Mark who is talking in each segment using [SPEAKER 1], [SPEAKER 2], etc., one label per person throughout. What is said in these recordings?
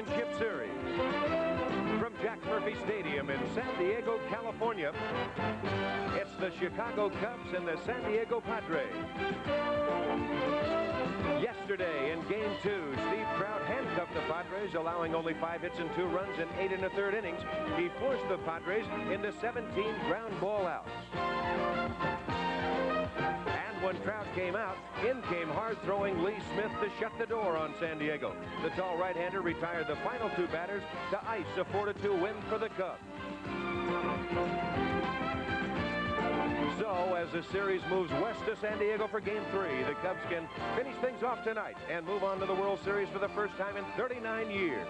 [SPEAKER 1] Championship Series. From Jack Murphy Stadium in San Diego, California, it's the Chicago Cubs and the San Diego Padres. Yesterday in Game 2, Steve Trout handcuffed the Padres, allowing only five hits and two runs in eight and a third innings. He forced the Padres into 17 ground ball outs. When Trout came out, in came hard-throwing Lee Smith to shut the door on San Diego. The tall right-hander retired the final two batters to ice a 4-2 win for the Cubs. So, as the series moves west to San Diego for Game 3, the Cubs can finish things off tonight and move on to the World Series for the first time in 39 years.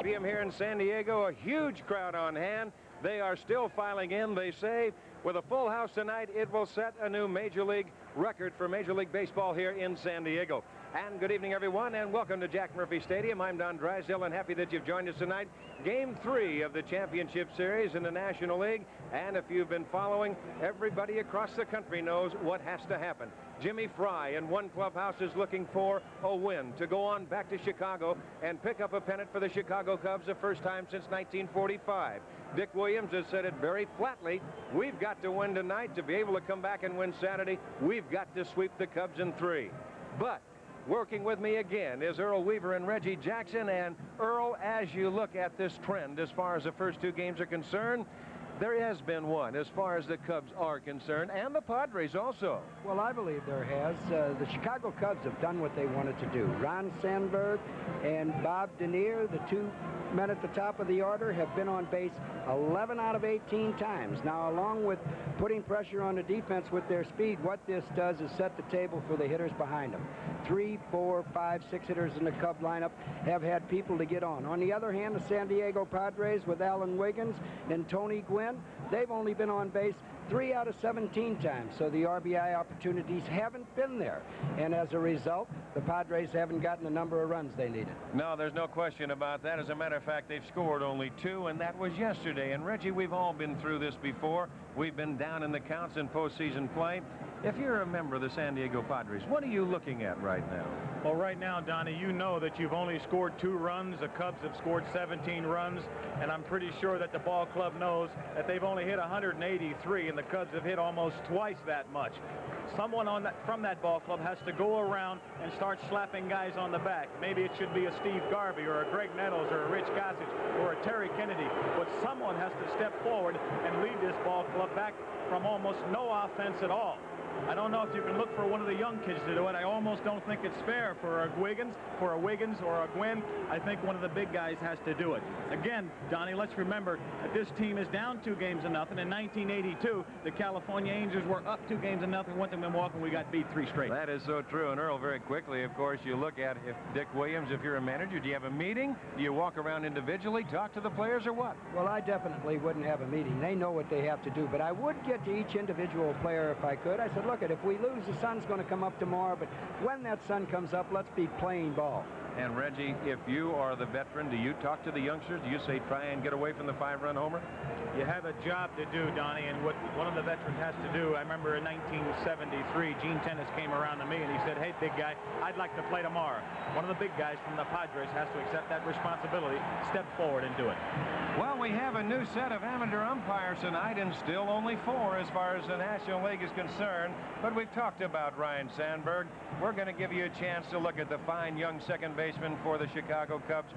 [SPEAKER 1] Stadium here in San Diego, a huge crowd on hand. They are still filing in, they say. With a full house tonight, it will set a new Major League record for Major League Baseball here in San Diego. And good evening, everyone, and welcome to Jack Murphy Stadium. I'm Don Drysdale, and happy that you've joined us tonight. Game three of the championship series in the National League. And if you've been following, everybody across the country knows what has to happen. Jimmy Frey in one clubhouse is looking for a win to go on back to Chicago and pick up a pennant for the Chicago Cubs the first time since 1945. Dick Williams has said it very flatly. We've got to win tonight to be able to come back and win Saturday. We've got to sweep the Cubs in three. But Working with me again is Earl Weaver and Reggie Jackson. And Earl, as you look at this trend as far as the first two games are concerned, there has been one as far as the Cubs are concerned, and the Padres also.
[SPEAKER 2] Well, I believe there has. Uh, the Chicago Cubs have done what they wanted to do. Ryne Sandberg and Bob Dernier, the two men at the top of the order, have been on base 11 out of 18 times. Now, along with putting pressure on the defense with their speed, what this does is set the table for the hitters behind them. Three, four, five, six hitters in the Cub lineup have had people to get on. On the other hand, the San Diego Padres with Alan Wiggins and Tony Gwynn, they've only been on base three out of 17 times, so the RBI opportunities haven't been there. And as a result, the Padres haven't gotten the number of runs they needed.
[SPEAKER 1] No, there's no question about that. As a matter of fact, they've scored only two, and that was yesterday. And Reggie, we've all been through this before. We've been down in the counts in postseason play. If you're a member of the San Diego Padres, what are you looking at right now?
[SPEAKER 3] Well, right now, Donnie, you know that you've only scored two runs. The Cubs have scored 17 runs, and I'm pretty sure that the ball club knows that they've only hit 183, and the Cubs have hit almost twice that much. Someone on that, from that ball club has to go around and start slapping guys on the back. Maybe it should be a Steve Garvey or a Graig Nettles or a Rich Gossage or a Terry Kennedy, but someone has to step forward and lead this ball club back from almost no offense at all. I don't know if you can look for one of the young kids to do it. I almost don't think it's fair for a Wiggins, for a Wiggins or a Gwynn. I think one of the big guys has to do it. Again, Donnie, let's remember that this team is down two games to nothing. In 1982, the California Angels were up two games to nothing, went to Milwaukee, and we got beat three straight.
[SPEAKER 1] That is so true. And Earl, very quickly, of course, you look at if Dick Williams, if you're a manager, do you have a meeting? Do you walk around individually, talk to the players, or what?
[SPEAKER 2] Well, I definitely wouldn't have a meeting. They know what they have to do. But I would get to each individual player if I could. I said, look, at if we lose, the sun's going to come up tomorrow. But when that sun comes up, let's be playing ball.
[SPEAKER 1] And Reggie, if you are the veteran, do you talk to the youngsters? Do you say try and get away from the five-run homer?
[SPEAKER 3] You have a job to do, Donnie, and what one of the veterans has to do, I remember in 1973, Gene Tenace came around to me and he said, hey, big guy, I'd like to play tomorrow. One of the big guys from the Padres has to accept that responsibility, step forward and do it.
[SPEAKER 1] Well, we have a new set of amateur umpires tonight, and still only four as far as the National League is concerned. But we've talked about Ryne Sandberg. We're going to give you a chance to look at the fine young second baseman for the Chicago Cubs.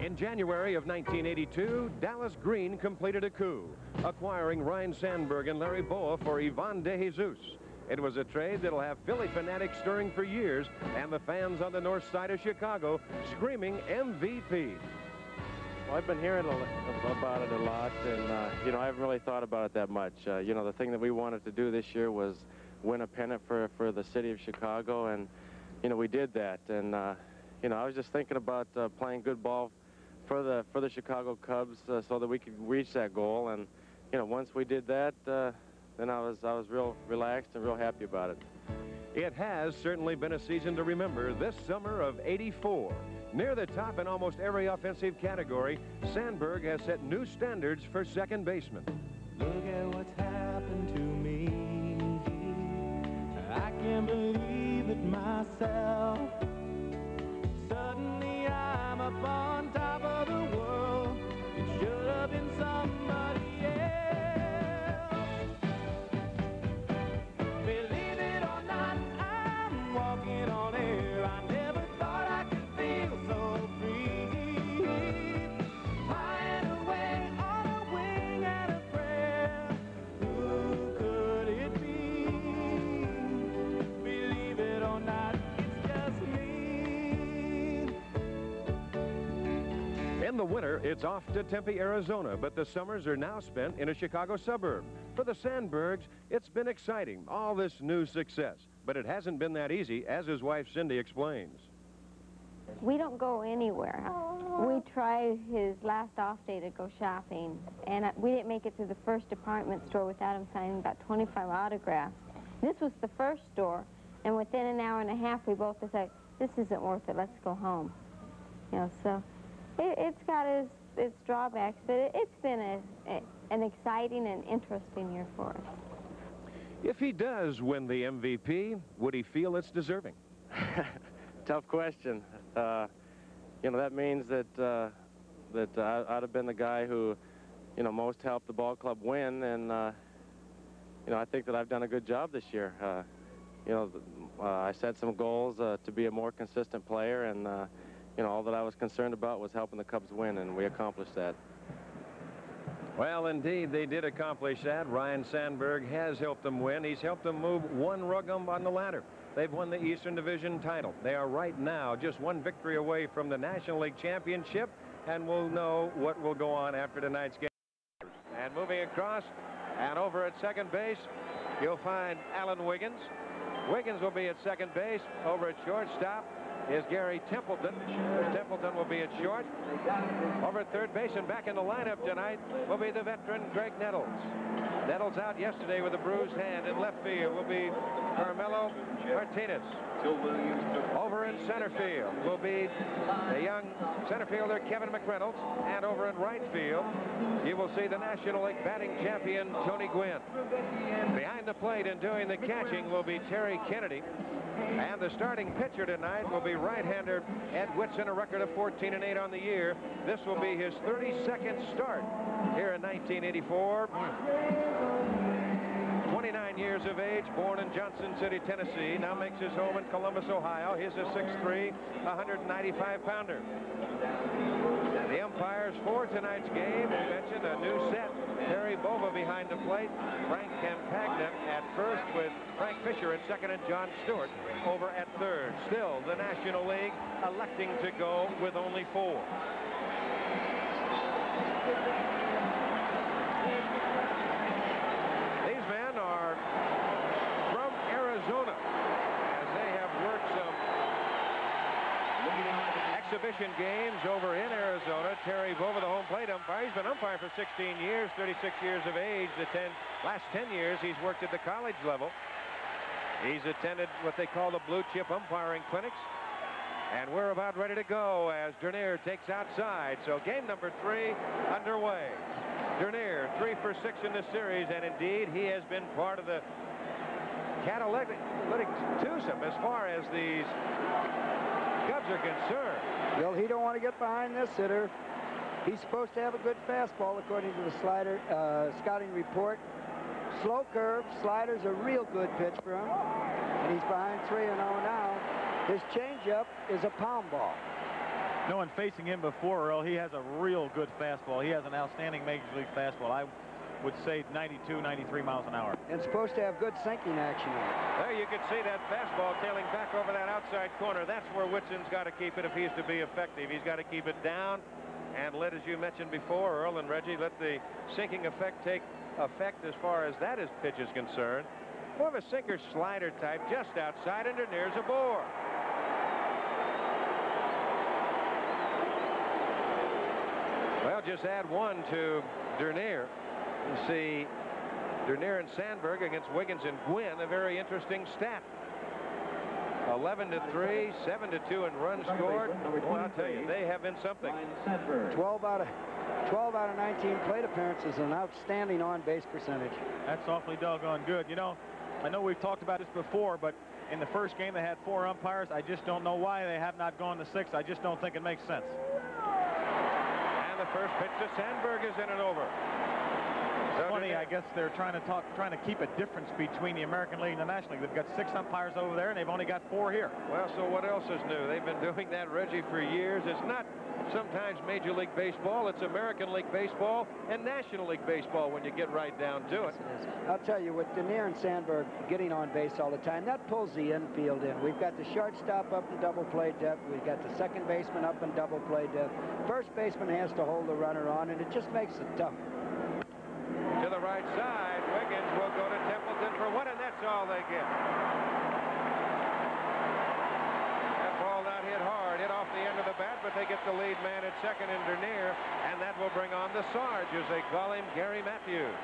[SPEAKER 1] In January of 1982, Dallas Green completed a coup, acquiring Ryne Sandberg and Larry Bowa for Ivan De Jesus. It was a trade that'll have Philly fanatics stirring for years, and the fans on the north side of Chicago screaming MVP.
[SPEAKER 4] Well, I've been hearing about it a lot, and, uh, you know, I haven't really thought about it that much. Uh, you know, the thing that we wanted to do this year was win a pennant for, for the city of Chicago, and, you know, we did that. And, uh, you know, I was just thinking about uh, playing good ball for the for the Chicago Cubs uh, so that we could reach that goal. And, you know, once we did that, uh, then I was, I was real relaxed and real happy about it.
[SPEAKER 1] It has certainly been a season to remember this summer of 84. Near the top in almost every offensive category, Sandberg has set new standards for second baseman.
[SPEAKER 5] Look at what's happened to me. I can't believe that my myself. Suddenly I'm up on top of the world. It should have been somebody
[SPEAKER 1] In the winter, it's off to Tempe, Arizona, but the summers are now spent in a Chicago suburb. For the Sandbergs, it's been exciting, all this new success. But it hasn't been that easy, as his wife Cindy explains.
[SPEAKER 6] We don't go anywhere. We tried his last off day to go shopping, and uh, we didn't make it to the first department store without him signing about 25 autographs. This was the first store, and within an hour and a half, we both decided, this isn't worth it, let's go home. You know, so it, it's got its, its drawbacks, but it, it's been a, a, an exciting and interesting year for us.
[SPEAKER 1] If he does win the MVP, would he feel it's deserving?
[SPEAKER 4] Tough question. Uh, you know, that means that uh, that uh, I'd have been the guy who, you know, most helped the ball club win, and uh, you know, I think that I've done a good job this year. Uh, you know, uh, I set some goals uh, to be a more consistent player, and uh, you know, all that I was concerned about was helping the Cubs win, and we accomplished that.
[SPEAKER 1] Well, indeed, they did accomplish that. Ryne Sandberg has helped them win. He's helped them move one rung up on the ladder. They've won the Eastern Division title. They are right now just one victory away from the National League Championship, and we'll know what will go on after tonight's game. And moving across and over at second base, you'll find Alan Wiggins. Wiggins will be at second base. Over at shortstop is Gary Templeton. Templeton will be at short. Over third base and back in the lineup tonight will be the veteran Graig Nettles. Nettles out yesterday with a bruised hand. In left field will be Carmelo Martinez. Over in center field will be the young center fielder Kevin McReynolds. And over in right field, you will see the National League batting champion Tony Gwynn. Behind the plate and doing the catching will be Terry Kennedy. And the starting pitcher tonight will be right-hander Ed Whitson, a record of 14 and 8 on the year. This will be his 32nd start here in 1984. 29 years of age, born in Johnson City, Tennessee, now makes his home in Columbus, Ohio. He's a 6'3", 195-pounder. The umpires for tonight's game, we mentioned a new set. Terry Bova behind the plate, Frank Campagna at first with Frank Fisher at second and John Stewart over at third. Still, the National League electing to go with only four. These men are from Arizona as they have worked some exhibition games over in Arizona. Terry Bova, the home plate umpire. He's been umpiring for 16 years, 36 years of age. The 10, last 10 years, he's worked at the college level. He's attended what they call the blue chip umpiring clinics. And we're about ready to go as Dernier takes outside. So game number three underway. Dernier, three for six in the series, and indeed he has been part of the catalytic twosome as far as these Cubs are concerned.
[SPEAKER 2] Well, he don't want to get behind this hitter. He's supposed to have a good fastball, according to the slider uh, scouting report. Slow curve, slider's a real good pitch for him. And he's behind 3 and 0 now. His changeup is a pound ball.
[SPEAKER 3] No one facing him before, Earl, he has a real good fastball. He has an outstanding Major League fastball. I would say 92, 93 miles an hour.
[SPEAKER 2] And supposed to have good sinking action on it.
[SPEAKER 1] There you can see that fastball tailing back over that outside corner. That's where Whitson's got to keep it if he's to be effective. He's got to keep it down and let, as you mentioned before, Earl and Reggie, let the sinking effect take effect as far as that is pitch is concerned. More of a sinker slider type just outside and near's a bore. Well, just add one to Dernier. You see Dernier and Sandberg against Wiggins and Gwynn, a very interesting stat. 11 to 3, 7 to 2 in runs scored. Well, I'll tell you, they have been something.
[SPEAKER 2] 12 out of 12 out of 19 plate appearances, an outstanding on-base percentage.
[SPEAKER 3] That's awfully doggone good. You know, I know we've talked about this before, but in the first game they had four umpires. I just don't know why they have not gone to six. I just don't think it makes sense.
[SPEAKER 1] And the first pitch to Sandberg is in and over. So
[SPEAKER 3] Funny, I guess they're trying to talk, trying to keep a difference between the American League and the National League. They've got six umpires over there, and they've only got four here.
[SPEAKER 1] Well, so what else is new? They've been doing that, Reggie, for years. It's not sometimes Major League Baseball. It's American League Baseball and National League Baseball when you get right down to it.
[SPEAKER 2] I'll tell you, with Dernier and Sandberg getting on base all the time, that pulls the infield in. We've got the shortstop up in double play depth. We've got the second baseman up in double play depth. First baseman has to hold the runner on, and it just makes it tough.
[SPEAKER 1] Right side, Wiggins will go to Templeton for one, and that's all they get. That ball not hit hard, hit off the end of the bat, but they get the lead man at second in Dernier, and that will bring on the Sarge, as they call him, Gary Matthews.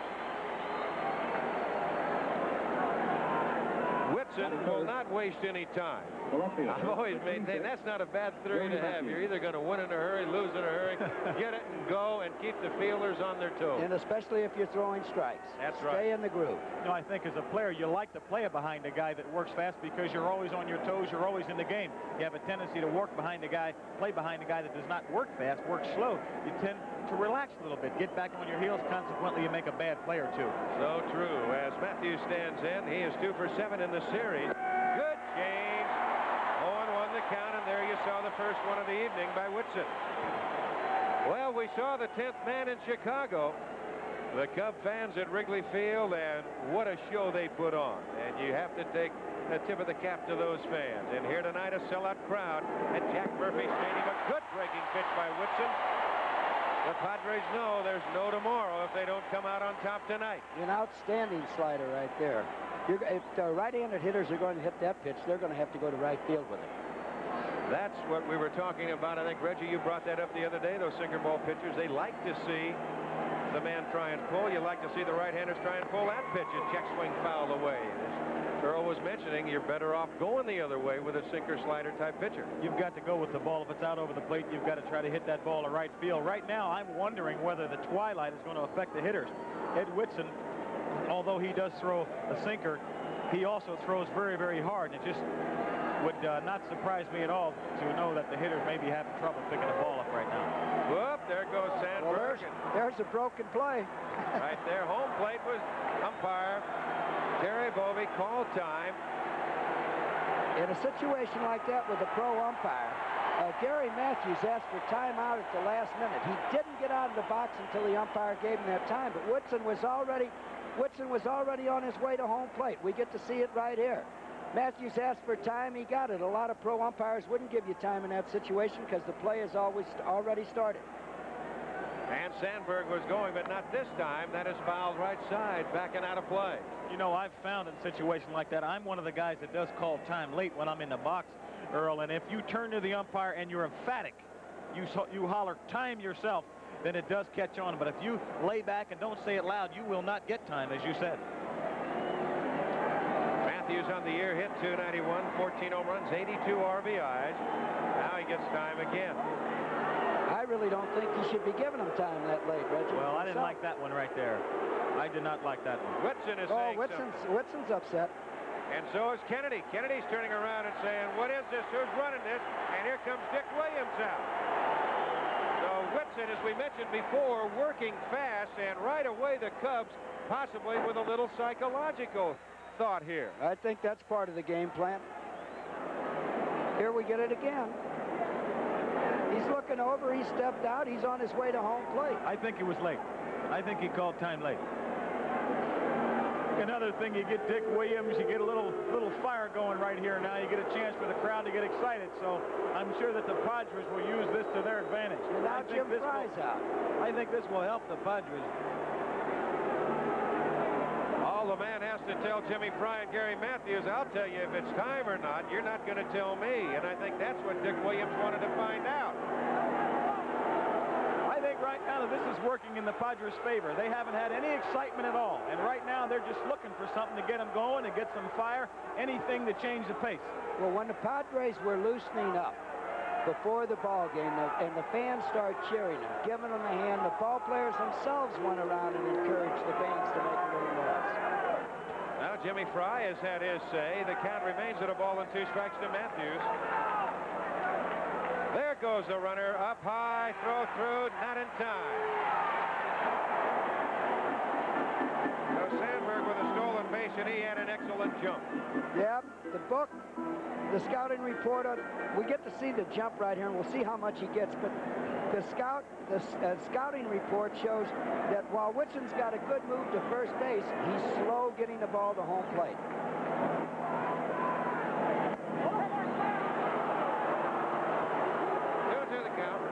[SPEAKER 1] Whitson will not waste any time. I've always maintained that's not a bad theory to have. You're either going to win in a hurry, lose in a hurry, get it and go, and keep the fielders on their toes.
[SPEAKER 2] And especially if you're throwing strikes.
[SPEAKER 1] That's
[SPEAKER 2] Stay
[SPEAKER 1] right.
[SPEAKER 2] Stay in the groove.
[SPEAKER 3] You know, I think as a player, you like to play behind a guy that works fast because you're always on your toes. You're always in the game. You have a tendency to work behind a guy, play behind a guy that does not work fast, work slow. You tend to relax a little bit, get back on your heels. Consequently, you make a bad play or two.
[SPEAKER 1] So true. As Matthews stands in, he is two for seven in the series. Good change. 0-1 the count, and there you saw the first one of the evening by Whitson. Well, we saw the 10th man in Chicago. The Cub fans at Wrigley Field, and what a show they put on. And you have to take the tip of the cap to those fans. And here tonight, a sellout crowd at Jack Murphy Stadium. A good breaking pitch by Whitson. The Padres know there's no tomorrow if they don't come out on top tonight.
[SPEAKER 2] An outstanding slider right there. You're, if the right-handed hitters are going to hit that pitch, they're going to have to go to right field with it.
[SPEAKER 1] That's what we were talking about. I think, Reggie, you brought that up the other day. Those sinker ball pitchers, they like to see the man try and pull. You like to see the right-handers try and pull that pitch and check swing foul away. As Earl was mentioning, you're better off going the other way with a sinker slider type pitcher.
[SPEAKER 3] You've got to go with the ball. If it's out over the plate, you've got to try to hit that ball to right field. Right now, I'm wondering whether the twilight is going to affect the hitters. Ed Whitson, although he does throw a sinker, he also throws very, very hard. And it just would uh, not surprise me at all to know that the hitters may be having trouble picking the ball up right now.
[SPEAKER 1] Whoop, there goes
[SPEAKER 2] Well,
[SPEAKER 1] Sandberg.
[SPEAKER 2] there's, there's a broken play.
[SPEAKER 1] right there, home plate was umpire Terry Bovey called time.
[SPEAKER 2] In a situation like that with a pro umpire, uh, Gary Matthews asked for timeout at the last minute. He didn't get out of the box until the umpire gave him that time, but Whitson was already Whitson was already on his way to home plate. We get to see it right here. Matthews asked for time. He got it. A lot of pro umpires wouldn't give you time in that situation because the play has always already started.
[SPEAKER 1] And Sandberg was going, but not this time. That is fouled right side, backing out of play.
[SPEAKER 3] You know, I've found in a situation like that, I'm one of the guys that does call time late when I'm in the box, Earl. And if you turn to the umpire and you're emphatic, you, so, you holler time yourself, then it does catch on. But if you lay back and don't say it loud, you will not get time, as you said.
[SPEAKER 1] Matthews on the year hit 291, 14 home runs, 82 RBIs. Now he gets time again.
[SPEAKER 2] I really don't think he should be giving him time that late, Reggie.
[SPEAKER 3] Well, I didn't
[SPEAKER 2] So-
[SPEAKER 3] like that one right there. I did not like that one.
[SPEAKER 1] Whitson is
[SPEAKER 2] Oh,
[SPEAKER 1] saying
[SPEAKER 2] Whitson's,
[SPEAKER 1] something.
[SPEAKER 2] Whitson's upset.
[SPEAKER 1] And so is Kennedy. Kennedy's turning around and saying, what is this? Who's running this? And here comes Dick Williams out. So Whitson, as we mentioned before, working fast, and right away the Cubs possibly with a little psychological thought here.
[SPEAKER 2] I think that's part of the game plan. Here we get it again. He's looking over, he stepped out, he's on his way to home plate.
[SPEAKER 3] I think he was late. I think he called time late. Another thing, you get Dick Williams, you get a little little fire going right here now. You get a chance for the crowd to get excited. So I'm sure that the Padres will use this to their advantage.
[SPEAKER 2] And now
[SPEAKER 3] I think
[SPEAKER 2] Jim
[SPEAKER 3] this will-
[SPEAKER 2] Frey's out.
[SPEAKER 3] I think this will help the Padres.
[SPEAKER 1] All the man has to tell Jimmy Frey and Gary Matthews, I'll tell you if it's time or not, you're not going to tell me. And I think that's what Dick Williams wanted to find out.
[SPEAKER 3] I think right now this is working in the Padres' favor. They haven't had any excitement at all. And right now they're just looking for something to get them going, to get some fire, anything to change the pace.
[SPEAKER 2] Well, when the Padres were loosening up before the ball game, and the fans start cheering them, giving them a hand, the ball players themselves went around and encouraged the fans to make a little noise.
[SPEAKER 1] Now Jimmy Frey has had his say. The count remains at a ball and two strikes to Matthews. Goes the runner up high, throw through, not in time. So Sandberg with a stolen base, and he had an excellent jump.
[SPEAKER 2] Yep, the book, the scouting report, on, we get to see the jump right here, and we'll see how much he gets. But the scout, the uh, scouting report shows that while Whitson's got a good move to first base, he's slow getting the ball to home plate.
[SPEAKER 1] Two to the count.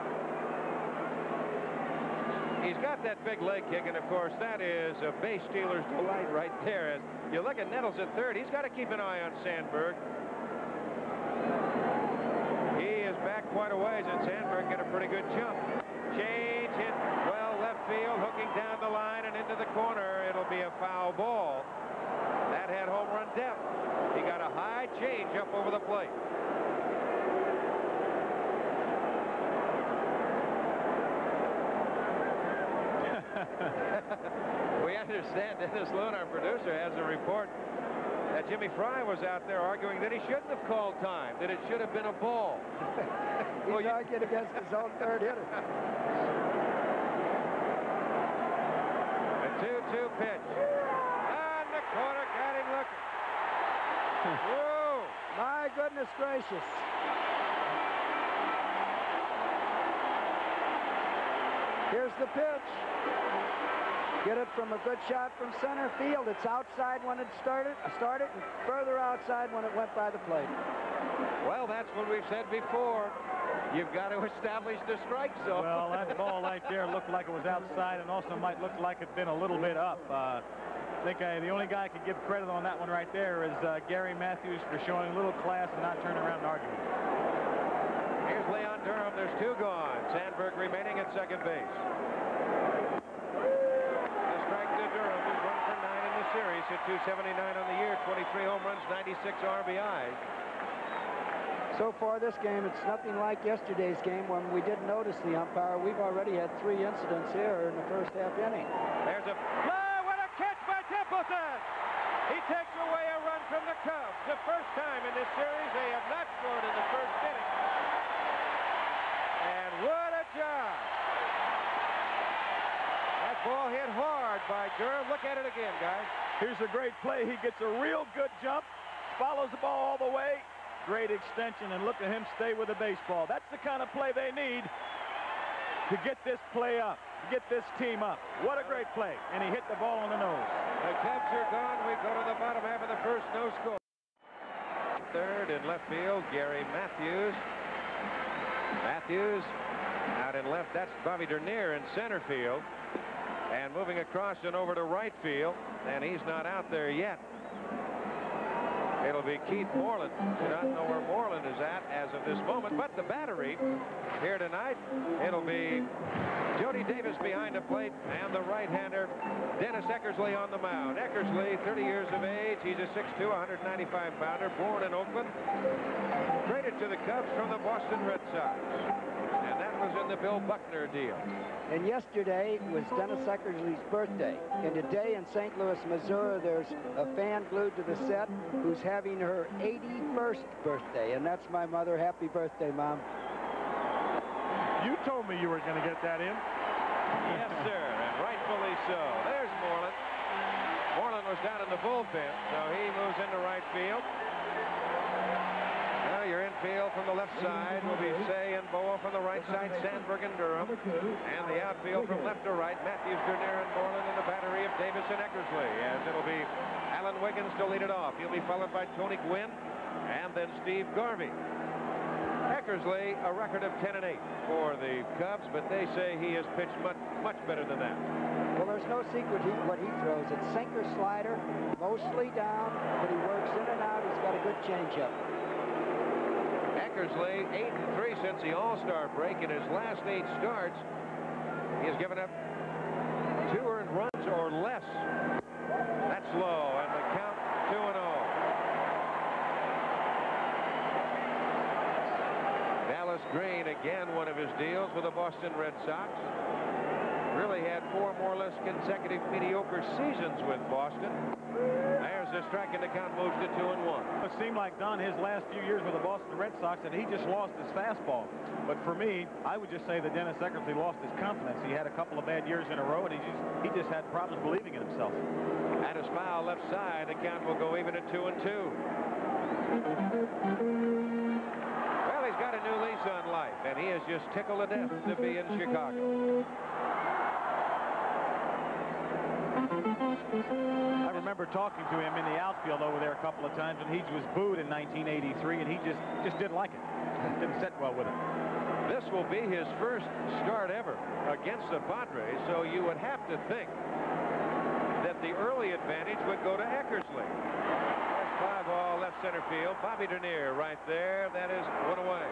[SPEAKER 1] He's got that big leg kick, and of course, that is a base stealer's delight right there. As you look at Nettles at third, he's got to keep an eye on Sandberg. He is back quite a ways, and Sandberg get a pretty good jump. Change hit well left field, hooking down the line and into the corner. It'll be a foul ball. That had home run depth. He got a high change up over the plate. we understand Dennis Loon, our producer, has a report that Jimmy Frey was out there arguing that he shouldn't have called time, that it should have been a ball.
[SPEAKER 2] He's
[SPEAKER 1] Well,
[SPEAKER 2] arguing against his own third hitter.
[SPEAKER 1] A 2-2 pitch. On the corner, got him looking. Whoa!
[SPEAKER 2] My goodness gracious. Here's the pitch. Get it from a good shot from center field. It's outside when it started, started and further outside when it went by the plate.
[SPEAKER 1] Well, that's what we've said before. You've got to establish the strike zone.
[SPEAKER 3] Well, that ball right there looked like it was outside and also might look like it'd been a little bit up. Uh, I think I, the only guy I could give credit on that one right there is uh, Gary Matthews for showing a little class and not turning around and arguing.
[SPEAKER 1] Here's Leon Durham. There's two gone. Sandberg remaining at second base. A strike to Durham, who's run for nine the 279 on the year, 23 home runs, 96 RBIs.
[SPEAKER 2] So far this game, it's nothing like yesterday's game when we didn't notice the umpire. We've already had three incidents here in the first half inning.
[SPEAKER 1] There's a fly. What a catch by Templeton! He takes away a run from the Cubs. The first time in this series they have not scored in the first inning. And what a job! That ball hit hard by Durham. Look at it again, guys.
[SPEAKER 3] Here's a great play. He gets a real good jump, follows the ball all the way. Great extension, and look at him stay with the baseball. That's the kind of play they need to get this play up, to get this team up. What a great play. And he hit the ball on the nose.
[SPEAKER 1] The Cubs are gone. We go to the bottom half of the first, no score. Third in left field, Gary Matthews. Matthews out in left. That's Bobby Dernier in center field. And moving across and over to right field. And he's not out there yet. It'll be Keith Moreland. Do not know where Moreland is at as of this moment. But the battery here tonight, it'll be Jody Davis behind the plate and the right-hander Dennis Eckersley on the mound. Eckersley, 30 years of age. He's a 6'2", 195-pounder, born in Oakland. Traded to the Cubs from the Boston Red Sox. And that was in the Bill Buckner deal.
[SPEAKER 2] And yesterday was Dennis Eckersley's birthday. And today in St. Louis, Missouri, there's a fan glued to the set who's having her 81st birthday. And that's my mother. Happy birthday, Mom.
[SPEAKER 3] You told me you were going to get that in.
[SPEAKER 1] Yes, sir, and rightfully so. There's Moreland. Moreland was down in the bullpen, so he moves into right field. Your infield from the left side will be Cey and Bowa from the right side, Sandberg and Durham. And the outfield from left to right, Matthews, Dernier, and Moreland in the battery of Davis and Eckersley, as it'll be Alan Wiggins to lead it off. He'll be followed by Tony Gwynn and then Steve Garvey. Eckersley, a record of 10 and 8 for the Cubs, but they say he has pitched much, much better than that.
[SPEAKER 2] Well, there's no secret he, what he throws. It's sinker slider, mostly down, but he works in and out. He's got a good changeup.
[SPEAKER 1] 8 and 3 since the All-Star break. In his last eight starts, he has given up two earned runs or less. That's low, and the count 2 and 0. Dallas Green, again, one of his deals with the Boston Red Sox. Really had four more or less consecutive mediocre seasons with Boston. There's a strike and the count moves to two and one.
[SPEAKER 3] It seemed like Don his last few years with the Boston Red Sox that he just lost his fastball. But for me, I would just say that Dennis Eckersley lost his confidence. He had a couple of bad years in a row, and he just he just had problems believing in himself.
[SPEAKER 1] And a foul left side. The count will go even at two and two. Well, he's got a new lease on life, and he is just tickled to death to be in Chicago.
[SPEAKER 3] I remember talking to him in the outfield over there a couple of times, and he was booed in 1983, and he just just didn't like it. Didn't sit well with him.
[SPEAKER 1] This will be his first start ever against the Padres, so you would have to think that the early advantage would go to Eckersley. There's fly ball left center field. Bobby Dernier right there. That is one away.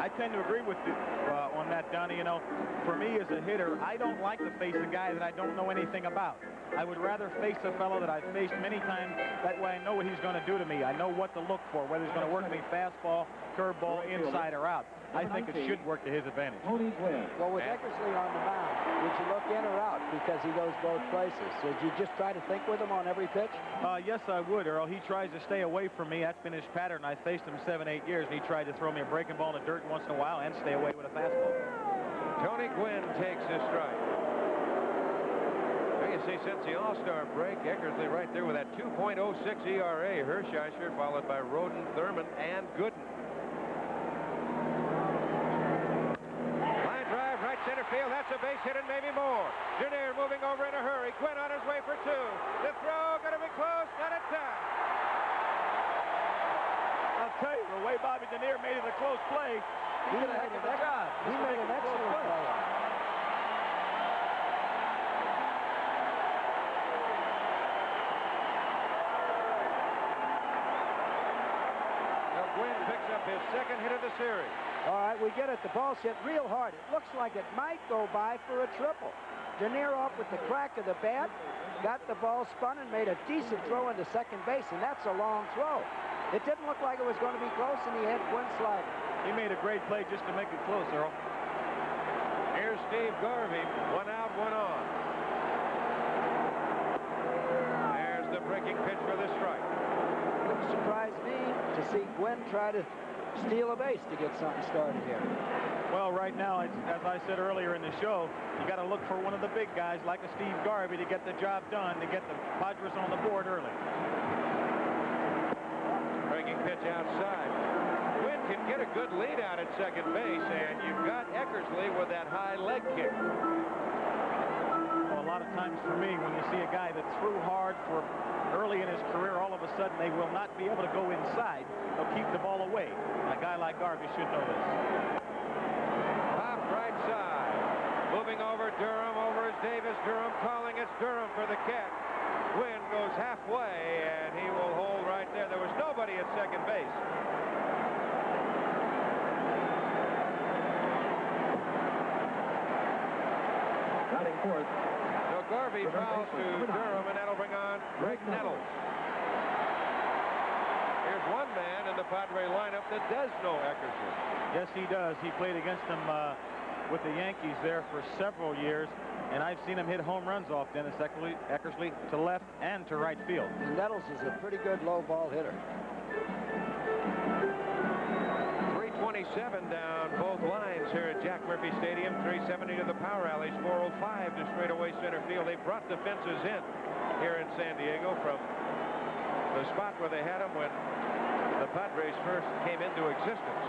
[SPEAKER 3] I tend to agree with you uh, on that, Donnie. You know, for me as a hitter, I don't like to face a guy that I don't know anything about. I would rather face a fellow that I've faced many times. That way I know what he's going to do to me. I know what to look for, whether he's going to work me fastball, curveball, inside or out. I think it should work to his advantage. Tony Gwynn.
[SPEAKER 2] Well, with Eckersley on the mound, would you look in or out because he goes both places? Did you just try to think with him on every pitch?
[SPEAKER 3] Uh, yes, I would, Earl. He tries to stay away from me. That's been his pattern. I faced him seven, eight years, and he tried to throw me a breaking ball in the dirt once in a while and stay away with a fastball.
[SPEAKER 1] Tony Gwynn takes his strike. Well, you see, since the All-Star break, Eckersley right there with that 2.06 ERA. Hershiser followed by Rhoden, Thurmond, and Gooden. Line drive, right center field. That's a base hit and maybe more. Dernier moving over in a hurry. Gwynn on his way for two. The throw going to be close. Not a tie.
[SPEAKER 3] I'll tell you, the way Bobby Dernier made it a close play, he did a heck of a job.
[SPEAKER 2] He
[SPEAKER 3] Just to
[SPEAKER 2] made an
[SPEAKER 3] it a close
[SPEAKER 2] excellent
[SPEAKER 3] play.
[SPEAKER 2] play.
[SPEAKER 1] Now Gwynn picks up his second hit of the series.
[SPEAKER 2] All right, we get it. The ball's hit real hard. It looks like it might go by for a triple. Dernier off with the crack of the bat, got the ball spun and made a decent throw into second base, and that's a long throw. It didn't look like it was going to be close, and he had Gwynn sliding.
[SPEAKER 3] He made a great play just to make it close, Earl.
[SPEAKER 1] Here's Steve Garvey. One out, one on. There's the breaking pitch for the strike.
[SPEAKER 2] Wouldn't surprise me to see Gwynn try to steal a base to get something started here.
[SPEAKER 3] Well, right now, as, as I said earlier in the show, you got to look for one of the big guys like a Steve Garvey to get the job done, to get the Padres on the board early.
[SPEAKER 1] Pitch outside. Gwynn can get a good lead out at second base, and you've got Eckersley with that high leg kick.
[SPEAKER 3] Well, a lot of times for me, when you see a guy that threw hard for early in his career, all of a sudden they will not be able to go inside. They'll keep the ball away. And a guy like Garvey should know this.
[SPEAKER 1] Pop right side. Moving over Durham. Over is Davis. Durham calling. It's Durham for the catch. Gwynn goes halfway, and he will hold right there. There was nobody at second base.
[SPEAKER 7] Batting fourth,
[SPEAKER 1] So Garvey fouls to Durham, and that'll bring on Graig Nettles. Here's one man in the Padre lineup that does know Eckersley.
[SPEAKER 3] Yes, he does. He played against them uh, with the Yankees there for several years, and I've seen him hit home runs off Dennis Eckersley, Eckersley to left and to right field.
[SPEAKER 2] And Nettles is a pretty good low ball hitter.
[SPEAKER 1] 327 down both lines here at Jack Murphy Stadium. 370 to the power alleys. 405 to straightaway center field. They brought the fences in here in San Diego from the spot where they had them when the Padres first came into existence.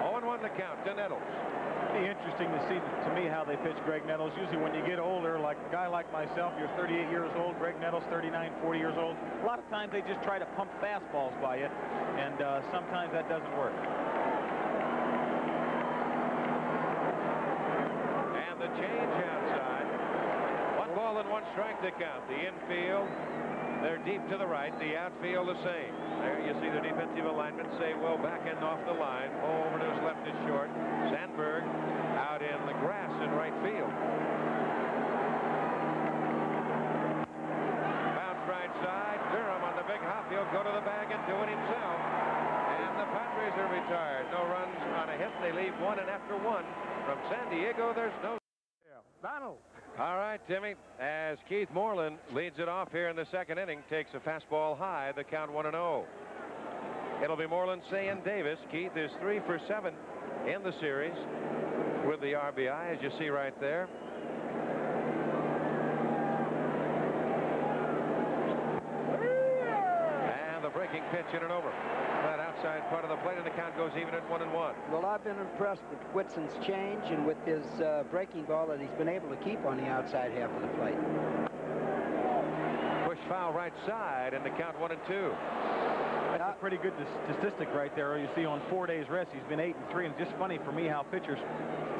[SPEAKER 1] 0-1 the count to Nettles.
[SPEAKER 3] Be interesting to see to me how they pitch Graig Nettles. Usually when you get older, like a guy like myself, you're 38 years old, Graig Nettles 39, 40 years old. A lot of times they just try to pump fastballs by you, and uh, sometimes that doesn't work.
[SPEAKER 1] And the change outside. One ball and one strike to count. The infield, they're deep to the right. The outfield the same. There you see the defensive alignment Cey, well, back end off the line. Over to his left is short. Sandberg out in the grass in right field. Bounce right side. Durham on the big hop. He'll go to the bag and do it himself. And the Padres are retired. No runs on a hit. They leave one, and after one, from San Diego, there's no.
[SPEAKER 3] Donald.
[SPEAKER 1] All right, Timmy. As Keith Moreland leads it off here in the second inning, takes a fastball high, the count 1 0. It'll be Moreland, Cey, and Davis. Keith is three for seven in the series with the RBI, as you see right there. And the breaking pitch in and over. That outside part of the plate, and the count goes even at one and one.
[SPEAKER 2] Well, I've been impressed with Whitson's change and with his uh, breaking ball that he's been able to keep on the outside half of the plate.
[SPEAKER 1] Push foul right side, and the count one and two.
[SPEAKER 3] That's a pretty good statistic right there. You see on four days rest, he's been eight and three. And just funny for me how pitchers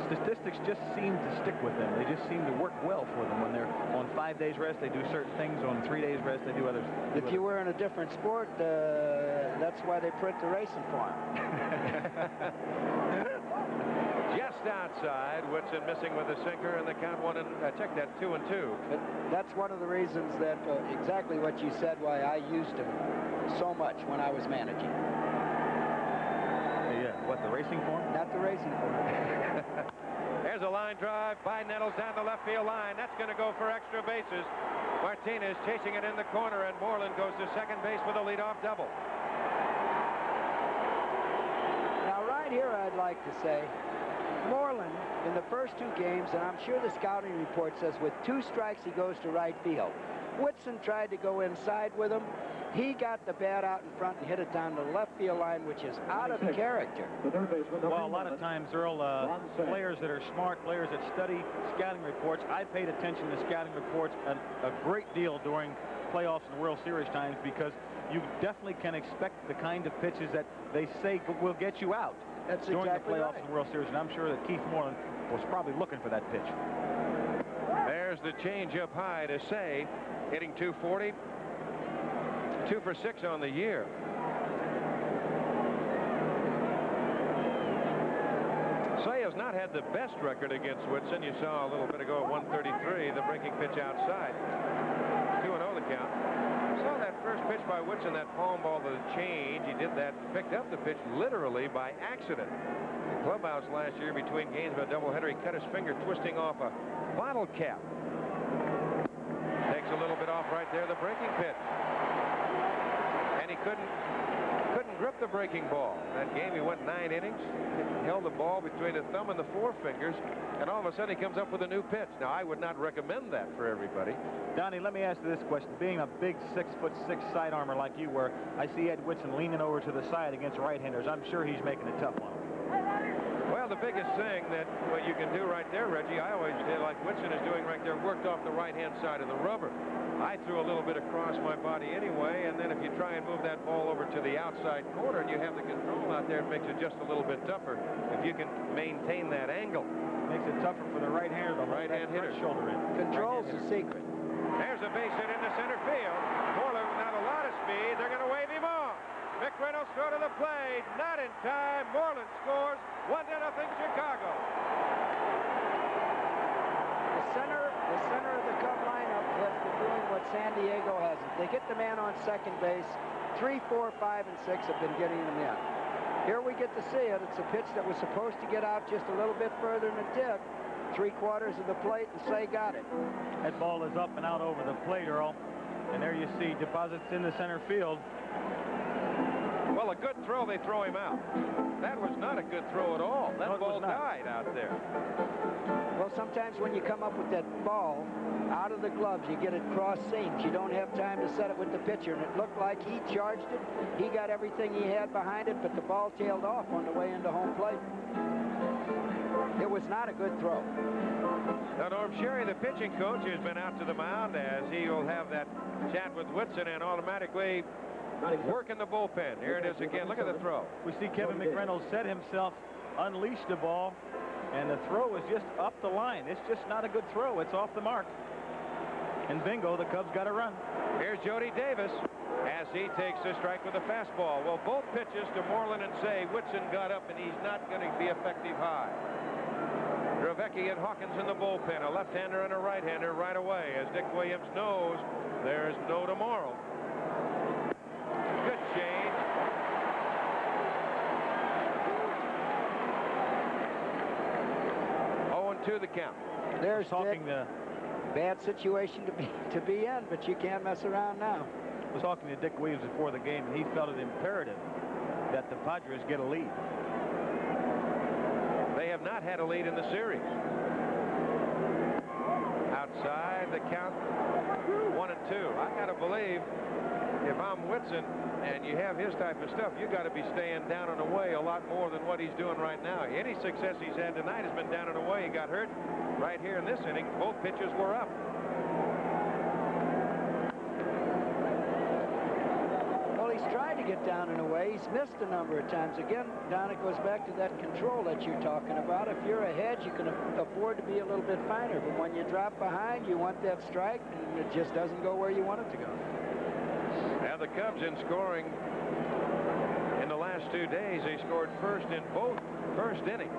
[SPEAKER 3] statistics just seem to stick with them. They just seem to work well for them. When they're on five days rest, they do certain things. On three days rest, they do others.
[SPEAKER 2] If you were in a different sport, uh, that's why they print the racing form.
[SPEAKER 1] Just outside, Whitson missing with a sinker, and the count one and uh, check that two and two.
[SPEAKER 2] But that's one of the reasons that uh, exactly what you said why I used him so much when I was managing.
[SPEAKER 3] Yeah, what the racing form?
[SPEAKER 2] Not the racing form.
[SPEAKER 1] There's a line drive by Nettles down the left field line. That's going to go for extra bases. Martinez chasing it in the corner, and Moreland goes to second base with a leadoff double.
[SPEAKER 2] Now, right here, I'd like to say, Moreland, in the first two games, and I'm sure the scouting report says with two strikes, he goes to right field. Whitson tried to go inside with him. He got the bat out in front and hit it down the left field line, which is out of character.
[SPEAKER 3] Well, a lot of times, Earl, uh, players that are smart, players that study scouting reports, I paid attention to scouting reports a, a great deal during playoffs and World Series times because you definitely can expect the kind of pitches that they say will get you out
[SPEAKER 2] That's
[SPEAKER 3] during
[SPEAKER 2] exactly
[SPEAKER 3] the playoffs
[SPEAKER 2] right.
[SPEAKER 3] and World Series. And I'm sure that Keith Moreland was probably looking for that pitch.
[SPEAKER 1] There's the change up high to Cey, hitting 240. Two for six on the year. Cey has not had the best record against Whitson. You saw a little bit ago at 133, the breaking pitch outside. 2 0 the count. Pitch by Whitson, that palm ball, the change. He did that, picked up the pitch literally by accident. The clubhouse last year between games of doubleheader, he cut his finger twisting off a bottle cap. Takes a little bit off right there, the breaking pitch. And he couldn't couldn't grip the breaking ball. That game he went nine innings, held the ball between the thumb and the forefingers, and all of a sudden he comes up with a new pitch. Now I would not recommend that for everybody.
[SPEAKER 3] Donnie, let me ask you this question. Being a big six foot six side armor like you were, I see Ed Whitson leaning over to the side against right-handers. I'm sure he's making it tough on him.
[SPEAKER 1] Well, the biggest thing that what you can do right there, Reggie, I always did like Whitson is doing right there, worked off the right-hand side of the rubber. I threw a little bit across my body anyway, and then if you try and move that ball over to the outside corner and you have the control out there, it makes it just a little bit tougher if you can maintain that angle.
[SPEAKER 3] Makes it tougher for the right-hander to hold
[SPEAKER 1] Right-hand
[SPEAKER 3] that
[SPEAKER 1] hitter.
[SPEAKER 3] shoulder in.
[SPEAKER 2] Control's
[SPEAKER 3] Right-hand
[SPEAKER 2] the secret.
[SPEAKER 1] There's a base hit into center field. Moreland without a lot of speed. They're going to wave him off. McReynolds throw to the plate. Not in time. Moreland scores. One to nothing Chicago.
[SPEAKER 2] The center, the center of the Cub lineup has been doing what San Diego hasn't. They get the man on second base. Three, four, five, and six have been getting them in. Here we get to see it. It's a pitch that was supposed to get out just a little bit further than it did. Three quarters of the plate, and Cey got it.
[SPEAKER 3] That ball is up and out over the plate, Earl. And there you see deposits in the center field.
[SPEAKER 1] Well, a good throw, they throw him out. That was not a good throw at all. That
[SPEAKER 3] No, it
[SPEAKER 1] ball died out there.
[SPEAKER 2] Well, sometimes when you come up with that ball out of the gloves, you get it cross seams. You don't have time to set it with the pitcher, and it looked like he charged it. He got everything he had behind it, but the ball tailed off on the way into home plate. It was not a good throw.
[SPEAKER 1] Now, Norm Sherry, the pitching coach, has been out to the mound as he will have that chat with Whitson and automatically work in the bullpen. Here it is again. Look at the throw.
[SPEAKER 3] We see Kevin McReynolds set himself, unleash the ball, and the throw is just up the line. It's just not a good throw. It's off the mark. And bingo, the Cubs got a run.
[SPEAKER 1] Here's Jody Davis as he takes a strike with a fastball. Well, both pitches to Moreland and Cey, Whitson got up and he's not going to be effective high. Dravecky and Hawkins in the bullpen, a left-hander and a right-hander right away as Dick Williams knows there's no tomorrow. Good change. Two the count.
[SPEAKER 2] There's
[SPEAKER 3] talking
[SPEAKER 2] Dick.
[SPEAKER 3] to
[SPEAKER 2] Bad situation to be to be in, but you can't mess around now.
[SPEAKER 3] I was talking to Dick Williams before the game, and he felt it imperative that the Padres get a lead.
[SPEAKER 1] They have not had a lead in the series. Outside the count, one and two. I got to believe if I'm Whitson and you have his type of stuff, you got to be staying down and away a lot more than what he's doing right now. Any success he's had tonight has been down and away. He got hurt right here in this inning. Both pitches were up.
[SPEAKER 2] Well, he's tried to get down and away. He's missed a number of times. Again, Don, it goes back to that control that you're talking about. If you're ahead, you can afford to be a little bit finer. But when you drop behind, you want that strike, and it just doesn't go where you want it to go.
[SPEAKER 1] The Cubs in scoring in the last two days, they scored first in both first innings.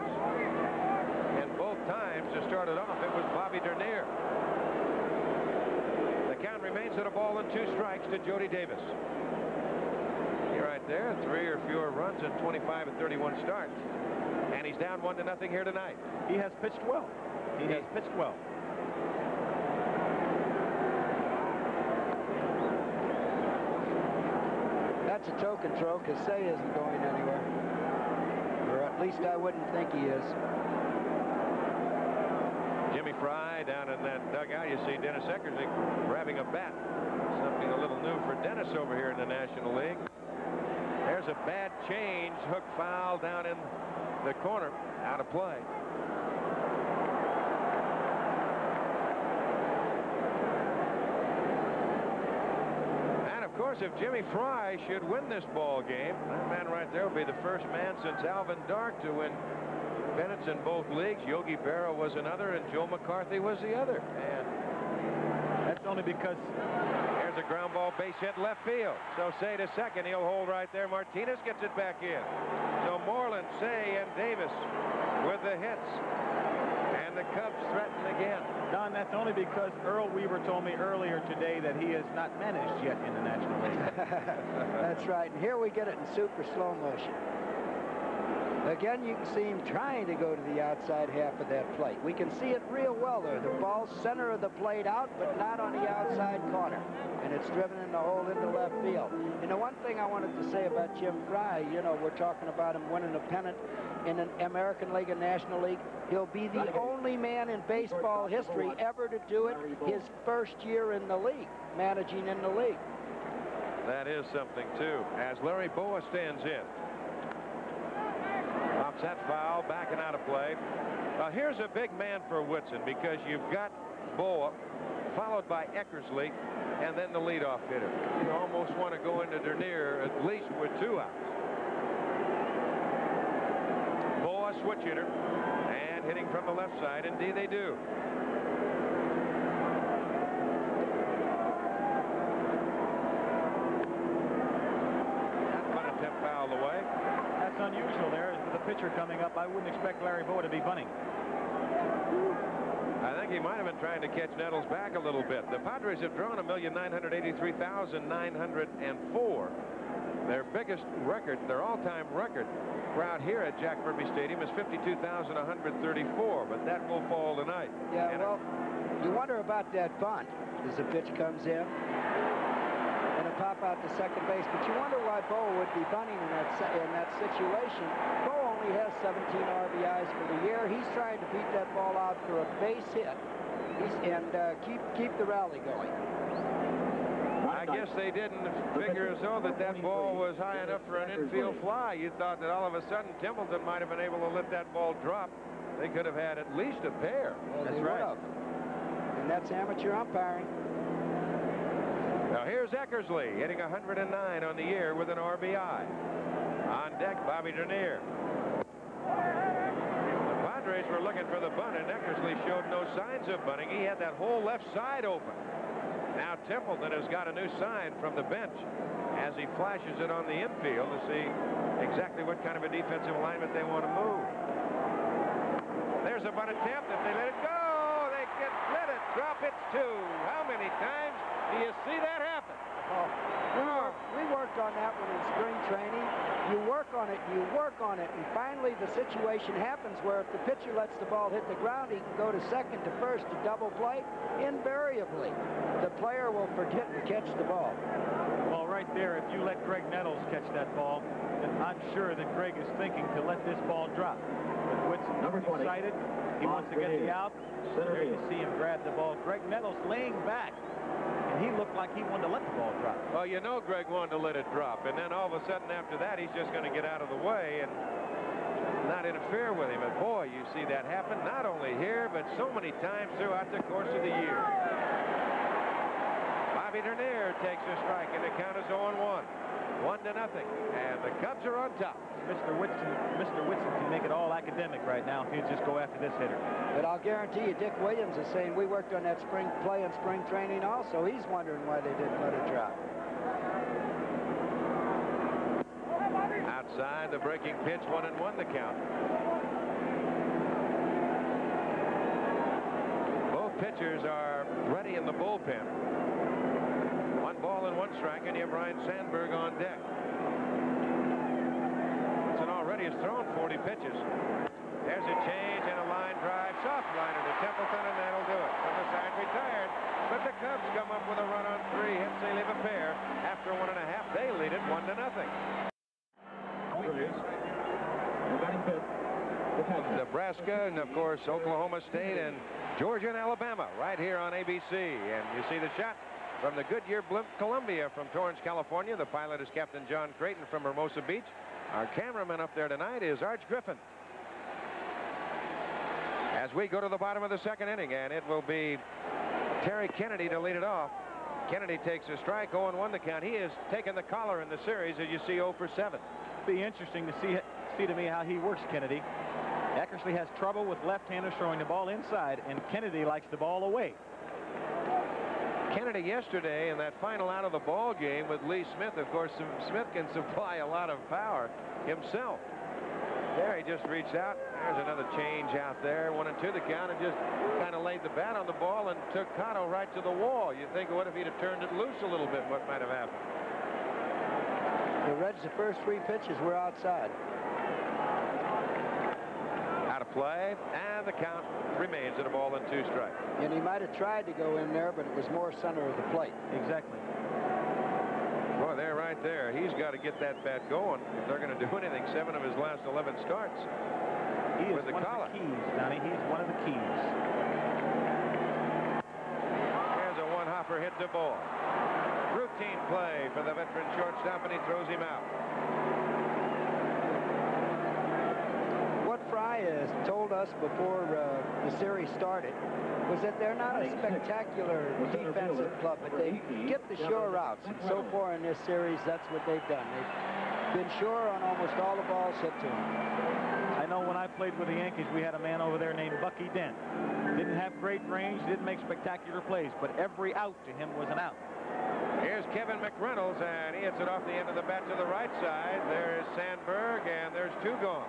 [SPEAKER 1] And both times to start it off, it was Bobby Dernier. The count remains at a ball and two strikes to Jody Davis. You're right there, three or fewer runs in 25 and 31 starts. And he's down one to nothing here tonight.
[SPEAKER 3] He has pitched well. He has pitched well.
[SPEAKER 2] That's a token throw because Cey isn't going anywhere. Or at least I wouldn't think he is.
[SPEAKER 1] Jimmy Frey down in that dugout. You see Dennis Eckersley grabbing a bat. Something a little new for Dennis over here in the National League. There's a bad change. Hook foul down in the corner. Out of play. And of course, if Jimmy Frey should win this ball game, that man right there will be the first man since Alvin Dark to win pennants in both leagues. Yogi Berra was another, and Joe McCarthy was the other. And
[SPEAKER 3] That's only because
[SPEAKER 1] Here's a ground ball base hit left field. So Cey to second. He'll hold right there. Martinez gets it back in. So Moreland, Cey, and Davis with the hits. And the Cubs threaten again.
[SPEAKER 3] Don, that's only because Earl Weaver told me earlier today that he has not managed yet in the National League.
[SPEAKER 2] That's right. And here we get it in super slow motion. Again, you can see him trying to go to the outside half of that plate. We can see it real well there. The ball center of the plate out, but not on the outside corner. And it's driven in the hole into left field. You know, one thing I wanted to say about Jim Frey, you know, we're talking about him winning a pennant in an American League and National League. He'll be the only man in baseball history ever to do it his first year in the league, managing in the league.
[SPEAKER 1] That is something, too, as Larry Bowa stands in. That foul, backing out of play. Now, here's a big man for Whitson because you've got Bowa, followed by Eckersley, and then the leadoff hitter. You almost want to go into Dernier at least with two outs. Bowa switch hitter, and hitting from the left side. Indeed, they do. That bunt attempt fouled away.
[SPEAKER 3] That's unusual there. With the pitcher coming up, I wouldn't expect Larry Bowa to be bunting.
[SPEAKER 1] I think he might have been trying to catch Nettles back a little bit. The Padres have drawn a 1,983,904. Their biggest record, their all-time record crowd here at Jack Murphy Stadium is 52,134, but that will fall tonight.
[SPEAKER 2] Yeah,
[SPEAKER 1] And
[SPEAKER 2] well, you wonder about that bunt as the pitch comes in and a pop out to second base. But you wonder why Bo would be bunting in that in that situation. Bo only has 17 RBIs for the year. He's trying to beat that ball out for a base hit He's, and uh, keep keep the rally going.
[SPEAKER 1] I guess they didn't figure as though that that ball was high enough for an infield fly. You thought that all of a sudden Templeton might have been able to let that ball drop. They could have had at least a pair.
[SPEAKER 2] Well, they would've. And that's amateur umpiring.
[SPEAKER 1] Now here's Eckersley hitting 109 on the year with an RBI. On deck, Bobby Dernier. The Padres were looking for the bunt, and Eckersley showed no signs of bunting. He had that whole left side open. Now Templeton has got a new sign from the bench as he flashes it on the infield to see exactly what kind of a defensive alignment they want to move. There's a bunt attempt. If they let it go, they can let it drop. It's two. How many times do you see that happen?
[SPEAKER 2] Oh, we, worked, on that one in spring training, you work on it, you work on it, and finally the situation happens where if the pitcher lets the ball hit the ground, he can go to second to first to double play. Invariably, the player will forget to catch the ball.
[SPEAKER 3] Well, right there, if you let Graig Nettles catch that ball, then I'm sure that Graig is thinking to let this ball drop. But Whitson
[SPEAKER 7] Number 20,
[SPEAKER 3] excited. He
[SPEAKER 7] Ron
[SPEAKER 3] wants to get the out.
[SPEAKER 7] center
[SPEAKER 3] There you see him grab the ball. Graig Nettles laying back, and he looked like he wanted to let the ball drop.
[SPEAKER 1] Well, you know Graig wanted to let it drop, and then all of a sudden after that, he's just going to get out of the way and not interfere with him. And boy, you see that happen not only here, but so many times throughout the course of the year. Bobby Dernier takes a strike, and the count is 0-1. One to nothing, and the Cubs are on top.
[SPEAKER 3] Mr. Whitson, Mr. Whitson can make it all academic right now if he'll just go after this hitter.
[SPEAKER 2] But I'll guarantee you, Dick Williams is saying we worked on that spring play and spring training also. He's wondering why they didn't let it drop.
[SPEAKER 1] Outside, the breaking pitch, one and one the count. Both pitchers are ready in the bullpen. Ball and you have Ryne Sandberg on deck. Whitson already has thrown 40 pitches. There's a change and a line drive, soft liner to Templeton, and that'll do it. From the side retired, but the Cubs come up with a run on three hits. They leave a pair. After one and a half, they lead it one to nothing. Nebraska and of course Oklahoma State and Georgia and Alabama right here on ABC and you see the shot from the Goodyear blimp Columbia from Torrance California the pilot is Captain John Creighton from Hermosa Beach. Our cameraman up there tonight is Arch Griffin. As we go to the bottom of the second inning and it will be Terry Kennedy to lead it off. Kennedy takes a strike 0-1 the count. He has taken the collar in the series as you see 0 for 7
[SPEAKER 3] Be interesting to see see to me how he works Kennedy. Eckersley has trouble with left-handers throwing the ball inside, and Kennedy likes the ball away.
[SPEAKER 1] Kennedy yesterday in that final out of the ball game with Lee Smith. Of course, Smith can supply a lot of power himself. There he just reached out. There's another change out there. One and two the count and just kind of laid the bat on the ball and took Cotto right to the wall. You think what if he'd have turned it loose a little bit? What might have happened?
[SPEAKER 2] The Reds, the first three pitches were outside.
[SPEAKER 1] Out of play and the count remains at a ball and two strikes.
[SPEAKER 2] And he might have tried to go in there, but it was more center of the plate.
[SPEAKER 3] Exactly.
[SPEAKER 1] Boy, they're right there. He's got to get that bat going if they're going to do anything. Seven of his last 11 starts.
[SPEAKER 3] He is
[SPEAKER 1] With
[SPEAKER 3] one
[SPEAKER 1] collar.
[SPEAKER 3] of the keys, Donnie. He's one of the keys.
[SPEAKER 1] Here's a one-hopper hit to ball. Routine play for the veteran shortstop, and he throws him out.
[SPEAKER 2] What Frey has told us before uh, the series started was that they're not a spectacular defensive club, but they get the sure outs. And so far in this series, that's what they've done. They've been sure on almost all the balls hit to them.
[SPEAKER 3] I know when I played with the Yankees, we had a man over there named Bucky Dent. Didn't have great range, didn't make spectacular plays, but every out to him was an out.
[SPEAKER 1] Here's Kevin McReynolds, and he hits it off the end of the bat to the right side. There's Sandberg, and there's two gone.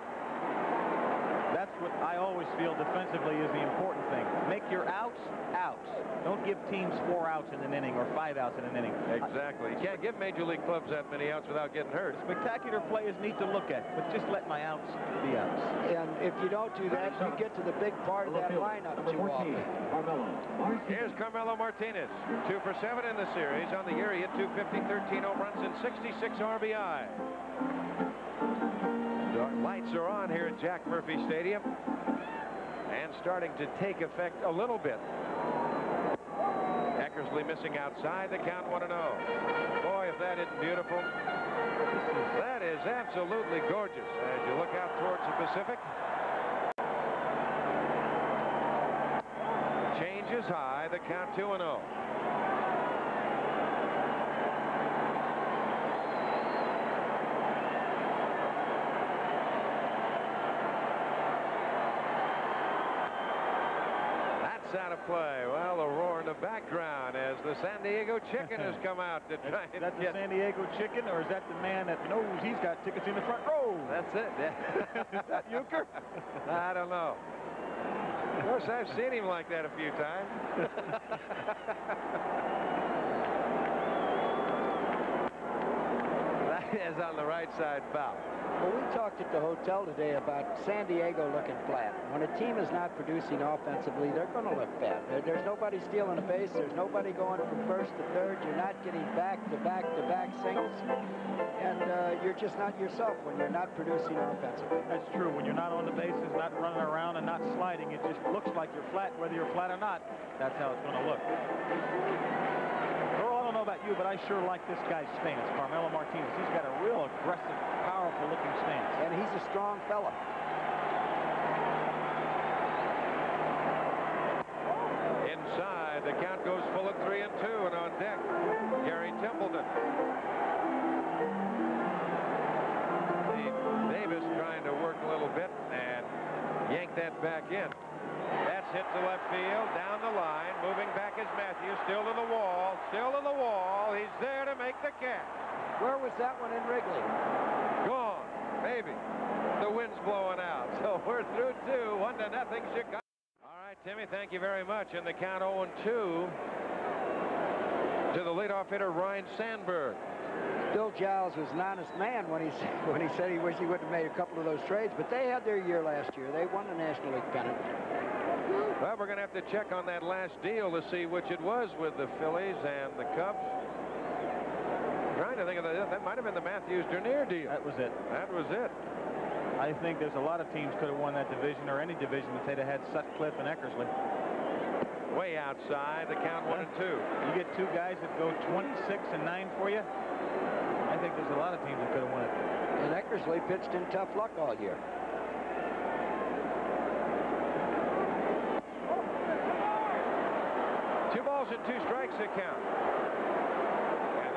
[SPEAKER 3] That's what I always feel defensively is the important thing. Make your outs, outs. Don't give teams four outs in an inning or five outs in an inning.
[SPEAKER 1] Exactly. You can't give major league clubs that many outs without getting hurt.
[SPEAKER 3] Spectacular play is neat to look at, but just let my outs be outs.
[SPEAKER 2] And if you don't do that, you get to the big part of that lineup
[SPEAKER 7] Number
[SPEAKER 2] too
[SPEAKER 7] 14,
[SPEAKER 2] often.
[SPEAKER 7] Carmelo. Martinez.
[SPEAKER 1] Here's Carmelo Martinez. Two for seven in the series. On the year, he hit 250, 13 home runs, and 66 RBI. The lights are on here at Jack Murphy Stadium and starting to take effect a little bit. Eckersley missing outside the count 1 0. Boy, if that isn't beautiful. That is absolutely gorgeous as you look out towards the Pacific. Change is high, the count 2 0. That's out of play. Well, the roar in the background as the San Diego Chicken has come out to try
[SPEAKER 3] Is that the. San Diego chicken, or is that the man that knows he's got tickets in the front row?
[SPEAKER 1] That's it.
[SPEAKER 3] Is that Euchre?
[SPEAKER 1] I don't know. Of course, I've seen him like that a few times. Martinez on the right side foul.
[SPEAKER 2] Well, we talked at the hotel today about San Diego looking flat. When a team is not producing offensively, they're going to look. There, there's nobody stealing a base. There's nobody going from first to third. You're not getting back to back to back singles. And uh, you're just not yourself when you're not producing offensively.
[SPEAKER 3] That's true. When you're not on the bases, not running around, and not sliding, it just looks like you're flat, whether you're flat or not. That's how it's going to look. About you, but I sure like this guy's stance, Carmelo Martinez. He's got a real aggressive, powerful-looking stance.
[SPEAKER 2] And he's a strong fella.
[SPEAKER 1] Inside, the count goes full at three and two, and on deck, Gary Templeton. Steve Davis trying to work a little bit and yank that back in. That's hit to left field, down the line, moving back is Matthews, still to the wall, still to the wall. He's there to make the catch.
[SPEAKER 2] Where was that one in Wrigley?
[SPEAKER 1] Gone, maybe. The wind's blowing out, so we're through two, one to nothing, Chicago. All right, Timmy, thank you very much. And the count 0 2 to the leadoff hitter Ryne Sandberg.
[SPEAKER 2] Bill Giles was an honest man when he said, when he said he wished he would have made a couple of those trades, but they had their year last year. They won the National League pennant.
[SPEAKER 1] Well, we're going to have to check on that last deal to see which it was with the Phillies and the Cubs. Trying to think of the, that might have been the Matthews Dernier deal.
[SPEAKER 3] That was it.
[SPEAKER 1] That was it.
[SPEAKER 3] I think there's a lot of teams could have won that division or any division if they'd have had Sutcliffe and Eckersley.
[SPEAKER 1] Way outside, the count one and two.
[SPEAKER 3] You get two guys that go 26 and 9 for you. I think there's a lot of teams that could have won it.
[SPEAKER 2] And Eckersley pitched in tough luck all year.
[SPEAKER 1] Two balls and two strikes to count. And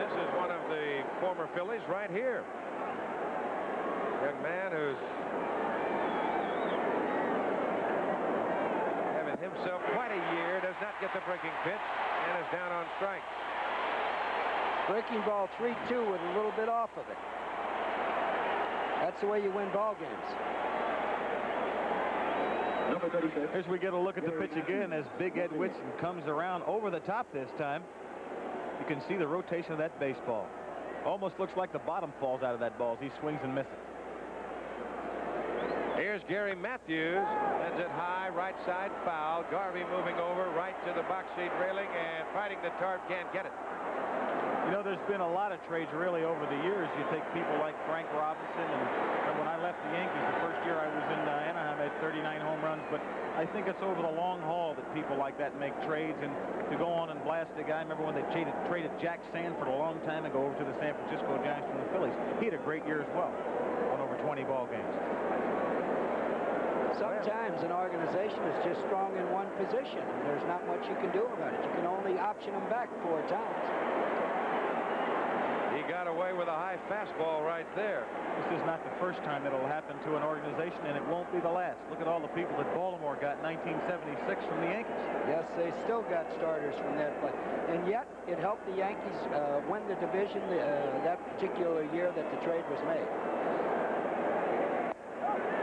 [SPEAKER 1] this is one of the former Phillies right here. Young man who's having himself quite a year, does not get the breaking pitch, and is down on strikes.
[SPEAKER 2] Breaking ball 3-2 with a little bit off of it. That's the way you win ball games.
[SPEAKER 7] Number 35.
[SPEAKER 3] As we get a look at the pitch again, as Big Ed Whitson comes around over the top this time, you can see the rotation of that baseball. Almost looks like the bottom falls out of that ball as he swings and misses.
[SPEAKER 1] Here's Gary Matthews. Sends it high, right side foul. Garvey moving over right to the box seat railing and fighting the tarp. Can't get it.
[SPEAKER 3] You know, there's been a lot of trades really over the years. You take people like Frank Robinson, and, when I left the Yankees, the first year I was in uh, Anaheim, I had 39 home runs. But I think it's over the long haul that people like that make trades, and to go on and blast a guy. Remember when they traded, traded Jack Sanford a long time ago over to the San Francisco Giants from the Phillies? He had a great year as well, on over 20 ball games.
[SPEAKER 2] Sometimes an organization is just strong in one position, there's not much you can do about it. You can only option them back four times.
[SPEAKER 1] He got away with a high fastball right there.
[SPEAKER 3] This is not the first time it'll happen to an organization, and it won't be the last. Look at all the people that Baltimore got in 1976 from the Yankees.
[SPEAKER 2] Yes, they still got starters from that play. And yet, it helped the Yankees uh, win the division uh, that particular year that the trade was made.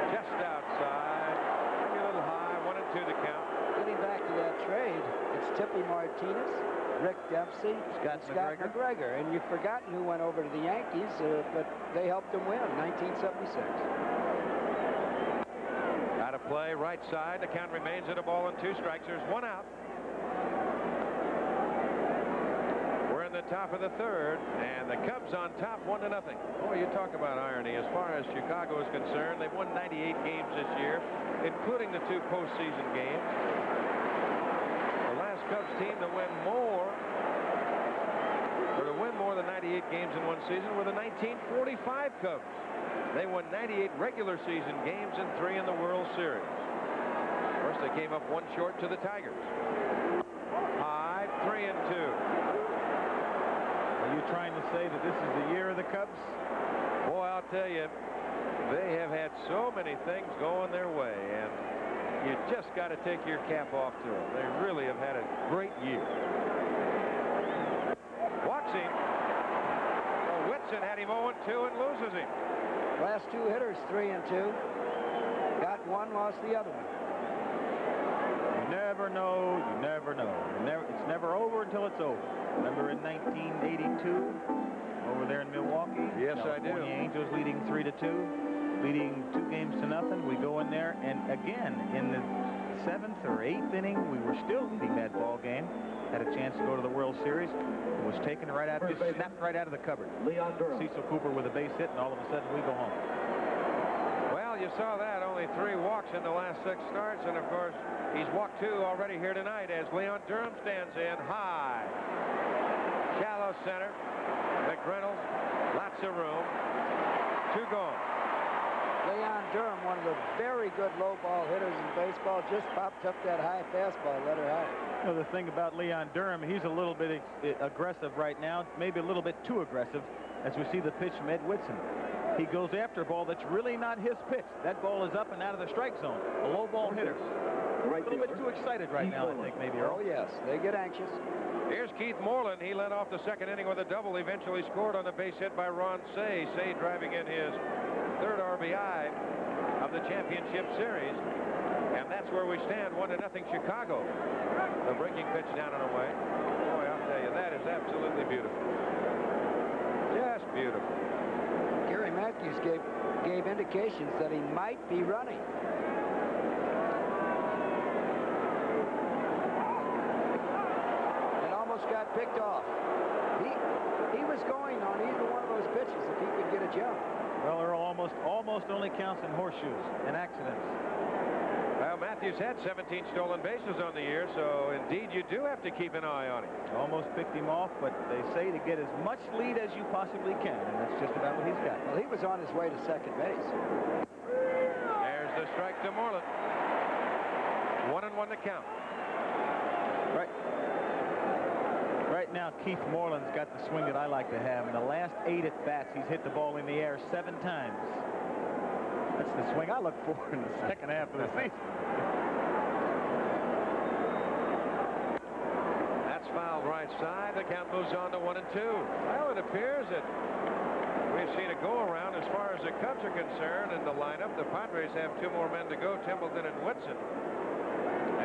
[SPEAKER 1] Just outside. Maybe a little high. One and two the count.
[SPEAKER 2] Getting back to that trade, it's Tippy Martinez, Rick Dempsey,
[SPEAKER 3] Scott
[SPEAKER 2] and Scott
[SPEAKER 3] McGregor.
[SPEAKER 2] McGregor. And you've forgotten who went over to the Yankees, uh, but they helped them win in 1976.
[SPEAKER 1] Out of play, right side. The count remains at a ball and two strikes. There's one out. We're in the top of the third, and the Cubs on top, one to nothing. Boy, you talk about irony. As far as Chicago is concerned, they've won 98 games this year, including the two postseason games. The last Cubs team to win more, or to win more than 98 games in one season, were the 1945 Cubs. They won 98 regular season games and three in the World Series. First, they came up one short to the Tigers. High, three and two.
[SPEAKER 3] Are you trying to say that this is the year of the Cubs?
[SPEAKER 1] Boy, I'll tell you, they have had so many things going their way, and you just got to take your cap off to them. They really have had a great year. Watch him. Had him 0-2 and loses him.
[SPEAKER 2] Last two hitters, three and two. Got one, lost the other one.
[SPEAKER 3] You never know. You never know. You never, it's never over until it's over. Remember in 1982, over over there in Milwaukee.
[SPEAKER 1] Yes, I do.
[SPEAKER 3] The Angels leading three to two, leading two games to nothing. We go in there, and again in the seventh or eighth inning, we were still leading that ball game. Had a chance to go to the World Series. It was taken right out, just snapped right out of the cupboard.
[SPEAKER 7] Leon Durham.
[SPEAKER 3] Cecil Cooper with a base hit, and all of a sudden we go home.
[SPEAKER 1] Well, you saw that. Only three walks in the last six starts. And, of course, he's walked two already here tonight as Leon Durham stands in high. Shallow center. McReynolds. Lots of room. Two gone.
[SPEAKER 2] Leon Durham, one of the very good low ball hitters in baseball, just popped up that high fastball, let her high.
[SPEAKER 3] You know, the thing about Leon Durham, he's a little bit aggressive right now, maybe a little bit too aggressive, as we see the pitch from Ed Whitson. He goes after a ball that's really not his pitch. That ball is up and out of the strike zone. A low ball hitter. A
[SPEAKER 7] Right
[SPEAKER 3] little bit too excited right now, I think, maybe,
[SPEAKER 2] Oh,
[SPEAKER 3] Earl.
[SPEAKER 2] yes, they get anxious.
[SPEAKER 1] Here's Keith Moreland. He led off the second inning with a double. Eventually scored on the base hit by Ron Cey. Cey driving in his third RBI of the championship series. And that's where we stand, one to nothing Chicago. The breaking pitch down and away. Boy, I'll tell you, that is absolutely beautiful. Just beautiful.
[SPEAKER 2] Gary Matthews gave, gave indications that he might be running. And almost got picked off. He, he was going on either one of those pitches if he could get a jump.
[SPEAKER 3] Well, Earl almost, almost only counts in horseshoes and accidents.
[SPEAKER 1] Well, Matthews had 17 stolen bases on the year, so indeed you do have to keep an eye on him.
[SPEAKER 3] Almost picked him off, but they say to get as much lead as you possibly can, and that's just about what he's got.
[SPEAKER 2] Well, he was on his way to second base.
[SPEAKER 1] There's the strike to Moreland. One and one to count.
[SPEAKER 3] Now, Keith Moreland's got the swing that I like to have. In the last eight at bats, he's hit the ball in the air seven times. That's the swing I look for in the second half of the season.
[SPEAKER 1] That's fouled right side. The count moves on to one and two. Well, it appears that we've seen a go around as far as the Cubs are concerned in the lineup. The Padres have two more men to go, Templeton and Whitson.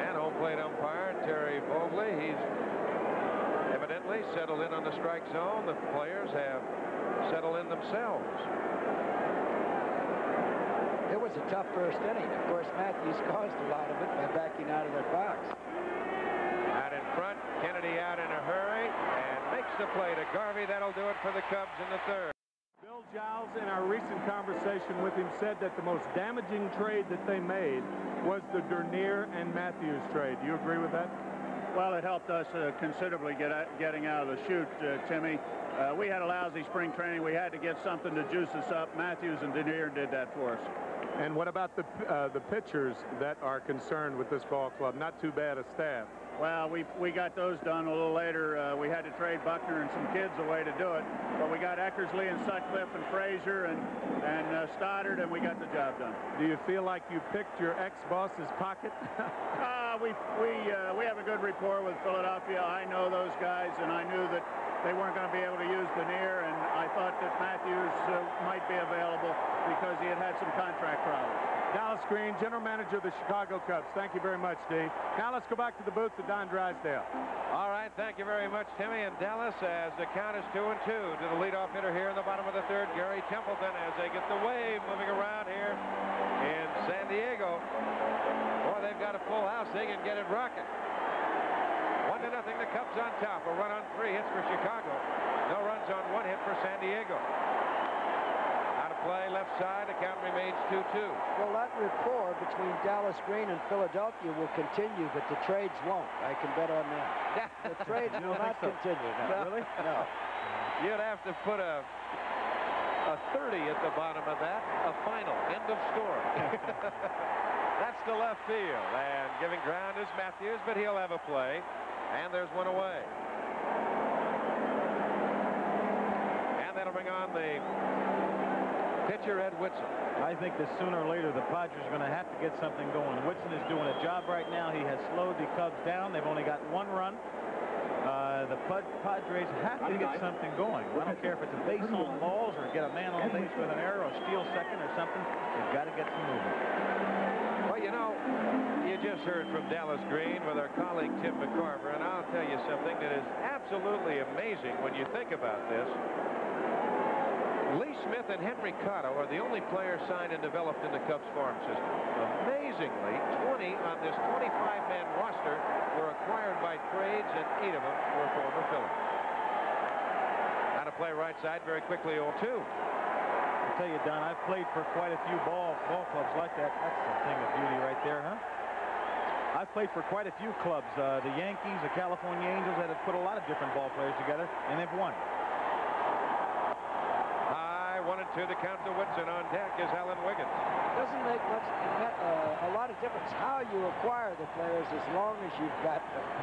[SPEAKER 1] And home plate umpire Terry Bogley. He's evidently settled in on the strike zone. The players have settled in themselves.
[SPEAKER 2] It was a tough first inning. Of course, Matthews caused a lot of it by backing out of that box.
[SPEAKER 1] Out in front, Kennedy out in a hurry and makes the play to Garvey. That'll do it for the Cubs in the third.
[SPEAKER 8] Bill Giles, in our recent conversation with him, said that the most damaging trade that they made was the Dernier and Matthews trade. Do you agree with that?
[SPEAKER 9] Well, it helped us uh, considerably get out, getting out of the chute, uh, Timmy. Uh, we had a lousy spring training. We had to get something to juice us up. Matthews and Dernier did that for us.
[SPEAKER 8] And what about the uh, the pitchers that are concerned with this ball club? Not too bad a staff.
[SPEAKER 9] Well, we we got those done a little later. Uh, we had to trade Buckner and some kids away to do it, but we got Eckersley and Sutcliffe and Frazier and and uh, Stoddard, and we got the job done.
[SPEAKER 8] Do you feel like you picked your ex-boss's pocket?
[SPEAKER 9] We we uh, we have a good rapport with Philadelphia. I know those guys, and I knew that they weren't going to be able to use Dernier, and I thought that Matthews uh, might be available because he had had some contract problems.
[SPEAKER 8] Dallas Green, general manager of the Chicago Cubs. Thank you very much, Dee. Now let's go back to the booth to Don Drysdale.
[SPEAKER 1] All right, thank you very much, Timmy. And Dallas, as the count is two and two to the leadoff hitter here in the bottom of the third, Gary Templeton, as they get the wave moving around here in San Diego. Boy, they've got a full house. They can get it rocking. One to nothing, the Cubs on top. A run on three hits for Chicago. No runs on one hit for San Diego. Out of play, left side. The count remains 2-2.
[SPEAKER 2] Well, that rapport between Dallas Green and Philadelphia will continue, but the trades won't. I can bet on that. The trades will
[SPEAKER 3] don't
[SPEAKER 2] not
[SPEAKER 3] think so?
[SPEAKER 2] continue. No.
[SPEAKER 3] Really?
[SPEAKER 2] No.
[SPEAKER 1] You'd have to put a a 30 at the bottom of that. A final. End of story. The left field. And giving ground is Matthews, but he'll have a play. And there's one away. And that'll bring on the pitcher, Ed Whitson.
[SPEAKER 3] I think that sooner or later the Padres are going to have to get something going. Whitson is doing a job right now. He has slowed the Cubs down. They've only got one run. Uh, the Pad Padres have to get something going. I don't care if it's a base on balls or get a man on base with an error or steal second or something. They've got to get some movement.
[SPEAKER 1] Well, you know, you just heard from Dallas Green with our colleague Tim McCarver, and I'll tell you something that is absolutely amazing when you think about this. Lee Smith and Henry Cotto are the only players signed and developed in the Cubs farm system. Amazingly, 20 on this 25-man roster were acquired by trades, and eight of them were former Phillies. How to play right side very quickly, 0-2.
[SPEAKER 3] I'll tell you, Don, I've played for quite a few ball ball clubs like that. That's a thing of beauty right there, huh? I've played for quite a few clubs. Uh, the Yankees, the California Angels that have put a lot of different ball players together, and they've won.
[SPEAKER 1] High one and two. The count to Whitson on deck is Alan Wiggins.
[SPEAKER 2] Doesn't make much uh, a lot of difference how you acquire the players as long as you've got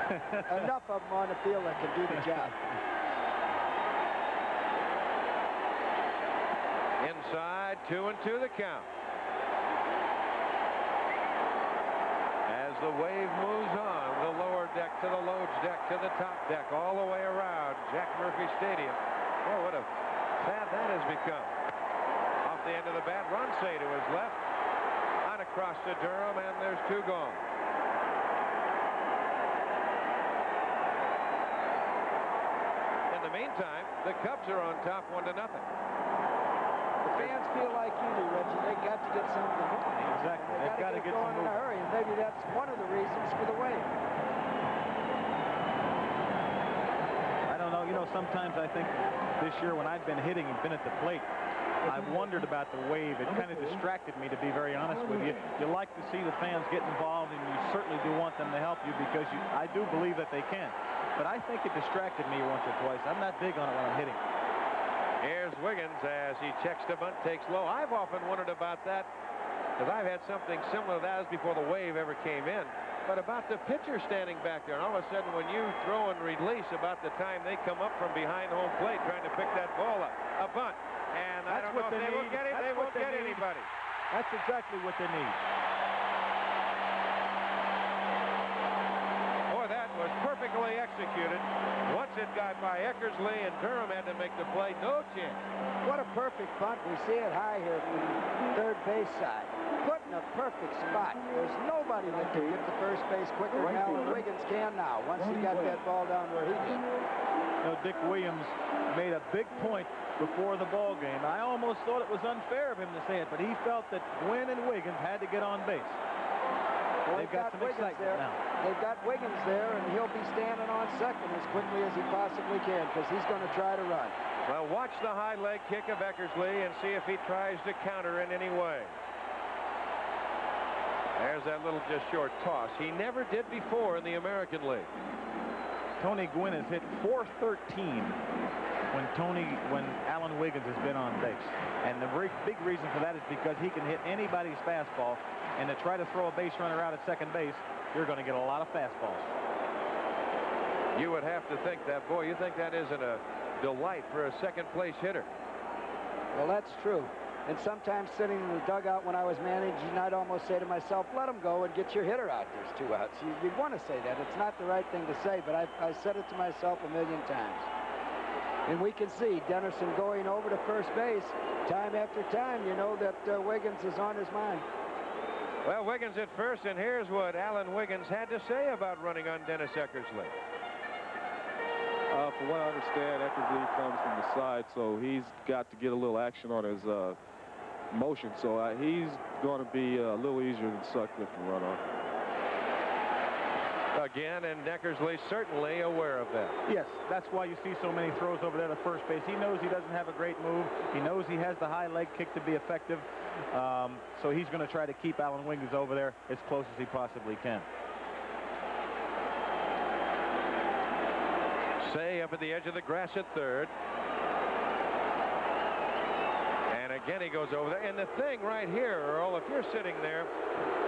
[SPEAKER 2] enough of them on the field that can do the job.
[SPEAKER 1] Inside, two and two the count. As the wave moves on, the lower deck to the loads deck to the top deck, all the way around Jack Murphy Stadium. Boy, what a sad that has become. Off the end of the bat, Ron Cey to his left. On across to Durham, and there's two gone. In the meantime, the Cubs are on top one to nothing.
[SPEAKER 2] The fans feel like you do, Reggie. They got to get something going.
[SPEAKER 3] Exactly.
[SPEAKER 2] They
[SPEAKER 3] They've
[SPEAKER 2] got to
[SPEAKER 3] get
[SPEAKER 2] get
[SPEAKER 3] some
[SPEAKER 2] going in a hurry, and maybe that's one of the reasons for the wave.
[SPEAKER 3] I don't know. You know, sometimes I think this year when I've been hitting and been at the plate, I've wondered about the wave. It kind of distracted me, to be very honest with you. You like to see the fans get involved, and you certainly do want them to help you because you, I do believe that they can. But I think it distracted me once or twice. I'm not big on it when I'm hitting.
[SPEAKER 1] Here's Wiggins as he checks the bunt, takes low. I've often wondered about that because I've had something similar to that as before the wave ever came in. But about the pitcher standing back there, and all of a sudden when you throw and release about the time they come up from behind home plate trying to pick that ball up, a bunt. And I
[SPEAKER 3] That's
[SPEAKER 1] don't know
[SPEAKER 3] what
[SPEAKER 1] if
[SPEAKER 3] they
[SPEAKER 1] they will
[SPEAKER 3] need.
[SPEAKER 1] get it.
[SPEAKER 3] That's
[SPEAKER 1] They won't
[SPEAKER 3] they
[SPEAKER 1] get
[SPEAKER 3] need.
[SPEAKER 1] anybody.
[SPEAKER 3] That's exactly what they need.
[SPEAKER 1] Boy, that was perfectly executed. Once it got by Eckersley and Durham had to make the play, no chance.
[SPEAKER 2] What a perfect bunt. We see it high here from the third base side. Put in a perfect spot. There's nobody that can get to first base quicker than Alan Wiggins can now, once he got that ball down where he did.
[SPEAKER 3] You know, Dick Williams made a big point before the ball game. I almost thought it was unfair of him to say it, but he felt that Gwynn and Wiggins had to get on base.
[SPEAKER 2] Well,
[SPEAKER 3] They've got some
[SPEAKER 2] Wiggins
[SPEAKER 3] excitement
[SPEAKER 2] there.
[SPEAKER 3] now.
[SPEAKER 2] They've got Wiggins there, and he'll be standing on second as quickly as he possibly can because he's going to try to run.
[SPEAKER 1] Well, watch the high leg kick of Eckersley and see if he tries to counter in any way. There's that little just short toss. He never did before in the American League.
[SPEAKER 3] Tony Gwynn has hit 413 when Tony, when Alan Wiggins has been on base. And the re- big reason for that is because he can hit anybody's fastball. And to try to throw a base runner out at second base, you're going to get a lot of fastballs.
[SPEAKER 1] You would have to think that, boy, you think that isn't a delight for a second place hitter.
[SPEAKER 2] Well, that's true. And sometimes sitting in the dugout when I was managing, I'd almost say to myself, let him go and get your hitter out. There's two outs. You, you'd want to say that. It's not the right thing to say, but I, I said it to myself a million times. And we can see Dennerson going over to first base time after time. You know that uh, Wiggins is on his mind.
[SPEAKER 1] Well, Wiggins at first, and here's what Alan Wiggins had to say about running on Dennis Eckersley.
[SPEAKER 10] Uh, from what I understand, Eckersley comes from the side, so he's got to get a little action on his uh, motion. So uh, he's going to be uh, a little easier than Sutcliffe to run on.
[SPEAKER 1] Again, and Eckersley certainly aware of that.
[SPEAKER 3] Yes, that's why you see so many throws over there to first base. He knows he doesn't have a great move. He knows he has the high leg kick to be effective. Um, so he's going to try to keep Alan Wiggins over there as close as he possibly can.
[SPEAKER 1] Say up at the edge of the grass at third. And again, he goes over there. And the thing right here, Earl, if you're sitting there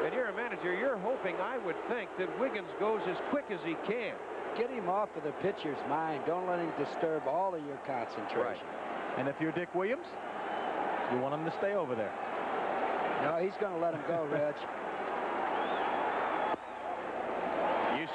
[SPEAKER 1] and you're a manager, you're hoping, I would think, that Wiggins goes as quick as he can.
[SPEAKER 2] Get him off of the pitcher's mind. Don't let him disturb all of your concentration.
[SPEAKER 3] And if you're Dick Williams, you want him to stay over there.
[SPEAKER 2] No, he's going to let him go, Reg.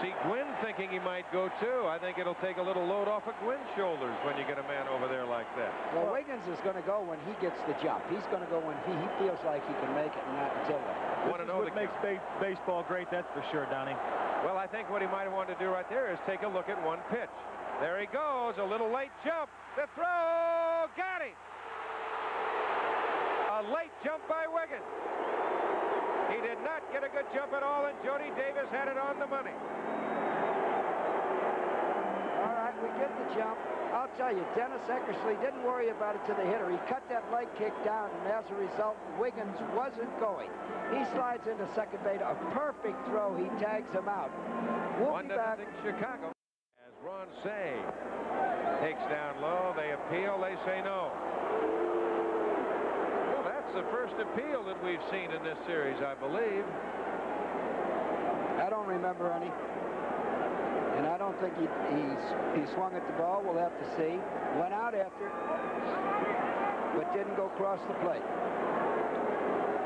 [SPEAKER 1] see Gwynn thinking he might go too. I think it'll take a little load off of Gwynn's shoulders when you get a man over there like that.
[SPEAKER 2] Well, well Wiggins is going to go when he gets the jump. He's going to go when he, he feels like he can make it and not until then.
[SPEAKER 1] Want to know
[SPEAKER 3] what makes ba baseball great, that's for sure, Donnie.
[SPEAKER 1] Well, I think what he might want to do right there is take a look at one pitch. There he goes, a little late jump. The throw, got him. A late jump by Wiggins. He did not get a good jump at all, and Jody Davis had it on the money
[SPEAKER 2] we get the jump. I'll tell you, Dennis Eckersley didn't worry about it to the hitter. He cut that leg kick down, and as a result, Wiggins wasn't going. He slides into second base. A perfect throw. He tags him out. We'll
[SPEAKER 1] One
[SPEAKER 2] be back.
[SPEAKER 1] Chicago. As Ron Cey takes down low, they appeal. They say no. Well, that's the first appeal that we've seen in this series, I believe.
[SPEAKER 2] I don't remember any. Don't think he, he's, he swung at the ball. We'll have to see. Went out after, but didn't go across the plate.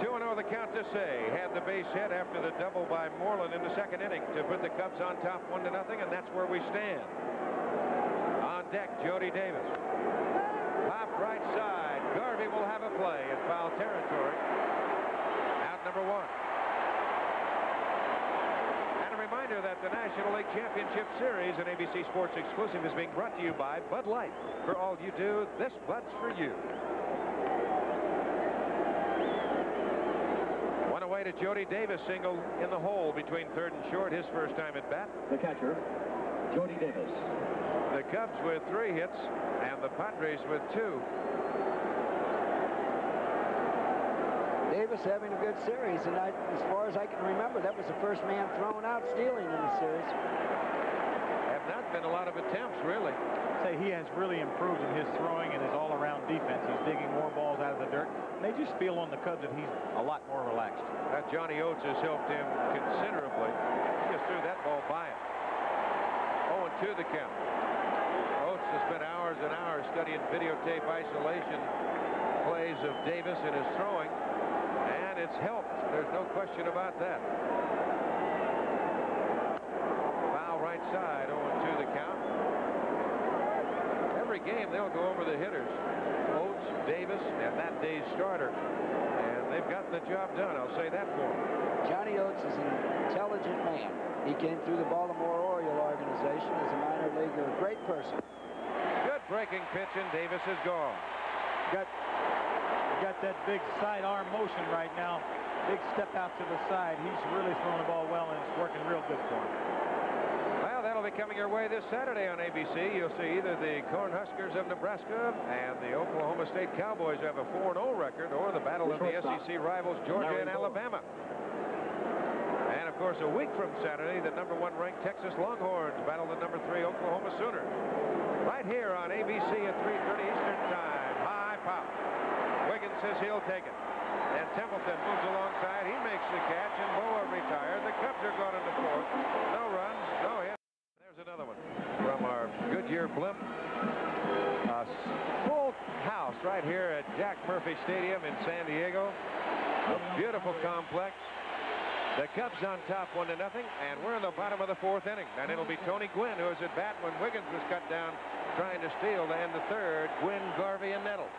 [SPEAKER 1] 2-0 the count to Cey. Had the base hit after the double by Moreland in the second inning to put the Cubs on top 1 to nothing, and that's where we stand. On deck, Jody Davis. Pop right side. Garvey will have a play in foul territory. Out number one. And a reminder that the National League Championship Series, and ABC Sports exclusive, is being brought to you by Bud Light. For all you do, this Bud's for you. One away to Jody Davis, single in the hole between third and short, his first time at bat.
[SPEAKER 7] The catcher, Jody Davis.
[SPEAKER 1] The Cubs with three hits and the Padres with two.
[SPEAKER 2] Davis having a good series, and I, as far as I can remember, that was the first man thrown out stealing in the series.
[SPEAKER 1] Have not been a lot of attempts, really.
[SPEAKER 3] Say he has really improved in his throwing and his all-around defense. He's digging more balls out of the dirt. And they just feel on the Cubs that he's a lot more relaxed.
[SPEAKER 1] That Johnny Oates has helped him considerably. He just threw that ball by him. 0 2 the count. Oates has spent hours and hours studying videotape isolation plays of Davis in his throwing, and it's helped. There's no question about that. Foul right side, 0 2 the count. Every game they'll go over the hitters. Oates, Davis, and that day's starter. And they've gotten the job done, I'll say that for them.
[SPEAKER 2] Johnny Oates is an intelligent man. He came through the Baltimore Oriole organization as a minor leaguer. A great person.
[SPEAKER 1] Good breaking pitch, and Davis is gone.
[SPEAKER 3] Got, got that big side arm motion right now. Big step out to the side. He's really throwing the ball well, and it's working real good for him.
[SPEAKER 1] Well, that'll be coming your way this Saturday on ABC. You'll see either the Cornhuskers of Nebraska and the Oklahoma State Cowboys have a 4-0 record, or the battle of the SEC rivals Georgia and Alabama. And, of course, a week from Saturday, the number one ranked Texas Longhorns battle the number three Oklahoma Sooners. Right here on ABC at 3.30 Eastern Time. Says he'll take it. And Templeton moves alongside. He makes the catch, and Bowa retired. The Cubs are going into fourth. No runs, no hits. There's another one from our Goodyear blimp. A full house right here at Jack Murphy Stadium in San Diego. A beautiful complex. The Cubs on top one to nothing, and we're in the bottom of the fourth inning. And it'll be Tony Gwynn who is at bat when Wiggins was cut down trying to steal to end the third. Gwynn, Garvey, and Nettle.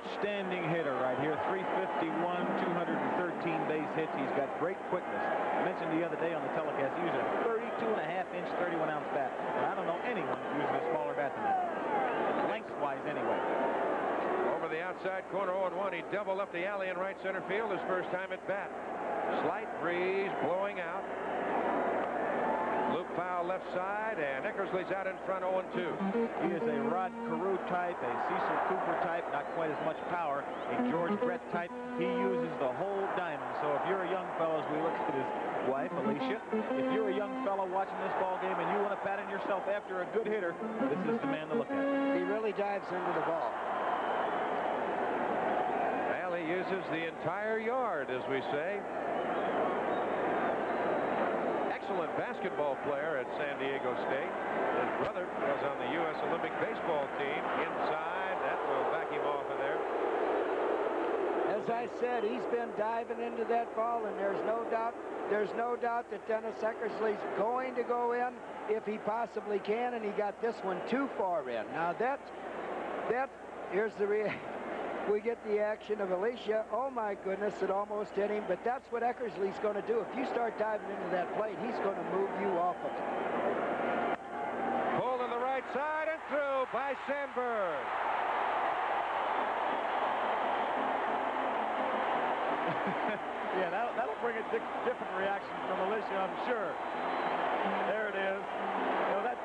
[SPEAKER 3] Outstanding hitter right here. 351, 213 base hits. He's got great quickness. I mentioned the other day on the telecast, he used a 32 and a half inch, 31 ounce bat. And I don't know anyone using a smaller bat than that. Lengthwise anyway.
[SPEAKER 1] Over the outside corner, 0-1. He double up the alley in right center field his first time at bat. Slight breeze blowing out. Luke foul left side, and Eckersley's out in front 0-2.
[SPEAKER 3] He is a Rod Carew type, a Cecil Cooper type, not quite as much power. A George Brett type. He uses the whole diamond. So if you're a young fellow, as we look at his wife, Alicia, if you're a young fellow watching this ball game and you want to pattern yourself after a good hitter, this is the man to look at.
[SPEAKER 2] He really dives into the ball.
[SPEAKER 1] Well, he uses the entire yard, as we say. Excellent basketball player at San Diego State. His brother was on the U.S. Olympic baseball team. Inside, that will back him off of there.
[SPEAKER 2] As I said, he's been diving into that ball, and there's no doubt, there's no doubt that Dennis Eckersley's going to go in if he possibly can, and he got this one too far in. Now that, that, here's the re we get the action of Alicia. Oh, my goodness, it almost hit him. But that's what Eckersley's going to do. If you start diving into that plate, he's going to move you off of it.
[SPEAKER 1] Pull on the right side and through by Sandberg.
[SPEAKER 3] yeah, that'll, that'll bring a di different reaction from Alicia, I'm sure. There it is.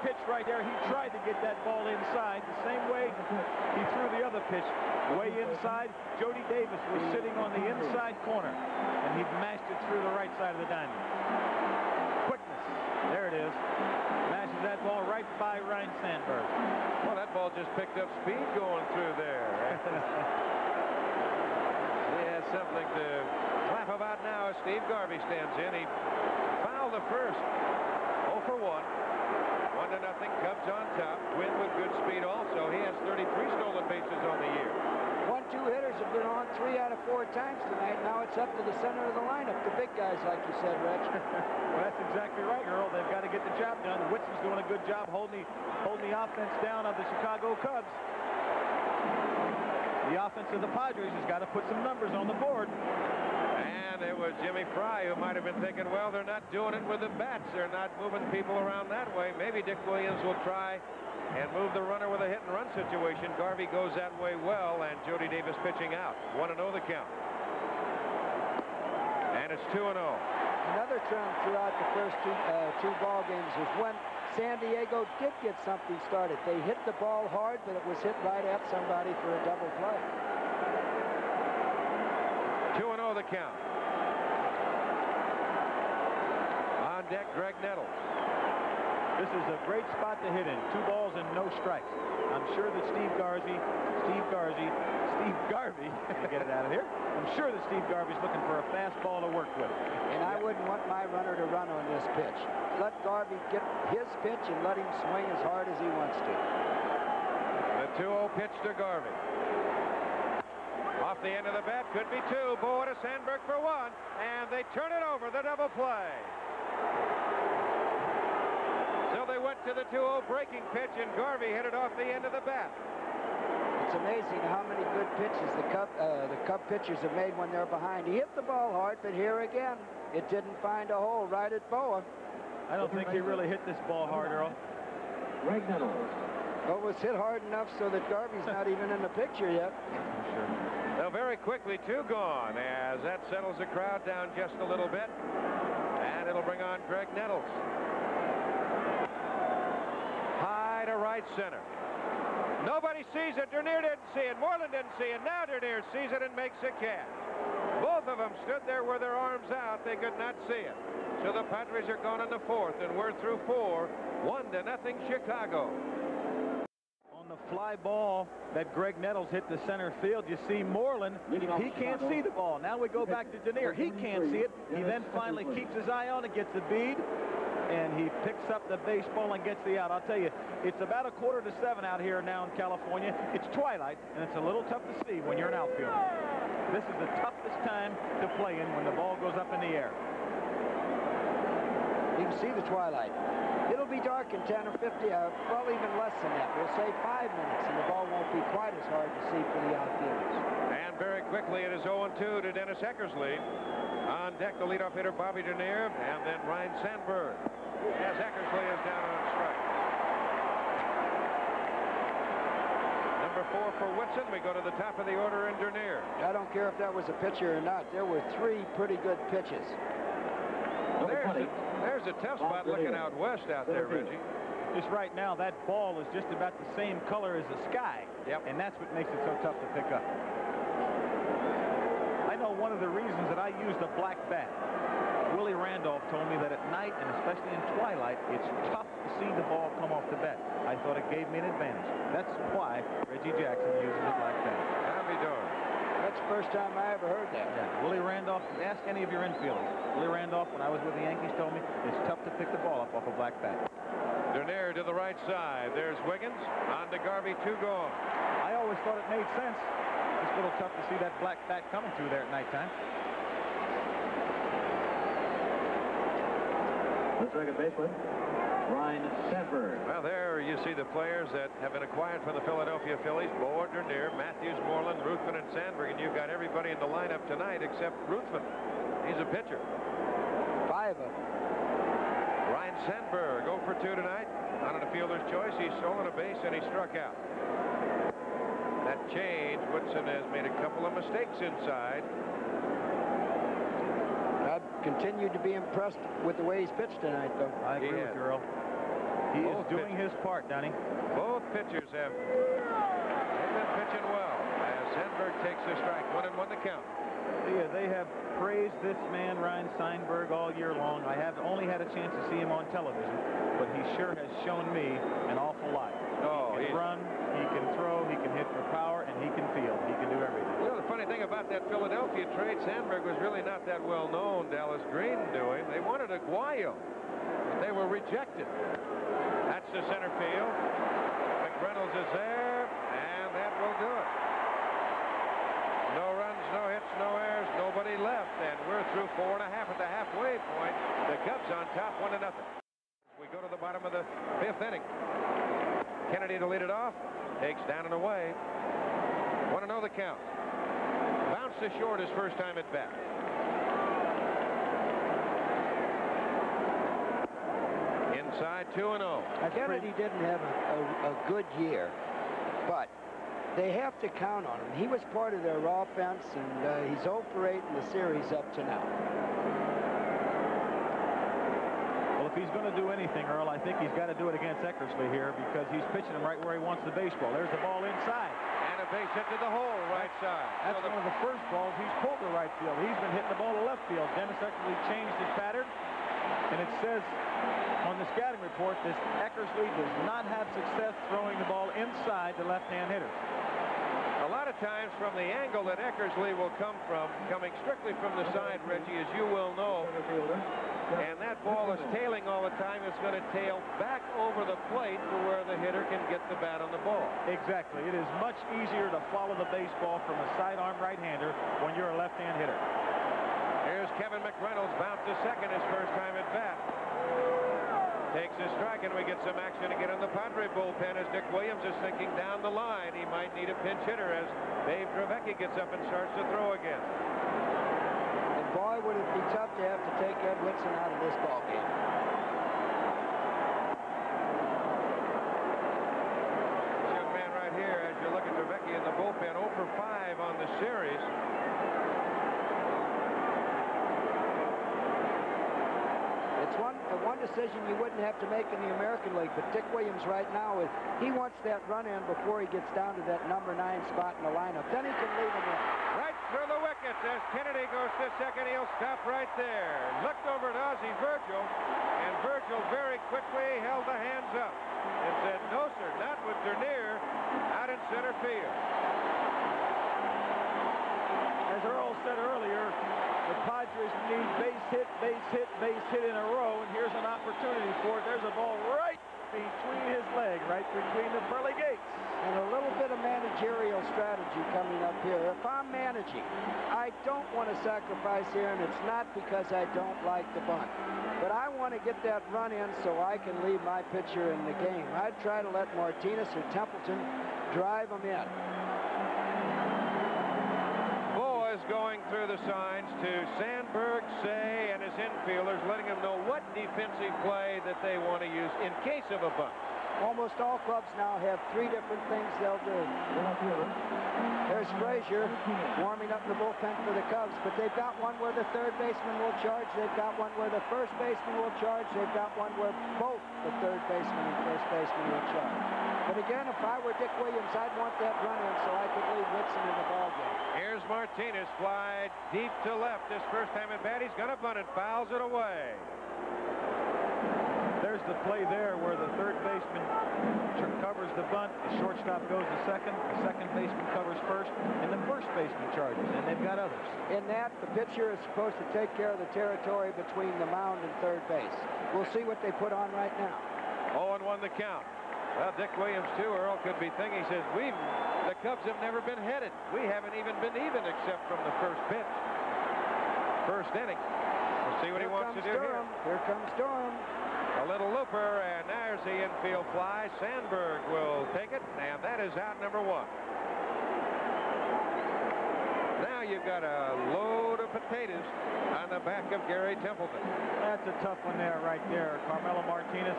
[SPEAKER 3] You know, that pitch right there, he tried to get that ball inside the same way he threw the other pitch. Way inside, Jody Davis was sitting on the inside corner, and he mashed it through the right side of the diamond. Quickness. There it is. Mashes that ball right by Ryne Sandberg.
[SPEAKER 1] Well, that ball just picked up speed going through there. he has something to clap about now as Steve Garvey stands in. He fouled the first. 0 for 1. 1 to nothing. Cubs on top. Win with good speed also. He has 33 stolen bases on the year.
[SPEAKER 2] One-two hitters have been on three out of four times tonight. Now it's up to the center of the lineup, the big guys, like you said, Reg.
[SPEAKER 3] well, that's exactly right, Earl. They've got to get the job done. Whitson's doing a good job holding the, holding the offense down of the Chicago Cubs. The offense of the Padres has got to put some numbers on the board.
[SPEAKER 1] And it was Jimmy Frey who might have been thinking, well, they're not doing it with the bats. They're not moving people around that way. Maybe Dick Williams will try and move the runner with a hit and run situation. Garvey goes that way well, and Jody Davis pitching out. 1 0 the count. And it's 2 0.
[SPEAKER 2] Another trend throughout the first two, uh, two ball games was when San Diego did get something started. They hit the ball hard, but it was hit right at somebody for a double play.
[SPEAKER 1] 2 0 the count. On deck, Graig Nettles.
[SPEAKER 3] This is a great spot to hit in. Two balls and no strikes. I'm sure that Steve Garvey, Steve Garvey, Steve Garvey, get it out of here. I'm sure that Steve Garvey's looking for a fastball to work with.
[SPEAKER 2] And I wouldn't want my runner to run on this pitch. Let Garvey get his pitch and let him swing as hard as he wants to.
[SPEAKER 1] The 2-0 pitch to Garvey. Off the end of the bat, could be two. Bowa to Sandberg for one, and they turn it over, the double play. So they went to the 2-0 breaking pitch, and Garvey hit it off the end of the bat.
[SPEAKER 2] It's amazing how many good pitches the Cub, uh, the Cub pitchers have made when they're behind. He hit the ball hard, but here again, it didn't find a hole right at Bowa.
[SPEAKER 3] I don't think he really hit this ball hard, Earl.
[SPEAKER 7] Graig Nettles.
[SPEAKER 2] Well, it was hit hard enough so that Garvey's not even in the picture yet.
[SPEAKER 3] Sure.
[SPEAKER 1] Now, very quickly, two gone as that settles the crowd down just a little bit. And it'll bring on Graig Nettles. High to right center. Nobody sees it. Dernier didn't see it. Moreland didn't see it. Now Dernier sees it and makes a catch. Both of them stood there with their arms out. They could not see it. So the Padres are gone in the fourth, and we're through four. One to nothing Chicago.
[SPEAKER 3] Fly ball that Graig Nettles hit the center field, you see Moreland. He can't see the ball. Now we go back to Dernier. He can't see it. He then finally keeps his eye on it, gets the bead, and he picks up the baseball and gets the out. I'll tell you, it's about a quarter to seven out here now in California. It's twilight, and it's a little tough to see when you're an outfielder. This is the toughest time to play in when the ball goes up in the air.
[SPEAKER 2] You can see the twilight. It'll be dark in 10 or 50, uh, well, even less than that. We'll say five minutes, and the ball won't be quite as hard to see for the outfielders.
[SPEAKER 1] And very quickly, it is 0-2 to Dennis Eckersley. On deck, the leadoff hitter, Bobby Dernier, and then Ryne Sandberg. As Eckersley is down on strike. Number four for Whitson. We go to the top of the order in Dernier.
[SPEAKER 2] I don't care if that was a pitcher or not. There were three pretty good pitches.
[SPEAKER 1] There's a, there's a tough spot looking out west out there, Reggie.
[SPEAKER 3] Just right now, that ball is just about the same color as the sky.
[SPEAKER 1] Yep.
[SPEAKER 3] And that's what makes it so tough to pick up. I know one of the reasons that I used a black bat. Willie Randolph told me that at night, and especially in twilight, it's tough to see the ball come off the bat. I thought it gave me an advantage. That's why Reggie Jackson uses a black bat.
[SPEAKER 1] I'll be darned.
[SPEAKER 2] That's the first time I ever heard that.
[SPEAKER 3] Yeah. Willie Randolph, ask any of your infielders. Willie Randolph, when I was with the Yankees, told me it's tough to pick the ball up off a black bat.
[SPEAKER 1] Dernier to the right side. There's Wiggins. On to Garvey, two gone.
[SPEAKER 3] I always thought it made sense. It's a little tough to see that black bat coming through there at nighttime.
[SPEAKER 7] The second baseman, Ryne Sandberg.
[SPEAKER 1] Well, there you see the players that have been acquired from the Philadelphia Phillies. Bowa, Dernier, Matthews, Moreland, Ruthven, and Sandberg. And you've got everybody in the lineup tonight except Ruthven. He's a pitcher.
[SPEAKER 2] Five of them.
[SPEAKER 1] Ryne Sandberg, 0 for 2 tonight. On a fielder's choice, he's stolen a base and he struck out. That change, Whitson has made a couple of mistakes inside.
[SPEAKER 2] Continued to be impressed with the way he's pitched tonight, though.
[SPEAKER 3] I agree
[SPEAKER 1] He
[SPEAKER 3] with you, Earl. He
[SPEAKER 1] Both
[SPEAKER 3] is doing his part, Donnie.
[SPEAKER 1] Both pitchers have they've been pitching well as Sandberg takes the strike. One and one the count.
[SPEAKER 3] Yeah, they have praised this man, Ryne Sandberg, all year long. I have only had a chance to see him on television, but he sure has shown me an awful lot.
[SPEAKER 1] Oh,
[SPEAKER 3] he
[SPEAKER 1] he's-
[SPEAKER 3] can run, he can throw, he can hit for power, and he can field. He can do everything.
[SPEAKER 1] Funny thing about that Philadelphia trade, Sandberg was really not that well known. Dallas Green knew him. They wanted Aguayo, but they were rejected. That's the center field. McReynolds is there, and that will do it. No runs, no hits, no errors, nobody left, and we're through four and a half at the halfway point. The Cubs on top, one to nothing. We go to the bottom of the fifth inning. Kennedy to lead it off, takes down and away. Want to know the count. Bounced to short his first time at bat. Inside 2 and oh. 0.
[SPEAKER 2] Kennedy didn't have a, a, a good year, but they have to count on him. He was part of their offense, and uh, he's 0 for 8 in the series up to now.
[SPEAKER 3] Well, if he's going to do anything, Earl, I think he's got to do it against Eckersley here because he's pitching him right where he wants the baseball. There's the ball inside.
[SPEAKER 1] A base hit to the hole, right side.
[SPEAKER 3] That's
[SPEAKER 1] So
[SPEAKER 3] one of the first balls he's pulled to right field. He's been hitting the ball to left field. Dennis Eckersley changed his pattern, and it says on the scouting report this Eckersley does not have success throwing the ball inside the left-hand hitter.
[SPEAKER 1] A lot of times from the angle that Eckersley will come from, coming strictly from the side, Reggie, as you will know, and that ball is tailing all the time, it's going to tail back over the plate to where the hitter can get the bat on the ball.
[SPEAKER 3] Exactly. It is much easier to follow the baseball from a sidearm right-hander when you're a left-hand hitter.
[SPEAKER 1] Here's Kevin McReynolds, bounced to second his first time at bat. Takes a strike, and we get some action again in the Padre bullpen as Dick Williams is thinking down the line. He might need a pinch hitter as Dave Dravecky gets up and starts to throw again.
[SPEAKER 2] And boy, would it be tough to have to take Ed Whitson out of this ball game.
[SPEAKER 1] This young man right here, as you look at Dravecky in the bullpen, 0 for 5 on the series.
[SPEAKER 2] It's one uh, one decision you wouldn't have to make in the American League, but Dick Williams right now is he wants that run in before he gets down to that number nine spot in the lineup. Then he can leave him in.
[SPEAKER 1] Right through the wickets as Kennedy goes to second. He'll stop right there. Looked over at Ozzie Virgil, and Virgil very quickly held the hands up and said, no, sir, not with Dernier out in center field.
[SPEAKER 3] As Earl said earlier, the Padres need base hit, base hit, base hit in a row, and here's an opportunity for it. There's a ball right between his leg, right between the pearly gates.
[SPEAKER 2] And a little bit of managerial strategy coming up here. If I'm managing, I don't want to sacrifice here, and it's not because I don't like the bunt. But I want to get that run in so I can leave my pitcher in the game. I'd try to let Martinez or Templeton drive him in.
[SPEAKER 1] Bo is going through the signs to Sandberg, Cey, and his infielders, letting them know what defensive play that they want to use in case of a bunt.
[SPEAKER 2] Almost all clubs now have three different things they'll do. There's Frazier warming up the bullpen for the Cubs, but they've got one where the third baseman will charge. They've got one where the first baseman will charge. They've got one where both the third baseman and first baseman will charge. But again, if I were Dick Williams, I'd want that run in so I could leave Whitson in the ballgame.
[SPEAKER 1] Here's Martinez, fly deep to left. This first time at bat, he's going to bunt it, fouls it away.
[SPEAKER 3] There's the play there where the third baseman covers the bunt, the shortstop goes to second, the second baseman covers first, and the first baseman charges, and they've got others.
[SPEAKER 2] In that, the pitcher is supposed to take care of the territory between the mound and third base. We'll see what they put on right now.
[SPEAKER 1] 0 and 1 the count. Well, Dick Williams, too, Earl could be thinking, he says, we've, the Cubs have never been headed. We haven't even been even except from the first pitch. First inning. We'll see what he wants to do
[SPEAKER 2] Durham.
[SPEAKER 1] here.
[SPEAKER 2] Here comes Durham.
[SPEAKER 1] A little looper, and there's the infield fly. Sandberg will take it, and that is out number one. You've got a load of potatoes on the back of Gary Templeton.
[SPEAKER 3] That's a tough one there, right there. Carmelo Martinez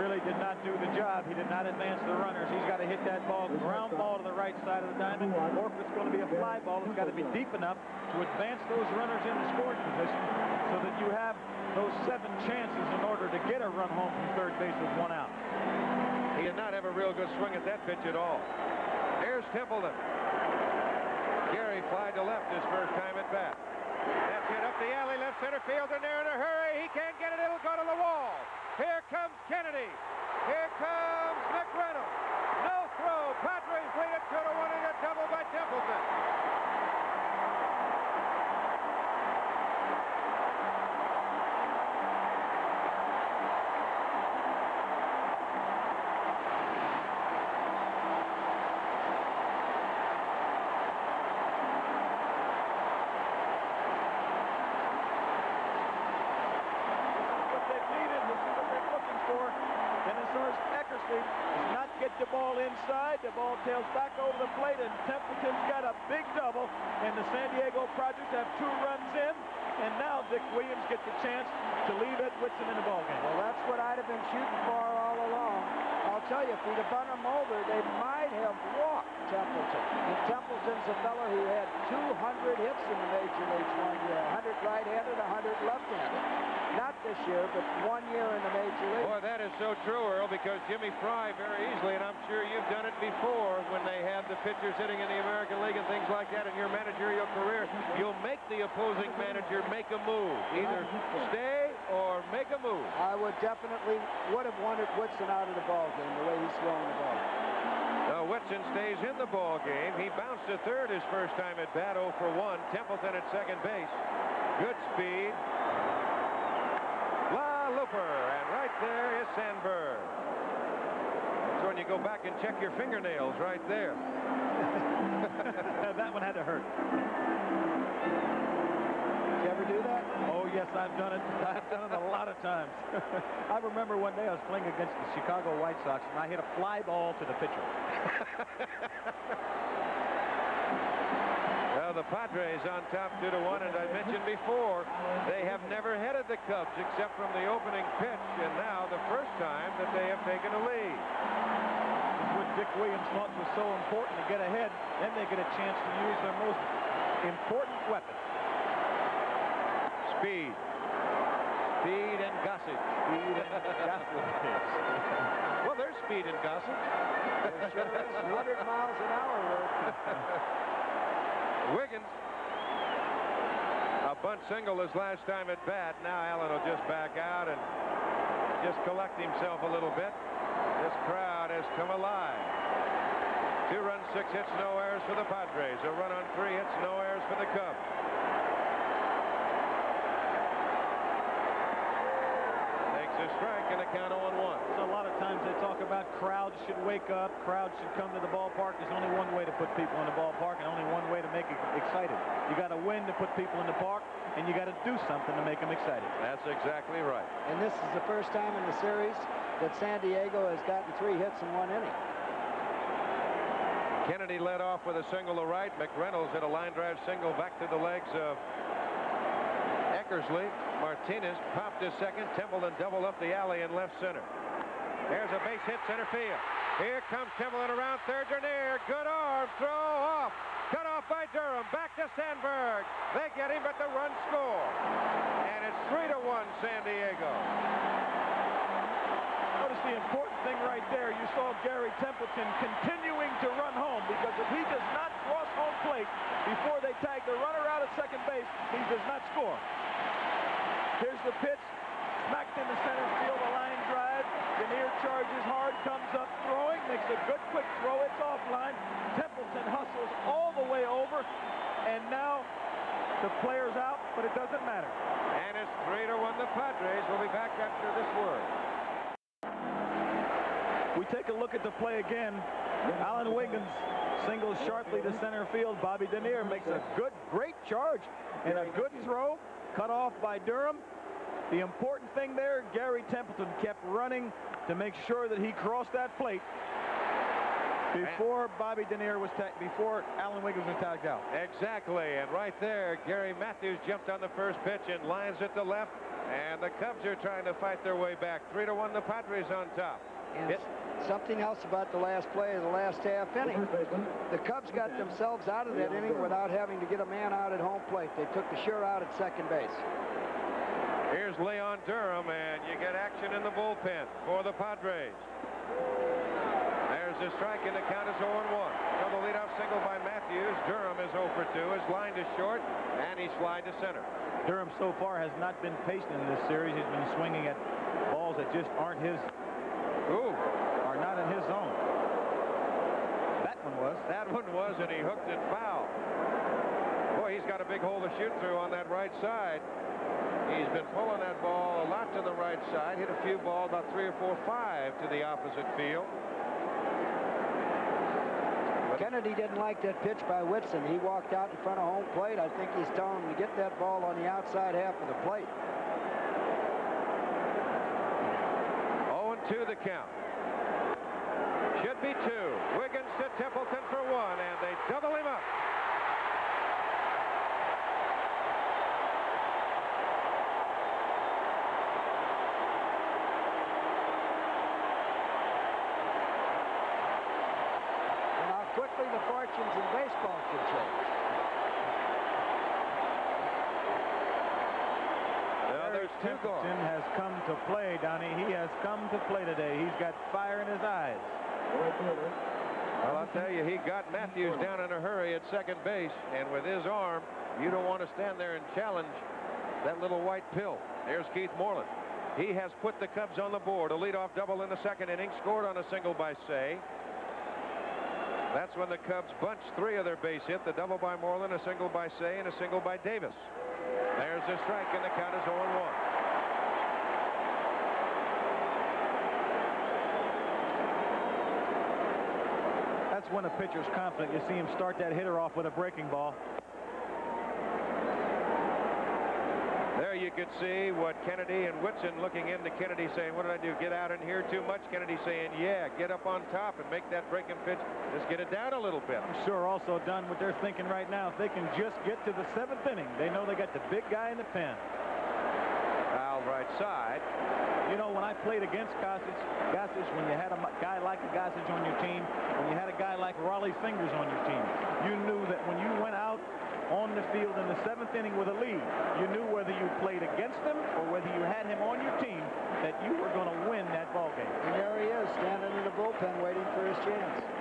[SPEAKER 3] really did not do the job. He did not advance the runners. He's got to hit that ball, ground ball to the right side of the diamond, or if it's going to be a fly ball, it's got to be deep enough to advance those runners into scoring position so that you have those seven chances in order to get a run home from third base with one out.
[SPEAKER 1] He did not have a real good swing at that pitch at all. Here's Templeton. Gary fly to left his first time at bat. That's it up the alley, left center field, and they're in a hurry. He can't get it. It'll go to the wall. Here comes Kennedy. Here comes McReynolds. No throw. Padres lead it two to one in a double by Templeton.
[SPEAKER 3] what they've needed. This is what they're looking for. And as does not get the ball inside, the ball tails back over the plate, and Templeton's got a big double, and the San Diego Projects have two runs in, and now Dick Williams gets the chance to leave Ed Whitson in the ballgame.
[SPEAKER 2] Well, that's what I'd have been shooting for all along. I'll tell you, if he'd have run him over, they might have walked Templeton. And Templeton's a fellow who had 200 hits in the major leagues one year, 100 right-handed, 100 left-handed. Not this year, but one year in the major league.
[SPEAKER 1] Boy, that is so true, Earl, because Jimmy Frey very easily, and I'm sure you've done it before when they have the pitchers hitting in the American League and things like that in your managerial career, you'll make the opposing manager make a move. Either stay or make a move.
[SPEAKER 2] I would definitely would have wanted Whitson out of the ball game the way he's throwing the ball.
[SPEAKER 1] Whitson stays in the ball game. He bounced to third his first time at bat, 0 for 1. Templeton at second base. Good speed. La Looper, and right there is Sandberg. So when you go back and check your fingernails right there.
[SPEAKER 3] that one had to hurt.
[SPEAKER 2] You ever do that?
[SPEAKER 3] Oh, yes, I've done it. I've done it a lot of times. I remember one day I was playing against the Chicago White Sox, and I hit a fly ball to the pitcher.
[SPEAKER 1] Well, the Padres on top 2 to 1, and I mentioned before, they have never headed the Cubs except from the opening pitch, and now the first time that they have taken a lead.
[SPEAKER 3] What Dick Williams thought was so important to get ahead. Then they get a chance to use their most important weapon.
[SPEAKER 1] Speed. Speed and gossage.
[SPEAKER 3] Speed and gossage.
[SPEAKER 1] well, there's speed and gossage.
[SPEAKER 2] There sure is. 100 miles an hour.
[SPEAKER 1] Wiggins. A bunt single his last time at bat. Now Alan will just back out and just collect himself a little bit. This crowd has come alive. Two runs, six hits, no errors for the Padres. A run on three hits, no errors for the Cubs. Takes a strike and a count on one.
[SPEAKER 3] So a lot of times they talk about crowds should wake up, crowds should come to the ballpark. There's only one way to put people in the ballpark and only one way to make it excited. You got to win to put people in the park, and you got to do something to make them excited.
[SPEAKER 1] That's exactly right.
[SPEAKER 2] And this is the first time in the series that San Diego has gotten three hits in one inning.
[SPEAKER 1] Kennedy led off with a single to right. McReynolds hit a line drive single back to the legs of Eckersley. Martinez popped to second. Templeton doubled up the alley in left center. There's a base hit center field. Here comes Templeton around third to near. Good arm. Throw off. Cut off by Durham. Back to Sandberg. They get him, but the run score. And it's 3 to 1 San Diego.
[SPEAKER 3] Notice the important thing right there. You saw Gary Templeton continuing to run home because if he does not cross home plate before they tag the runner out at second base, he does not score. Here's the pitch. Smacked into center field, a line drive. Dernier charges hard, comes up throwing, makes a good quick throw. It's offline. Templeton hustles all the way over, and now the player's out, but it doesn't matter.
[SPEAKER 1] And it's 3 to 1 the Padres. We'll be back after this word.
[SPEAKER 3] We take a look at the play again. Alan Wiggins singles sharply to center field. Bobby Dernier makes a good, great charge and a good throw. Cut off by Durham. The important thing there, Gary Templeton kept running to make sure that he crossed that plate. Before Bobby Dernier was ta- before Alan Wiggins was tagged out.
[SPEAKER 1] Exactly, and right there, Gary Matthews jumped on the first pitch and lines it to left, and the Cubs are trying to fight their way back. Three to one, the Padres on top.
[SPEAKER 2] And
[SPEAKER 1] It-
[SPEAKER 2] something else about the last play of the last half inning. The Cubs got themselves out of that inning without having to get a man out at home plate. They took the sure out at second base.
[SPEAKER 1] Here's Leon Durham, and you get action in the bullpen for the Padres. There's a strike, and the count is 0-1. So the leadoff single by Matthews. Durham is 0 for 2. His line is short, and he slide to center.
[SPEAKER 3] Durham so far has not been patient in this series. He's been swinging at balls that just aren't his,
[SPEAKER 1] Ooh,
[SPEAKER 3] in his zone. That one was.
[SPEAKER 1] that one was, and he hooked it foul. Boy, he's got a big hole to shoot through on that right side. He's been pulling that ball a lot to the right side. Hit a few balls, about three or four, five to the opposite field.
[SPEAKER 2] Kennedy didn't like that pitch by Whitson. He walked out in front of home plate. I think he's telling him to get that ball on the outside half of the plate.
[SPEAKER 1] 0-2 the count. Should be two. Wiggins to Templeton for one, and they double him up.
[SPEAKER 2] And how quickly the fortunes in baseball can change.
[SPEAKER 1] Now there's two
[SPEAKER 3] Templeton has come to play, Donnie. He has come to play today. He's got fire in his eyes.
[SPEAKER 1] Well, I'll tell you, he got Matthews down in a hurry at second base, and with his arm, you don't want to stand there and challenge that little white pill. There's Keith Moreland. He has put the Cubs on the board. A leadoff double in the second inning, scored on a single by Cey. That's when the Cubs bunched three of their base hit, the double by Moreland, a single by Cey, and a single by Davis. There's a strike, and the count is 0-1.
[SPEAKER 3] That's when a pitcher's confident. You see him start that hitter off with a breaking ball.
[SPEAKER 1] There you could see what Kennedy and Whitson looking into Kennedy saying, what did I do, get out in here too much? Kennedy saying, yeah, get up on top and make that breaking pitch. Just get it down a little bit.
[SPEAKER 3] I'm sure also done what they're thinking right now. If they can just get to the seventh inning, they know they got the big guy in the pen.
[SPEAKER 1] Right side.
[SPEAKER 3] You know, when I played against Gossage, Gossage, when you had a guy like Gossage on your team, when you had a guy like Rollie Fingers on your team, you knew that when you went out on the field in the seventh inning with a lead, you knew whether you played against him or whether you had him on your team, that you were going to win that ball game.
[SPEAKER 2] And there he is, standing in the bullpen waiting for his chance.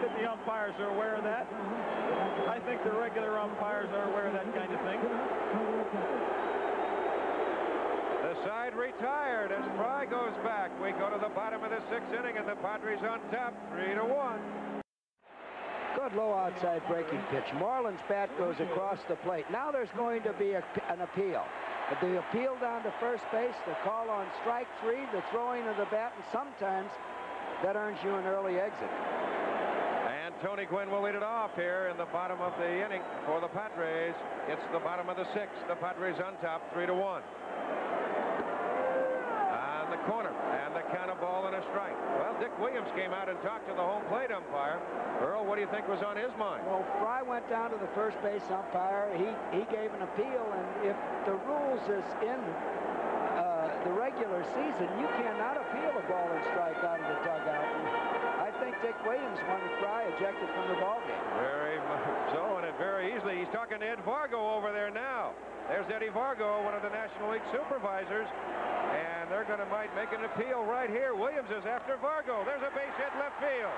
[SPEAKER 3] That the umpires are aware of that. I think the regular umpires are aware of that kind of thing.
[SPEAKER 1] The side retired as Frey goes back. We go to the bottom of the sixth inning, and the Padres on top, three to one.
[SPEAKER 2] Good low outside breaking pitch. Moreland's bat goes across the plate. Now there's going to be a, an appeal. The appeal down to first base, the call on strike three, the throwing of the bat, and sometimes that earns you an early exit.
[SPEAKER 1] Tony Gwynn will lead it off here in the bottom of the inning for the Padres. It's the bottom of the sixth. The Padres on top, three to one. On the corner, and the count of ball and a strike. Well, Dick Williams came out and talked to the home plate umpire. Earl, what do you think was on his mind?
[SPEAKER 2] Well, Frey went down to the first base umpire. He he gave an appeal, and if the rules is in uh, the regular season, you cannot appeal a ball and strike out of the dugout. And I think Dick Williams wanted Frey ejected from the ball game.
[SPEAKER 1] Very much so, and it very easily. He's talking to Ed Vargo over there now. There's Eddie Vargo, one of the National League supervisors, and they're going to might make an appeal right here. Williams is after Vargo. There's a base hit left field.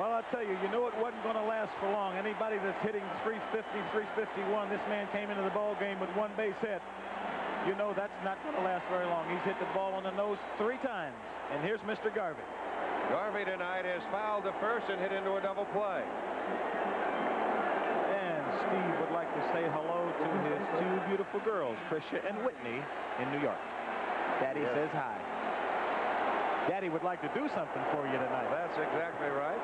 [SPEAKER 3] Well, I'll tell you, you knew it wasn't going to last for long. Anybody that's hitting 350, 351, this man came into the ball game with one base hit. You know that's not going to last very long. He's hit the ball on the nose three times. And here's Mr. Garvey.
[SPEAKER 1] Garvey tonight has fouled to first and hit into a double play.
[SPEAKER 3] And Steve would like to say hello to his two beautiful girls, Tricia and Whitney, in New York. Daddy
[SPEAKER 1] Yes.
[SPEAKER 3] says hi. Daddy would like to do something for you tonight.
[SPEAKER 1] That's exactly right.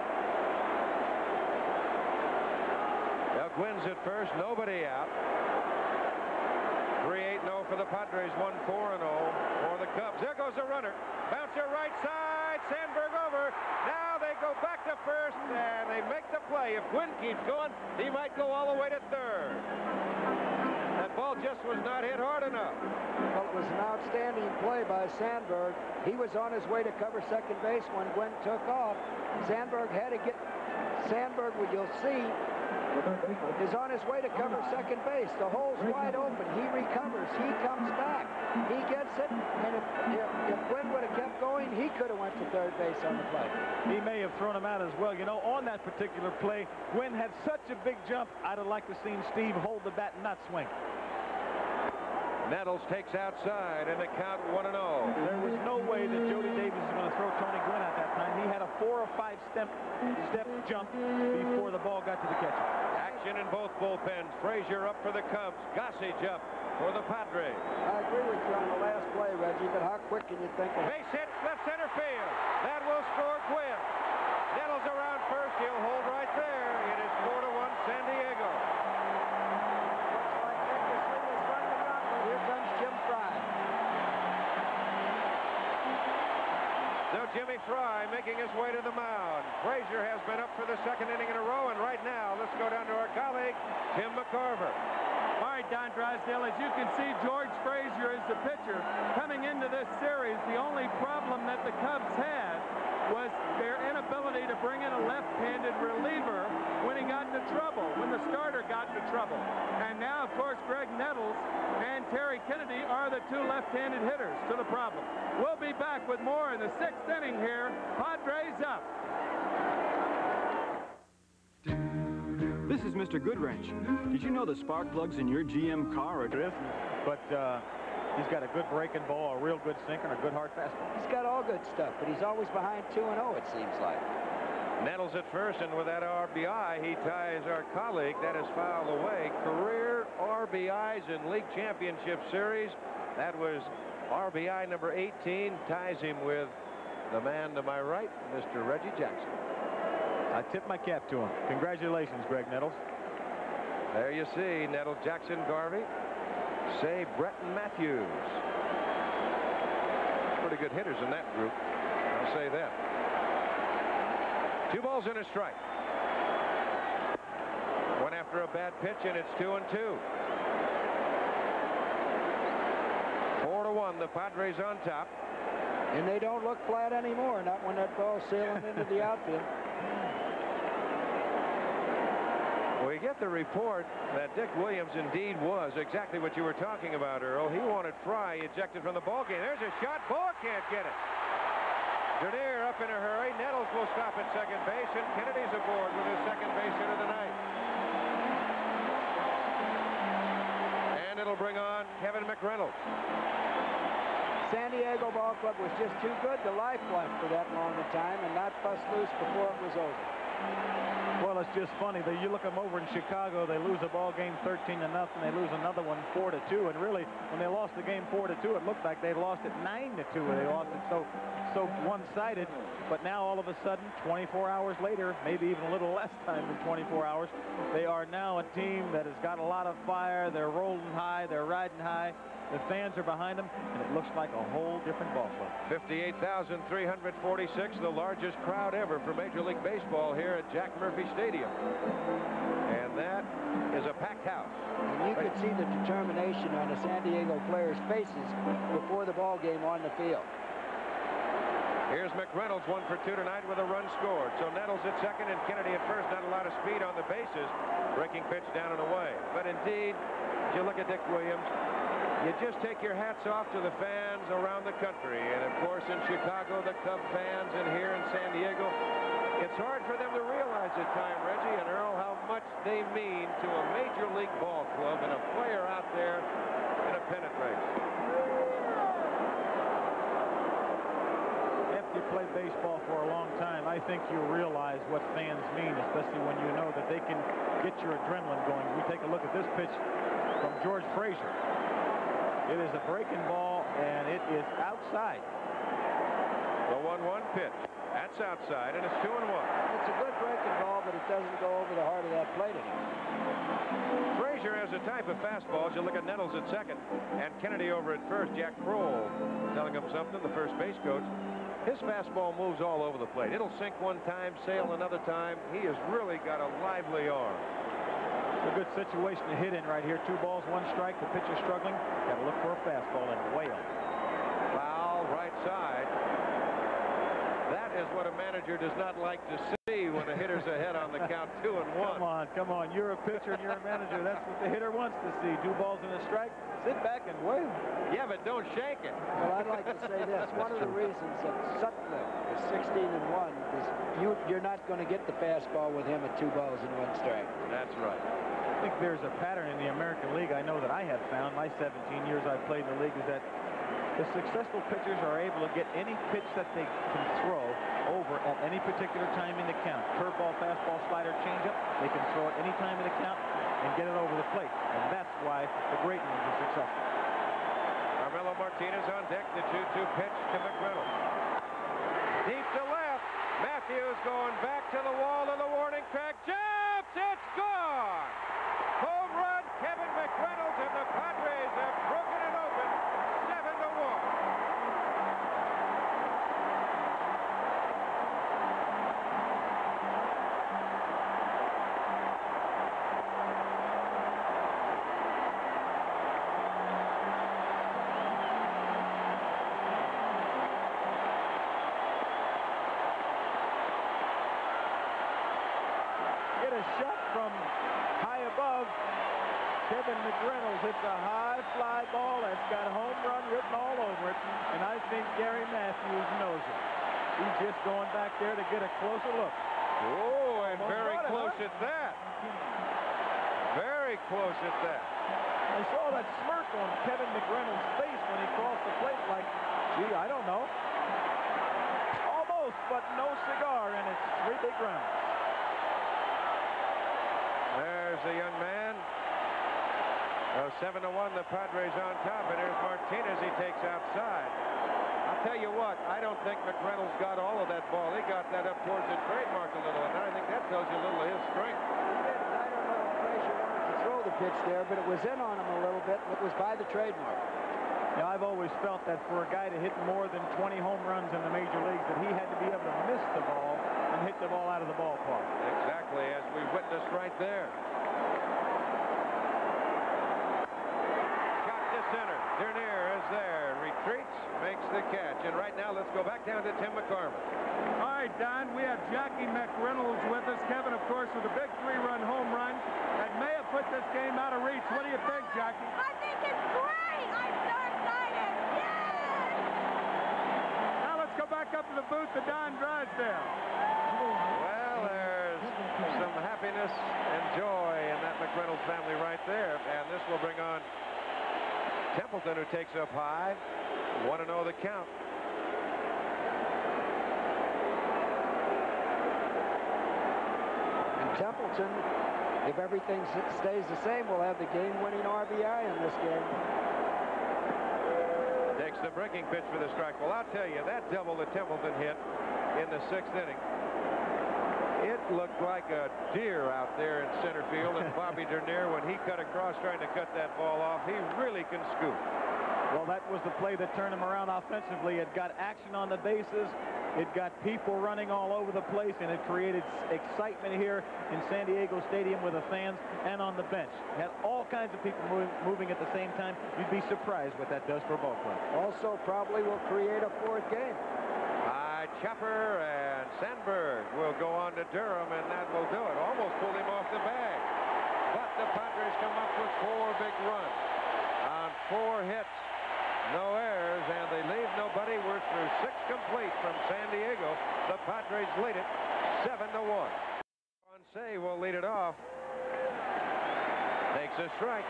[SPEAKER 1] Now Gwynn's at first, nobody out. 3-8-0 for the Padres, 1-4-0 for the Cubs. There goes the runner. Bouncer right side, Sandberg over. Now they go back to first, and they make the play. If Gwynn keeps going, he might go all the way to third. That ball just was not hit hard enough.
[SPEAKER 2] Well, it was an outstanding play by Sandberg. He was on his way to cover second base when Gwynn took off. Sandberg had to get... Sandberg, what you'll see, is on his way to cover second base. The hole's wide open. He recovers. He comes back. He gets it. And if, if, if Gwynn would have kept going, he could have went to third base on the play.
[SPEAKER 3] He may have thrown him out as well. You know, on that particular play, Gwynn had such a big jump, I'd have liked to seen Steve hold the bat and not swing.
[SPEAKER 1] Nettles takes outside, and the count 1-0.
[SPEAKER 3] There was no way that Jody Davis is going to throw Tony Gwynn at that time. He had a four or five step, step jump before the ball got to the catcher.
[SPEAKER 1] Action in both bullpens. Frazier up for the Cubs. Gossage up for the Padres.
[SPEAKER 2] I agree with you on the last play, Reggie, but how quick can you think of
[SPEAKER 1] Base hit, left center field. That will score Gwynn. Nettles around first. He'll hold right there. It is 4 to 1 San Diego.
[SPEAKER 2] Here comes Jim
[SPEAKER 1] Frey. Frey making his way to the mound. Frazier has been up for the second inning in a row, and right now, let's go down to our colleague, Tim McCarver.
[SPEAKER 8] All right, Don Drysdale, as you can see, George Frazier is the pitcher. Coming into this series, the only problem that the Cubs had was their inability to bring in a left-handed reliever when he got into trouble, when the starter got into trouble. And now, of course, Graig Nettles and Terry Kennedy are the two left-handed hitters to the problem. We'll be back with more in the sixth inning here. Padres up.
[SPEAKER 11] This is Mr. Goodwrench. Did you know the spark plugs in your GM car are
[SPEAKER 3] Drift, but uh, he's got a good breaking ball, a real good sinker, and a good hard fastball.
[SPEAKER 2] He's got all good stuff, but he's always behind 2 and 0, it seems like.
[SPEAKER 1] Nettles at first, and with that RBI, he ties our colleague. That is fouled away. Career RBIs in League Championship Series. That was RBI number 18. Ties him with the man to my right, Mr. Reggie Jackson.
[SPEAKER 3] I tip my cap to him. Congratulations, Graig Nettles.
[SPEAKER 1] There you see Nettles, Jackson, Garvey, Cey Bretton Matthews. Pretty good hitters in that group. I'll say that. Two balls and a strike. Went after a bad pitch, and it's two and two. Four to one, the Padres on top.
[SPEAKER 2] And they don't look flat anymore, not when that ball's sailing into the outfield.
[SPEAKER 1] We get the report that Dick Williams indeed was exactly what you were talking about, Earl. He wanted Frey ejected from the ball game. There's a shot. Ball can't get it. Dernier up in a hurry. Nettles will stop at second base, and Kennedy's aboard with his second base hit of the night. And it'll bring on Kevin McReynolds.
[SPEAKER 2] San Diego Ball Club was just too good to life left for that long a time and not bust loose before it was over.
[SPEAKER 3] Well, it's just funny that you look them over in Chicago, they lose a ball game 13 to nothing, they lose another one 4 to 2, and really, when they lost the game 4 to 2, it looked like they lost it 9 to 2, they lost it so so one-sided. But now all of a sudden, 24 hours later, maybe even a little less time than 24 hours, they are now a team that has got a lot of fire. They're rolling high, they're riding high. The fans are behind them, and it looks like a whole different ball club.
[SPEAKER 1] 58,346, the largest crowd ever for Major League Baseball here at Jack Murphy Stadium. And that is a packed house.
[SPEAKER 2] And you could see the determination on the San Diego players' faces before the ball game on the field.
[SPEAKER 1] Here's McReynolds, one for two tonight with a run scored. So Nettles at second and Kennedy at first. Not a lot of speed on the bases. Breaking pitch down and away. But indeed, as you look at Dick Williams, you just take your hats off to the fans around the country. And of course, in Chicago, the Cub fans, and here in San Diego, it's hard for them to realize at time, Reggie and Earl, how much they mean to a major league ball club and a player out there in a pennant race.
[SPEAKER 3] If you play baseball for a long time, I think you realize what fans mean, especially when you know that they can get your adrenaline going. We take a look at this pitch from George Frazier. It is a breaking ball, and it is outside.
[SPEAKER 1] The 1-1 pitch. That's outside, and it's 2 and 1.
[SPEAKER 2] It's a good breaking ball, but it doesn't go over the heart of that plate anymore.
[SPEAKER 1] Frazier has a type of fastballs. You look at Nettles at second, and Kennedy over at first. Jack Kroll telling him something, the first base coach. His fastball moves all over the plate. It'll sink one time, sail another time. He has really got a lively arm.
[SPEAKER 3] It's a good situation to hit in right here. Two balls, one strike. The pitcher struggling. Got to look for a fastball and whale.
[SPEAKER 1] Foul right side. That is what a manager does not like to see when a hitter's ahead on the count two and one.
[SPEAKER 3] Come on, come on. You're a pitcher and you're a manager. That's what the hitter wants to see. Two balls and a strike. Sit back and wait.
[SPEAKER 1] Yeah, but don't shake it.
[SPEAKER 2] Well, I'd like to say this. One of the reasons that Sutcliffe is 16 and 1 is you, you're not going to get the fastball with him at two balls and one strike.
[SPEAKER 1] That's right.
[SPEAKER 3] I think there's a pattern in the American League I know that I have found my 17 years I've played in the league is that the successful pitchers are able to get any pitch that they can throw over at any particular time in the count. Curveball, fastball, slider, changeup, they can throw it any time in the count and get it over the plate. And that's why the great ones are successful.
[SPEAKER 1] Carmelo Martinez on deck. The 2-2 pitch to McReynolds. Deep to left. Matthews going back to the wall of the warning track. Jumps! It's gone! Home run, Kevin McReynolds, and the Padres have broken it open. 7 to 1.
[SPEAKER 3] Get a shot from high above. Kevin McReynolds hits a high fly ball that's got a home run written all over it, and I think Gary Matthews knows it. He's just going back there to get a closer look.
[SPEAKER 1] Oh, and
[SPEAKER 3] Almost
[SPEAKER 1] very
[SPEAKER 3] got it,
[SPEAKER 1] close
[SPEAKER 3] huh?
[SPEAKER 1] at that. Very close at that.
[SPEAKER 3] I saw that smirk on Kevin McReynolds' face when he crossed the plate like, gee, I don't know. Almost, but no cigar, and it's three big runs.
[SPEAKER 1] There's the young man. So 7 to 1, the Padres on top. And here's Martinez. He takes outside. I'll tell you what, I don't think McReynolds got all of that ball. He got that up towards the trademark a little, and I think that tells you a little of his strength.
[SPEAKER 2] I don't know if Frazier wanted to throw the pitch there, but it was in on him a little bit. It was by the trademark.
[SPEAKER 3] Now, I've always felt that for a guy to hit more than 20 home runs in the major leagues, that he had to be able to miss the ball and hit the ball out of the ballpark.
[SPEAKER 1] Exactly, as we witnessed right there. Shot to center. Dernier is there. Retreats, makes the catch. And right now, let's go back down to Tim McCarver.
[SPEAKER 8] All right, Don, we have Jackie McReynolds with us. Kevin, of course, with a big three-run home run. That may have put this game out of reach. What do you think, Jackie?
[SPEAKER 12] I think it's great. I'm so excited. Yay!
[SPEAKER 8] Now let's go back up to the booth to Don Drysdale.
[SPEAKER 1] Well, there's some happiness and joy in that McReynolds family right there. And this will bring on Templeton, who takes up high. 1 0 the count.
[SPEAKER 2] And Templeton, if everything stays the same, will have the game-winning RBI in this game.
[SPEAKER 1] Takes the breaking pitch for the strike. Well, I'll tell you, that double that Templeton hit in the sixth inning, it looked like a deer out there in center field. And Bobby Dernier, when he cut across trying to cut that ball off, he really can scoop.
[SPEAKER 3] Well, that was the play that turned him around offensively. It got action on the bases. It got people running all over the place, and it created excitement here in San Diego Stadium with the fans and on the bench. It Had all kinds of people moving, moving at the same time. You'd be surprised what that does for a ball club.
[SPEAKER 2] Also, probably will create a fourth game.
[SPEAKER 1] High chopper and Sandberg will go on to Durham, and that will do it. Almost pulled him off the bag. But the Padres come up with four big runs on four hits. No errors, and they leave nobody. We're through six complete from San Diego. The Padres lead it 7 to 1. Ponce will lead it off. Takes a strike.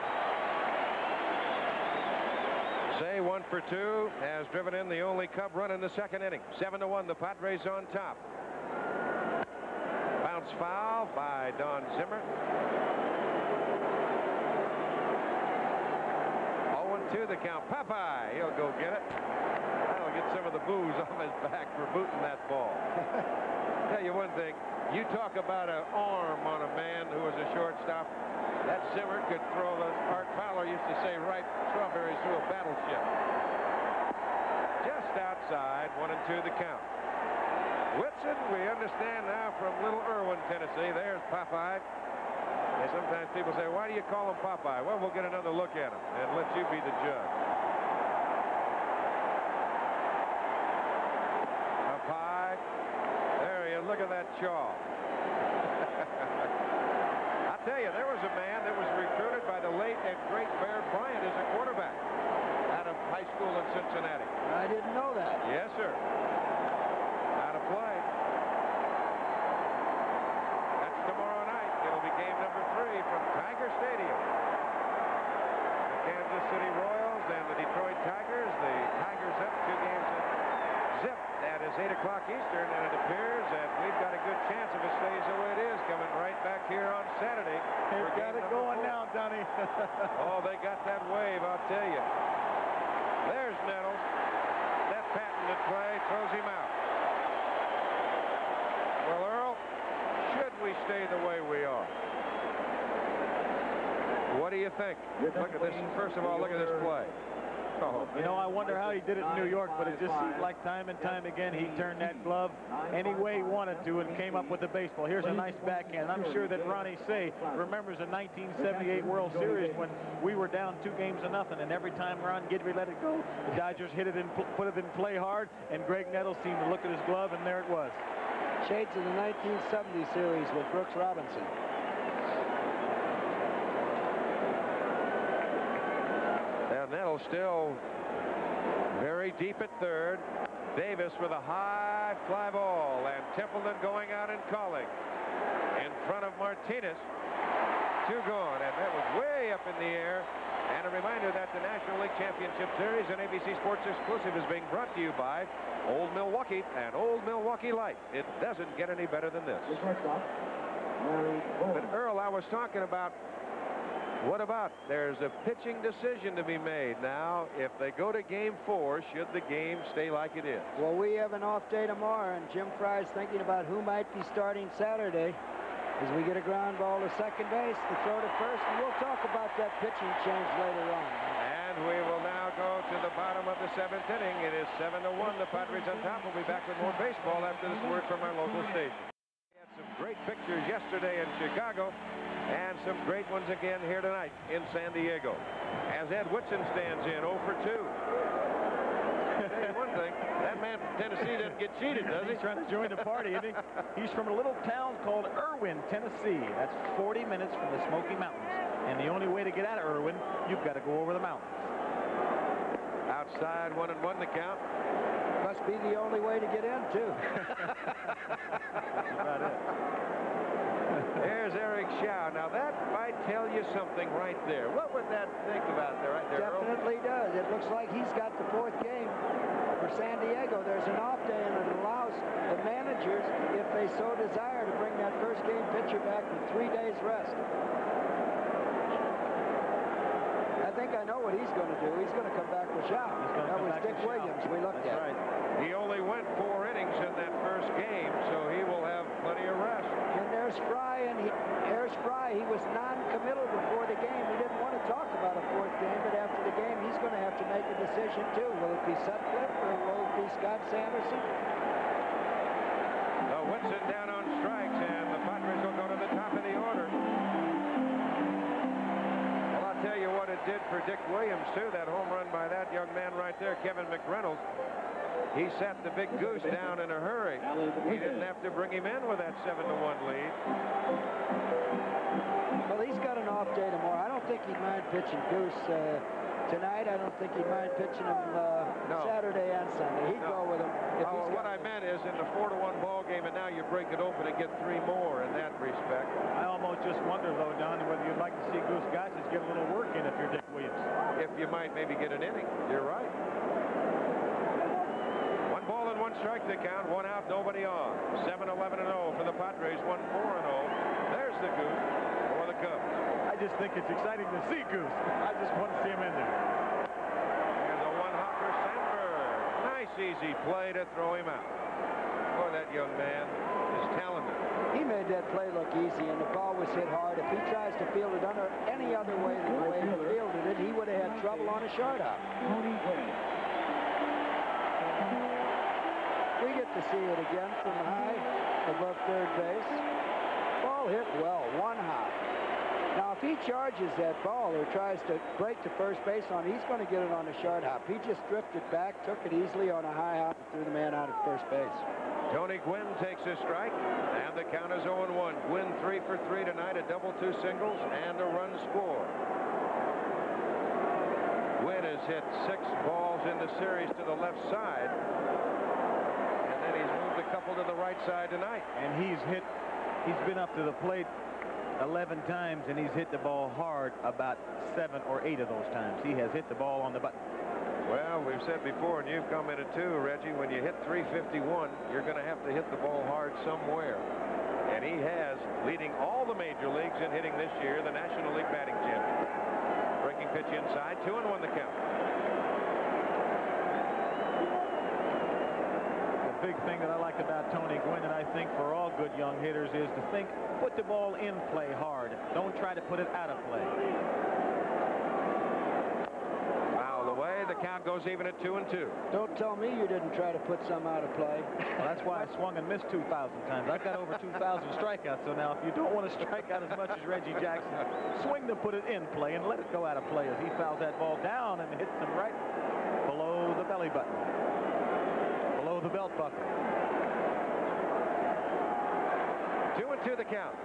[SPEAKER 1] Cey one for two has driven in the only Cub run in the second inning. Seven to one, the Padres on top. Bounce foul by Don Zimmer. 0-2 the count. Popeye, he'll go get it. That'll get some of the booze off his back for booting that ball. Tell you one thing, you talk about an arm on a man who was a shortstop. That Zimmer could throw the Art Fowler used to say right strawberries through a battleship. Just outside, one and two the count. Whitson, we understand now from Little Erwin, Tennessee. There's Popeye. And sometimes people say, why do you call him Popeye? Well, we'll get another look at him and let you be the judge. Popeye. There he is. Look at that jaw. I'll tell you, there was a man that was recruited by the late and great Bear Bryant as a quarterback out of high school in Cincinnati.
[SPEAKER 2] I didn't know that.
[SPEAKER 1] Yes, sir. Out of play. That's tomorrow night. It'll be game number three from Tiger Stadium. The Kansas City Royals and the Detroit Tigers. The Tigers up two games in zip. That is 8 o'clock Eastern, and it appears that we've got a good chance if it stays the way it is, coming right back here on Saturday.
[SPEAKER 3] They've
[SPEAKER 1] for
[SPEAKER 3] got
[SPEAKER 1] game
[SPEAKER 3] it
[SPEAKER 1] number
[SPEAKER 3] going
[SPEAKER 1] four.
[SPEAKER 3] now, Donnie.
[SPEAKER 1] Oh, they got that wave, I'll tell you. There's Nettles. That patented play throws him out. Well, Earl, should we stay the way we are? What do you think? Look at this. First of all, look at this play. Oh,
[SPEAKER 3] You know, I wonder how he did it in New York, but it just seemed like time and time again he turned that glove any way he wanted to and came up with the baseball. Here's a nice backhand. I'm sure that Ronnie Cey remembers the 1978 World Series when we were down two games to nothing, and every time Ron Guidry let it go, the Dodgers hit it and put it in play hard, and Graig Nettles seemed to look at his glove, and there it was.
[SPEAKER 2] Shades of the 1970 series with Brooks Robinson.
[SPEAKER 1] Still very deep at third. Davis with a high fly ball and Templeton going out and calling in front of Martinez. Two gone and that was way up in the air. And a reminder that the National League Championship Series and ABC Sports Exclusive is being brought to you by Old Milwaukee and Old Milwaukee Light. It doesn't get any better than this. But Earl, I was talking about what about there's a pitching decision to be made now. If they go to game four, should the game stay like it is?
[SPEAKER 2] Well, we have an off day tomorrow, and Jim Frey's thinking about who might be starting Saturday as we get a ground ball to second base, the throw to first, and we'll talk about that pitching change later on.
[SPEAKER 1] And we will now go to the bottom of the seventh inning. It is seven to one. The Padres on top. We'll be back with more baseball after this word from our local station. We had some great pictures yesterday in Chicago and some great ones again here tonight in San Diego. As Ed Whitson stands in 0 for 2. One thing, that man from Tennessee doesn't get cheated, does he?
[SPEAKER 3] He's trying to join the party, isn't he? He's from a little town called Erwin, Tennessee. That's 40 minutes from the Smoky Mountains. And the only way to get out of Erwin, you've got to go over the mountains.
[SPEAKER 1] Outside, one and one the count.
[SPEAKER 2] Must be the only way to get in, too.
[SPEAKER 3] That's about it.
[SPEAKER 1] There's Eric Show. Now that might tell you something right there. What would that think about there, right there, Earl?
[SPEAKER 2] Definitely does. It looks like he's got the fourth game for San Diego. There's an off day, and it allows the managers, if they so desire, to bring that first game pitcher back with three days rest. I think I know what he's going to do. He's going to come back with Show.
[SPEAKER 3] gonna
[SPEAKER 2] That
[SPEAKER 3] come
[SPEAKER 2] was Dick. Williams we looked
[SPEAKER 3] That's
[SPEAKER 2] at.
[SPEAKER 3] right.
[SPEAKER 1] He only went four innings in that first game, so he will have plenty of rest.
[SPEAKER 2] There's Frey, and he, there's Frey. He was non-committal before the game. He didn't want to talk about a fourth game, but after the game, he's going to have to make a decision too. Will it be Sutcliffe or will it be Scott Sanderson?
[SPEAKER 1] So Whitson down on strikes, and the Padres will go to the top of the order. Well, I'll tell you what it did for Dick Williams, too, that home run by that young man right there, Kevin McReynolds. He set the big goose down in a hurry. He didn't have to bring him in with that 7 to one lead.
[SPEAKER 2] Well, he's got an off day tomorrow. I don't think he'd mind pitching Goose uh, tonight. I don't think he'd mind pitching him uh,
[SPEAKER 1] No.
[SPEAKER 2] Saturday and Sunday. He'd
[SPEAKER 1] No.
[SPEAKER 2] go with him. If
[SPEAKER 1] Oh, what
[SPEAKER 2] got
[SPEAKER 1] I meant is in the 4 to 1 ball game, and now you break it open and get three more in that respect.
[SPEAKER 3] I almost just wonder, though, Don, whether you'd like to see Goose Gossage get a little work in if you're Dick Williams.
[SPEAKER 1] If you might maybe get an inning. You're right. One ball and one strike to count. One out, nobody on. 7-11 and 0 for the Padres. 1-4 and 0. There's the goose for the Cubs.
[SPEAKER 3] I just think it's exciting to see Goose. I just want to see him in there.
[SPEAKER 1] There's a one-hopper Sandberg. Nice easy play to throw him out. Boy, that young man is talented.
[SPEAKER 2] He made that play look easy, and the ball was hit hard. If he tries to field it under any other way than the way he fielded it, he would have had trouble on a short hop. We get to see it again from high above third base. Ball hit well, one hop. Now, if he charges that ball or tries to break to first base on, he's going to get it on a short hop. He just drifted back, took it easily on a high hop, and threw the man out at first base.
[SPEAKER 1] Tony Gwynn takes a strike, and the count is 0-1. Gwynn three for three tonight, a double, two singles, and a run scored. Gwynn has hit six balls in the series to the left side, and then he's moved a couple to the right side tonight.
[SPEAKER 3] And he's hit, he's been up to the plate 11 times, and he's hit the ball hard about seven or eight of those times. He has hit the ball on the button.
[SPEAKER 1] Well, we've said before, and you've commented too, Reggie, when you hit 351, you're going to have to hit the ball hard somewhere. And he has, leading all the major leagues in hitting this year, the National League batting champion. Breaking pitch inside, two and one the count.
[SPEAKER 3] The big thing that I like about Tony Gwynn, and I think for all good young hitters, is to think, put the ball in play hard. Don't try to put it out of play.
[SPEAKER 1] Foul away, the count goes even at two and two.
[SPEAKER 2] Don't tell me you didn't try to put some out of play.
[SPEAKER 3] Well, that's why I swung and missed 2,000 times. I've got over 2,000 strikeouts, so now if you don't want to strike out as much as Reggie Jackson, swing to put it in play and let it go out of play as he fouls that ball down and hits him right below the belly button, below the belt buckle.
[SPEAKER 1] Two and two the count.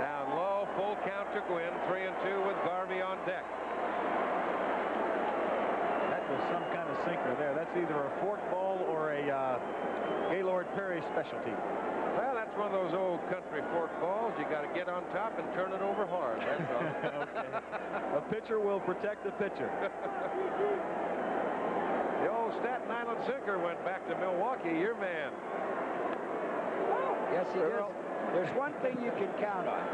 [SPEAKER 1] Down low, full count to Gwynn, three and two with Garvey on deck.
[SPEAKER 3] That was some kind of sinker there. That's either a fork ball or a uh, Gaylord Perry specialty.
[SPEAKER 1] Well, one of those old country fork balls. You got to get on top and turn it over hard. That's all.
[SPEAKER 3] A pitcher will protect the pitcher.
[SPEAKER 1] the old Staten Island sinker went back to Milwaukee. Your man.
[SPEAKER 2] Yes, he
[SPEAKER 1] Earl.
[SPEAKER 2] is. There's one thing you can count on,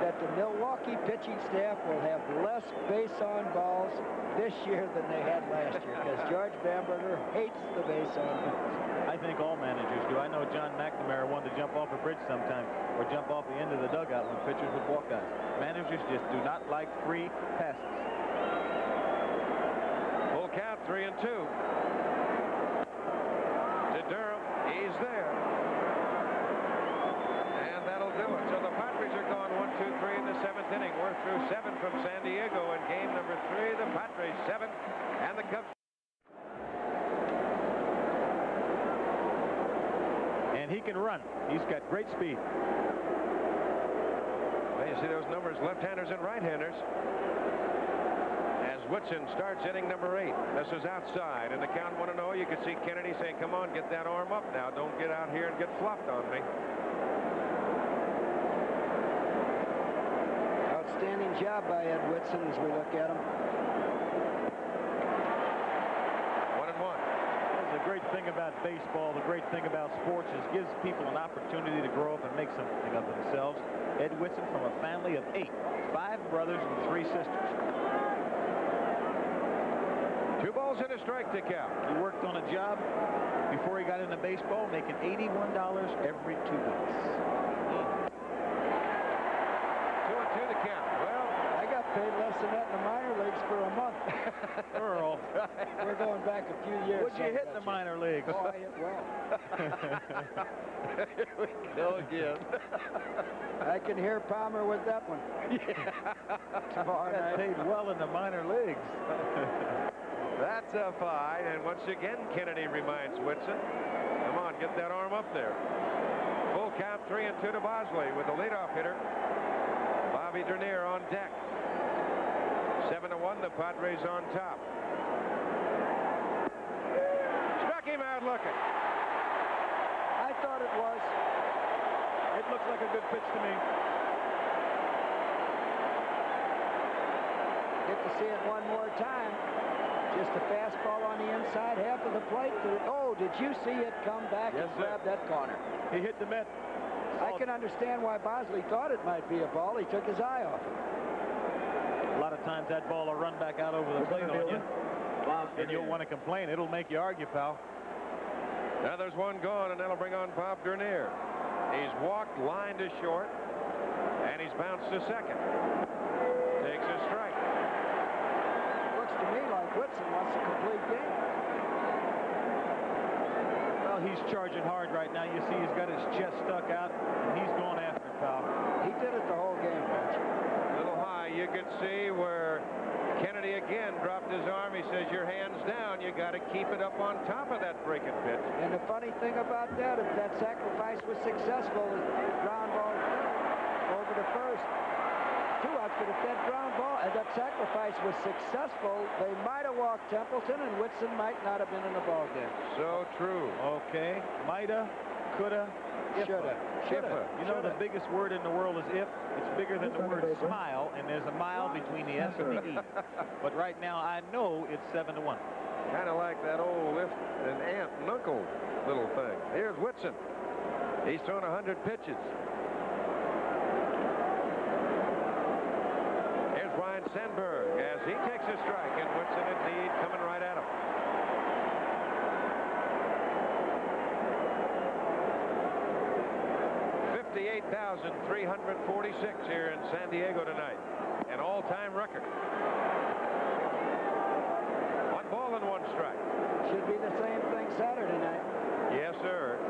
[SPEAKER 2] that the Milwaukee pitching staff will have less base-on balls this year than they had last year, because George Bamberger hates the base-on balls.
[SPEAKER 3] I think all managers do. I know John McNamara wanted to jump off a bridge sometime or jump off the end of the dugout when pitchers would walk out. Managers just do not like free passes.
[SPEAKER 1] Full count, three and two. To Durham. He's there. And that'll do it. So the Padres are gone one, two, three in the seventh inning. We're through seven from San Diego in game number three. The Padres seven and the Cubs.
[SPEAKER 3] And he can run. He's got great speed.
[SPEAKER 1] Well, you see those numbers, left-handers and right-handers. As Whitson starts inning number eight. This is outside, and the count 1 0. You can see Kennedy saying, Come on, get that arm up now. Don't get out here and get flopped on me.
[SPEAKER 2] Outstanding job by Ed Whitson as we look at him.
[SPEAKER 1] One and one.
[SPEAKER 3] That's the great thing about baseball, the great thing about sports is gives people an opportunity to grow up and make something of themselves. Ed Whitson from a family of eight, five brothers and three sisters.
[SPEAKER 1] Two balls and a strike to count.
[SPEAKER 3] He worked on a job before he got into baseball, making $81 every two weeks.
[SPEAKER 1] Two and two to count. Well,
[SPEAKER 2] I got paid less that in the minor leagues for a month.
[SPEAKER 3] Earl,
[SPEAKER 2] We're going back a few years.
[SPEAKER 3] what'd you hit in the
[SPEAKER 2] bet
[SPEAKER 3] minor leagues?
[SPEAKER 2] Oh, I hit well.
[SPEAKER 1] here we go again.
[SPEAKER 2] I can hear Palmer with that one. Tomorrow
[SPEAKER 3] Got
[SPEAKER 2] night.
[SPEAKER 3] paid well in the minor leagues.
[SPEAKER 1] That's a five, and once again, Kennedy reminds Whitson, come on, get that arm up there. Full count, three and two to Bosley with the leadoff hitter, Bobby Dernier on deck. Seven to one, the Padres on top. Struck him out looking.
[SPEAKER 2] I thought it was.
[SPEAKER 3] It looks like a good pitch to me.
[SPEAKER 2] Get to see it one more time. Just a fastball on the inside half of the plate. Oh, did you see it come back
[SPEAKER 3] Yes,
[SPEAKER 2] and
[SPEAKER 3] sir.
[SPEAKER 2] grab that corner?
[SPEAKER 3] He hit the mitt.
[SPEAKER 2] I can understand why Bosley thought it might be a ball. He took his eye off it.
[SPEAKER 3] A times that ball will run back out over the plate on you. And you'll want to complain. It'll make you argue, pal.
[SPEAKER 1] Now there's one gone, and that'll bring on Bob Dernier. He's walked, line to short, and he's bounced to second. Takes a strike.
[SPEAKER 2] Looks to me like Whitson wants a complete game.
[SPEAKER 3] Well, he's charging hard right now. You see he's got his chest stuck out, and he's going after it, pal.
[SPEAKER 2] He did it the whole game, Rich.
[SPEAKER 1] A little high. You could see where Kennedy again dropped his arm. He says, your hands down. You got to keep it up on top of that breaking pitch.
[SPEAKER 2] And the funny thing about that, if that sacrifice was successful, the ground ball over the first. Two outs, but if that ground ball and that sacrifice was successful, they might have walked Templeton, and Whitson might not have been in the ball game.
[SPEAKER 1] So true.
[SPEAKER 3] Okay. Mighta,
[SPEAKER 2] Shoulda. Shoulda.
[SPEAKER 3] You know the biggest word in the world is if. It's bigger than the word smile, and there's a mile between the S and the E. But right now, I know it's seven to one.
[SPEAKER 1] Kind of like that old lift and aunt and uncle little thing. Here's Whitson. He's thrown 100 pitches. Here's Ryne Sandberg as he takes a strike, and Whitson indeed coming right at him. Fifty-eight thousand three hundred forty-six here in San Diego tonight, an all-time record. One ball and one strike.
[SPEAKER 2] Should be the same thing Saturday night.
[SPEAKER 1] Yes, sir.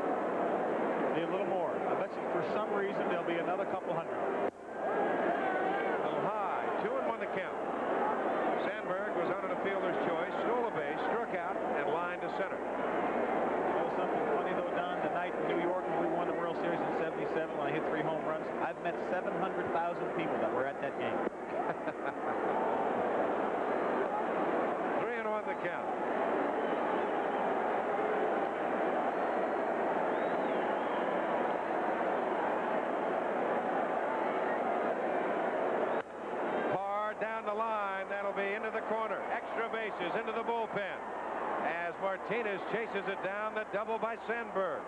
[SPEAKER 3] Be a little more. I bet you for some reason there'll be another couple hundred.
[SPEAKER 1] A little high. Two and one to count. Sandberg was under the fielder's choice, stole a base, struck out, and lined to center.
[SPEAKER 3] You know something funny though, Don? The night in New York when we won the World Series in '77, when I hit three home runs, I've met 700,000 people that were at that game.
[SPEAKER 1] Three and one to count. Hard down the line. That'll be into the corner. Extra bases into the bullpen. As Martinez chases it down, the double by Sandberg.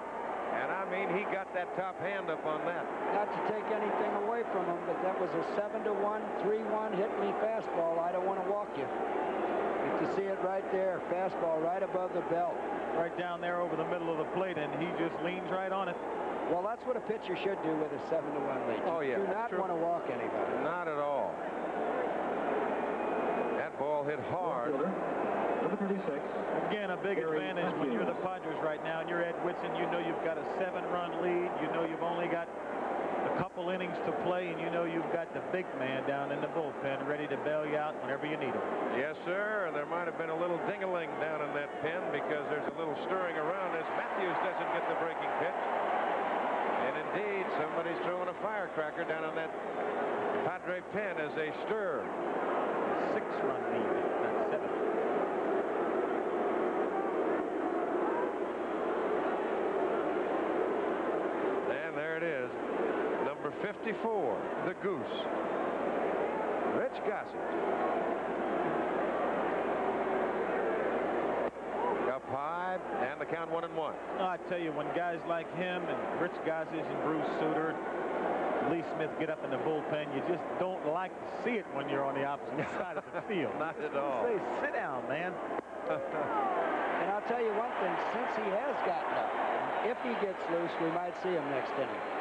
[SPEAKER 1] And I mean, he got that top hand up on that.
[SPEAKER 2] Not to take anything away from him, but that was a 7 to 1, 3 1 hit me fastball. I don't want to walk you. Get to see it right there. Fastball right above the belt.
[SPEAKER 3] Right down there over the middle of the plate, and he just leans right on it.
[SPEAKER 2] Well, that's what a pitcher should do with a 7 to 1 lead.
[SPEAKER 1] Oh, yeah.
[SPEAKER 2] Do not
[SPEAKER 1] True.
[SPEAKER 2] want to walk anybody.
[SPEAKER 1] Not at all. That ball hit hard.
[SPEAKER 7] Number 36.
[SPEAKER 3] Again, a big
[SPEAKER 7] Gary
[SPEAKER 3] advantage when you're the Padres right now, and you're Ed Whitson. You know you've got a seven-run lead. You know you've only got a couple innings to play, and you know you've got the big man down in the bullpen ready to bail you out whenever you need him.
[SPEAKER 1] Yes, sir. There might have been a little ding-a-ling down in that pen because there's a little stirring around as Matthews doesn't get the breaking pitch. And indeed, somebody's throwing a firecracker down on that Padre pen as they stir.
[SPEAKER 3] Six-run lead, not seven.
[SPEAKER 1] And there it is. Number 54, the Goose. Rich Gossage. Up high, and the count one and one.
[SPEAKER 3] No, I tell you, when guys like him and Rich Gossage and Bruce Sutter, Lee Smith get up in the bullpen, you just don't like to see it when you're on the opposite side of the field.
[SPEAKER 1] Not at all.
[SPEAKER 3] Say, sit down, man.
[SPEAKER 2] And I'll tell you one thing, since he has gotten up, if he gets loose, we might see him next inning.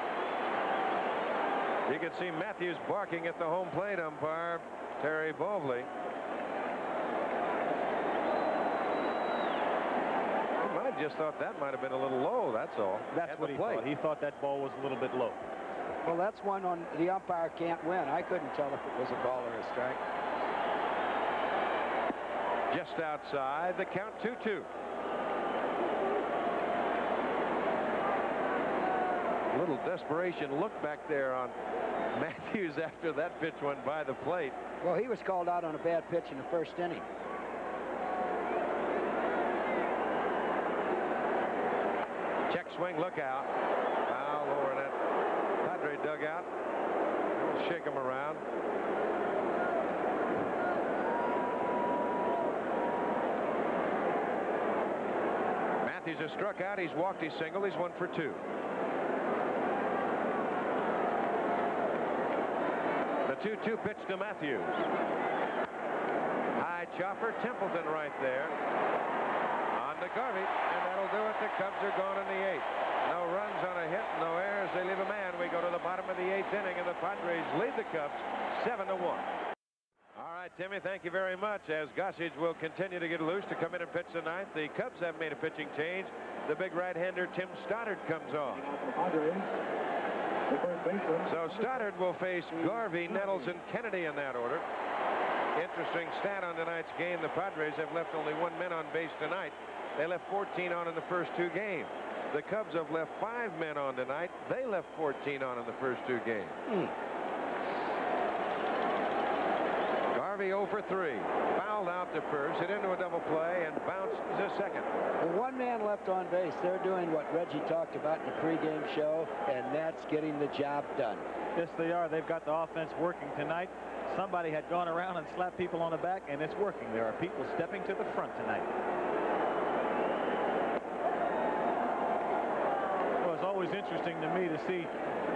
[SPEAKER 1] You can see Matthews barking at the home plate umpire, Terry Bovley. He might just thought that might have been a little low, that's all.
[SPEAKER 3] That's
[SPEAKER 1] At
[SPEAKER 3] what
[SPEAKER 1] the
[SPEAKER 3] he
[SPEAKER 1] plate.
[SPEAKER 3] thought. He thought that ball was a little bit low.
[SPEAKER 2] Well, that's one on the umpire can't win. I couldn't tell if it was a ball or a strike.
[SPEAKER 1] Just outside, the count 2-2. Little desperation look back there on Matthews after that pitch went by the plate.
[SPEAKER 2] Well, he was called out on a bad pitch in the first inning.
[SPEAKER 1] Check swing, look out. Foul over that Padre dugout. We'll shake him around. Matthews has struck out. He's walked. He's single. He's one for two. 2-2 pitch to Matthews. High chopper. Templeton right there. On to Garvey. And that'll do it. The Cubs are gone in the eighth. No runs on a hit. No errors. They leave a man. We go to the bottom of the eighth inning. And the Padres lead the Cubs 7 to 1. All right, Timmy, thank you very much. As Gossage will continue to get loose to come in and pitch the ninth, the Cubs have made a pitching change. The big right-hander Tim Stoddard comes on. So Stoddard will face Garvey, Nettles, and Kennedy in that order. Interesting stat on tonight's game. The Padres have left only one man on base tonight. They left 14 on in the first two games. The Cubs have left five men on tonight. They left 14 on in the first two games. Hmm. Garvey 0 for 3. Fouled out to first, hit into a double play, and bounced to second.
[SPEAKER 2] With one man left on base, they're doing what Reggie talked about in the pregame show, and that's getting the job done.
[SPEAKER 3] Yes, they are. They've got the offense working tonight. Somebody had gone around and slapped people on the back, and it's working. There are people stepping to the front tonight. Well, it's always interesting to me to see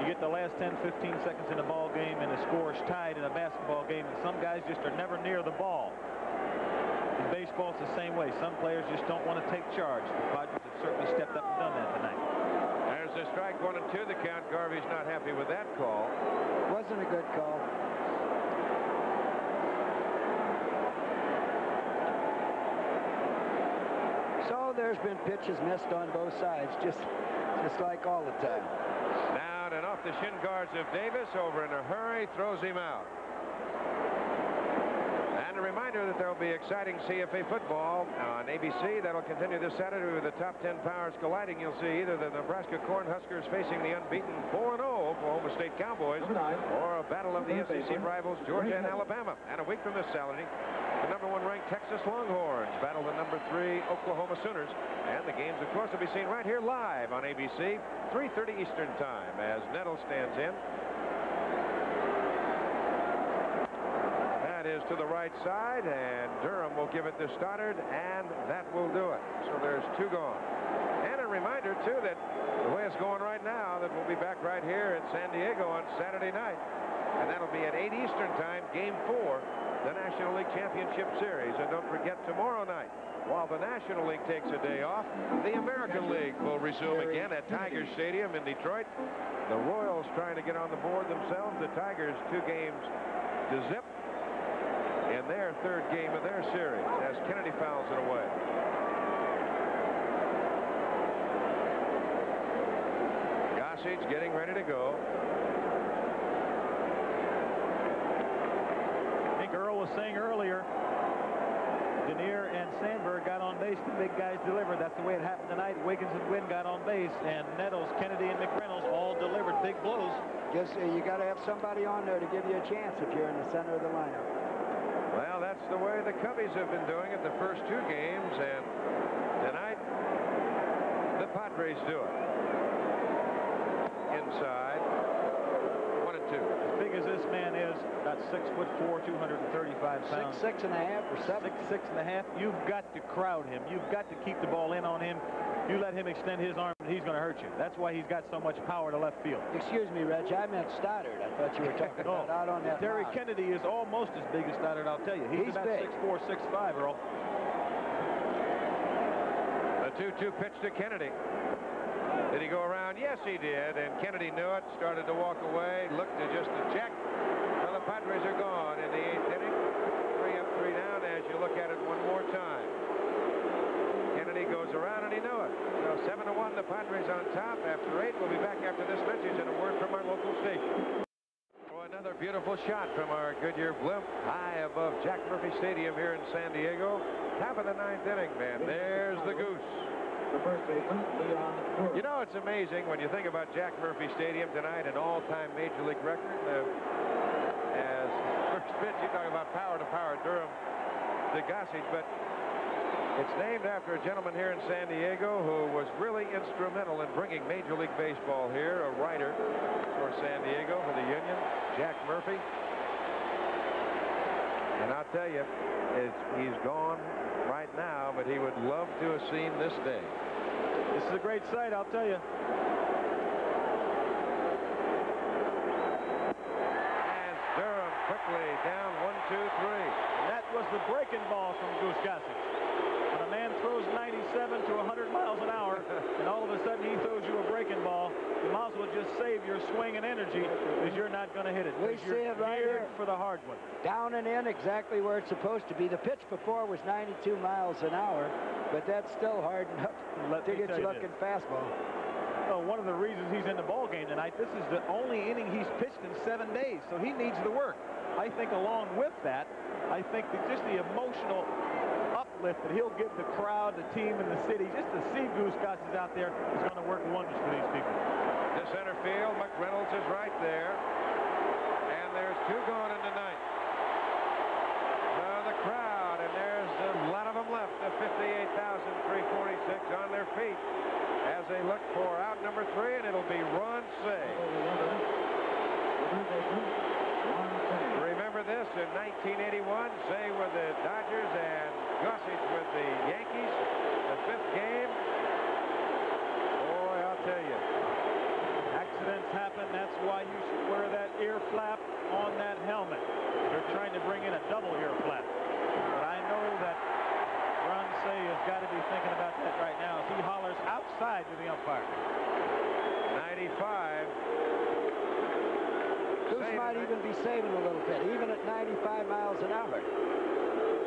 [SPEAKER 3] you get the last 10, 15 seconds in a ball game and the score is tied in a basketball game, and some guys just are never near the ball. In baseball, it's the same way. Some players just don't want to take charge. The Padres have certainly stepped up and done that tonight.
[SPEAKER 1] There's a strike one and two. The count. Garvey's not happy with that call.
[SPEAKER 2] Wasn't a good call. So there's been pitches missed on both sides, just just like all the time.
[SPEAKER 1] Down and off the shin guards of Davis. Over in a hurry. Throws him out. And a reminder that there will be exciting CFA football on ABC. That'll continue this Saturday with the top 10 powers colliding. You'll see either the Nebraska Cornhuskers facing the unbeaten 4-0 Oklahoma State Cowboys or a battle of the SEC rivals Georgia and Alabama. And a week from this Saturday, the number one ranked Texas Longhorns battle the number three Oklahoma Sooners. And the games, of course, will be seen right here live on ABC, 3.30 Eastern Time as Nettle stands in. That is to the right side, and Durham will give it to Stoddard, and that will do it. So there's two gone. And a reminder, too, that the way it's going right now, that we'll be back right here at San Diego on Saturday night. And that'll be at 8 Eastern Time, Game 4, the National League Championship Series. And don't forget, tomorrow night, while the National League takes a day off, the American League will resume again at Tiger Stadium in Detroit. The Royals trying to get on the board themselves. The Tigers two games to zip in their third game of their series as Kennedy fouls it away. Gossage getting ready to go.
[SPEAKER 3] I think Earl was saying earlier, Dernier and Sandberg got on base. The big guys delivered. That's the way it happened tonight. Wiggins and Gwynn got on base, and Nettles, Kennedy, and McReynolds all delivered big blows.
[SPEAKER 2] Just uh, you got to have somebody on there to give you a chance if you're in the center of the lineup.
[SPEAKER 1] Well, that's the way the Cubbies have been doing it the first two games, and tonight the Padres do it. Inside, one and two.
[SPEAKER 3] As big as this man is, about six foot four, 235 pounds.
[SPEAKER 2] Six, six and a half or seven.
[SPEAKER 3] Six, six and a half. You've got to crowd him. You've got to keep the ball in on him. You let him extend his arm, and he's going to hurt you. That's why he's got so much power to left field.
[SPEAKER 2] Excuse me, Reg. I meant Stoddard. I thought you were talking
[SPEAKER 3] No.
[SPEAKER 2] about out on that
[SPEAKER 3] Terry
[SPEAKER 2] mound.
[SPEAKER 3] Kennedy is almost as big as Stoddard, I'll tell you. He's,
[SPEAKER 2] He's
[SPEAKER 3] about
[SPEAKER 2] big.
[SPEAKER 3] 6'4", 6'5", Earl.
[SPEAKER 1] The 2-2 pitch to Kennedy. Did he go around? Yes, he did. And Kennedy knew it, started to walk away, looked to just to check. Well, the Padres are gone in the eighth inning. Three up, three down as you look at it one more time. Kennedy goes around and he knew it. So 7 to 1, the Padres on top after eight. We'll be back after this message and a word from our local station. Oh, another beautiful shot from our Goodyear blimp high above Jack Murphy Stadium here in San Diego. Top of the ninth inning, man. There's the goose.
[SPEAKER 7] The first baseman, Leon.
[SPEAKER 1] You know, it's amazing when you think about Jack Murphy Stadium tonight, an all-time Major League record. Uh, as first pitch, you talk about power to power, Durham to Gossage, but It's named after a gentleman here in San Diego who was really instrumental in bringing Major League Baseball here, a writer for San Diego for the Union, Jack Murphy. And I'll tell you, he's gone right now, but he would love to have seen this day.
[SPEAKER 3] This is a great sight, I'll tell you.
[SPEAKER 1] And Durham quickly down one, two, three.
[SPEAKER 3] And that was the breaking ball from Goose Gossage. When a man throws 97 to 100 miles an hour, and all of a sudden he throws you a breaking ball, you might as well just save your swing and energy because you're not going to hit it.
[SPEAKER 2] We
[SPEAKER 3] 'cause you're
[SPEAKER 2] see it right here.
[SPEAKER 3] for the hard one.
[SPEAKER 2] Down and in exactly where it's supposed to be. The pitch before was 92 miles an hour, but that's still hard enough
[SPEAKER 3] Let
[SPEAKER 2] to
[SPEAKER 3] me
[SPEAKER 2] get
[SPEAKER 3] tell
[SPEAKER 2] you
[SPEAKER 3] you
[SPEAKER 2] looking fastball.
[SPEAKER 3] Well, one of the reasons he's in the ball game tonight, this is the only inning he's pitched in seven days, so he needs the work. I think along with that, I think that just the emotional uplift that he'll give the crowd, the team, and the city, just to see Goose Gossage out there is going to work wonders for these people.
[SPEAKER 1] To center field, McReynolds is right there. And there's two gone in the ninth. Uh, the crowd, and there's a lot of them left, the 58,346 on their feet as they look for out number three, and it'll be Ron Cey. Remember this, in 1981, Cey with the Dodgers and Gossage with the Yankees, the fifth game. Boy, I'll tell you,
[SPEAKER 3] Accidents happen. That's why you should wear that ear flap on that helmet. They're trying to bring in a double ear flap. But I know that Ron Cey has got to be thinking about that right now as he hollers outside to the umpire.
[SPEAKER 1] 95.
[SPEAKER 2] Goose
[SPEAKER 1] Saving
[SPEAKER 2] might even be saving a little bit, even at 95 miles an hour.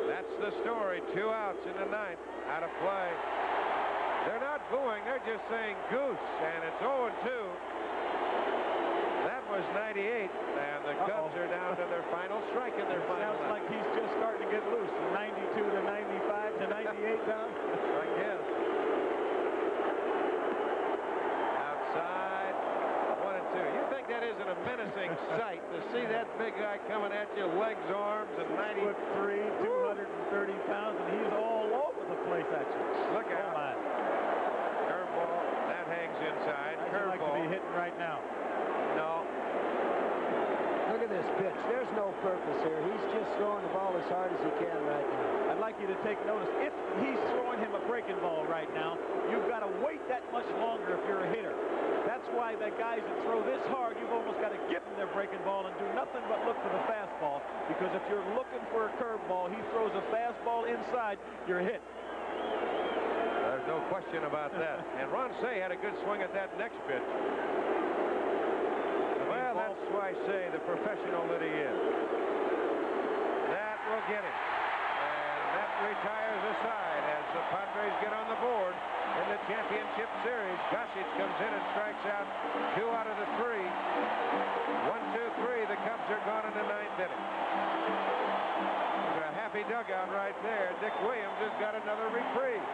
[SPEAKER 1] That's the story. Two outs in the ninth. Out of play. They're not booing. They're just saying goose. And it's 0-2. That was 98. And the Cubs are down to their final strike in their final
[SPEAKER 3] Sounds
[SPEAKER 1] out.
[SPEAKER 3] like he's just starting to get loose. 92 to 95 to 98 down.
[SPEAKER 1] I guess. Outside. One and two. You think that isn't a menacing sight to see that big guy coming at you, legs, arms, and 90.
[SPEAKER 3] Foot three, 230 pounds, and he's all over the place, actually.
[SPEAKER 1] Look
[SPEAKER 3] Oh,
[SPEAKER 1] out.
[SPEAKER 3] my.
[SPEAKER 1] Curveball. That hangs inside.
[SPEAKER 3] How'd like to be hitting right now?
[SPEAKER 1] No.
[SPEAKER 2] Look at this pitch. There's no purpose here. He's just throwing the ball as hard as he can right now.
[SPEAKER 3] Like you to take notice. If he's throwing him a breaking ball right now, you've got to wait that much longer if you're a hitter. That's why the guys that throw this hard, you've almost got to give them their breaking ball and do nothing but look for the fastball. Because if you're looking for a curveball, he throws a fastball inside, you're hit.
[SPEAKER 1] There's no question about that. and Ron Cey had a good swing at that next pitch. Well, that's why Cey, the professional that he is. That will get him. Retires the side as the Padres get on the board in the championship series. Gossage comes in and strikes out two out of the three. One, two, three. The Cubs are gone in the ninth inning. There's a happy dugout right there. Dick Williams has got another reprieve.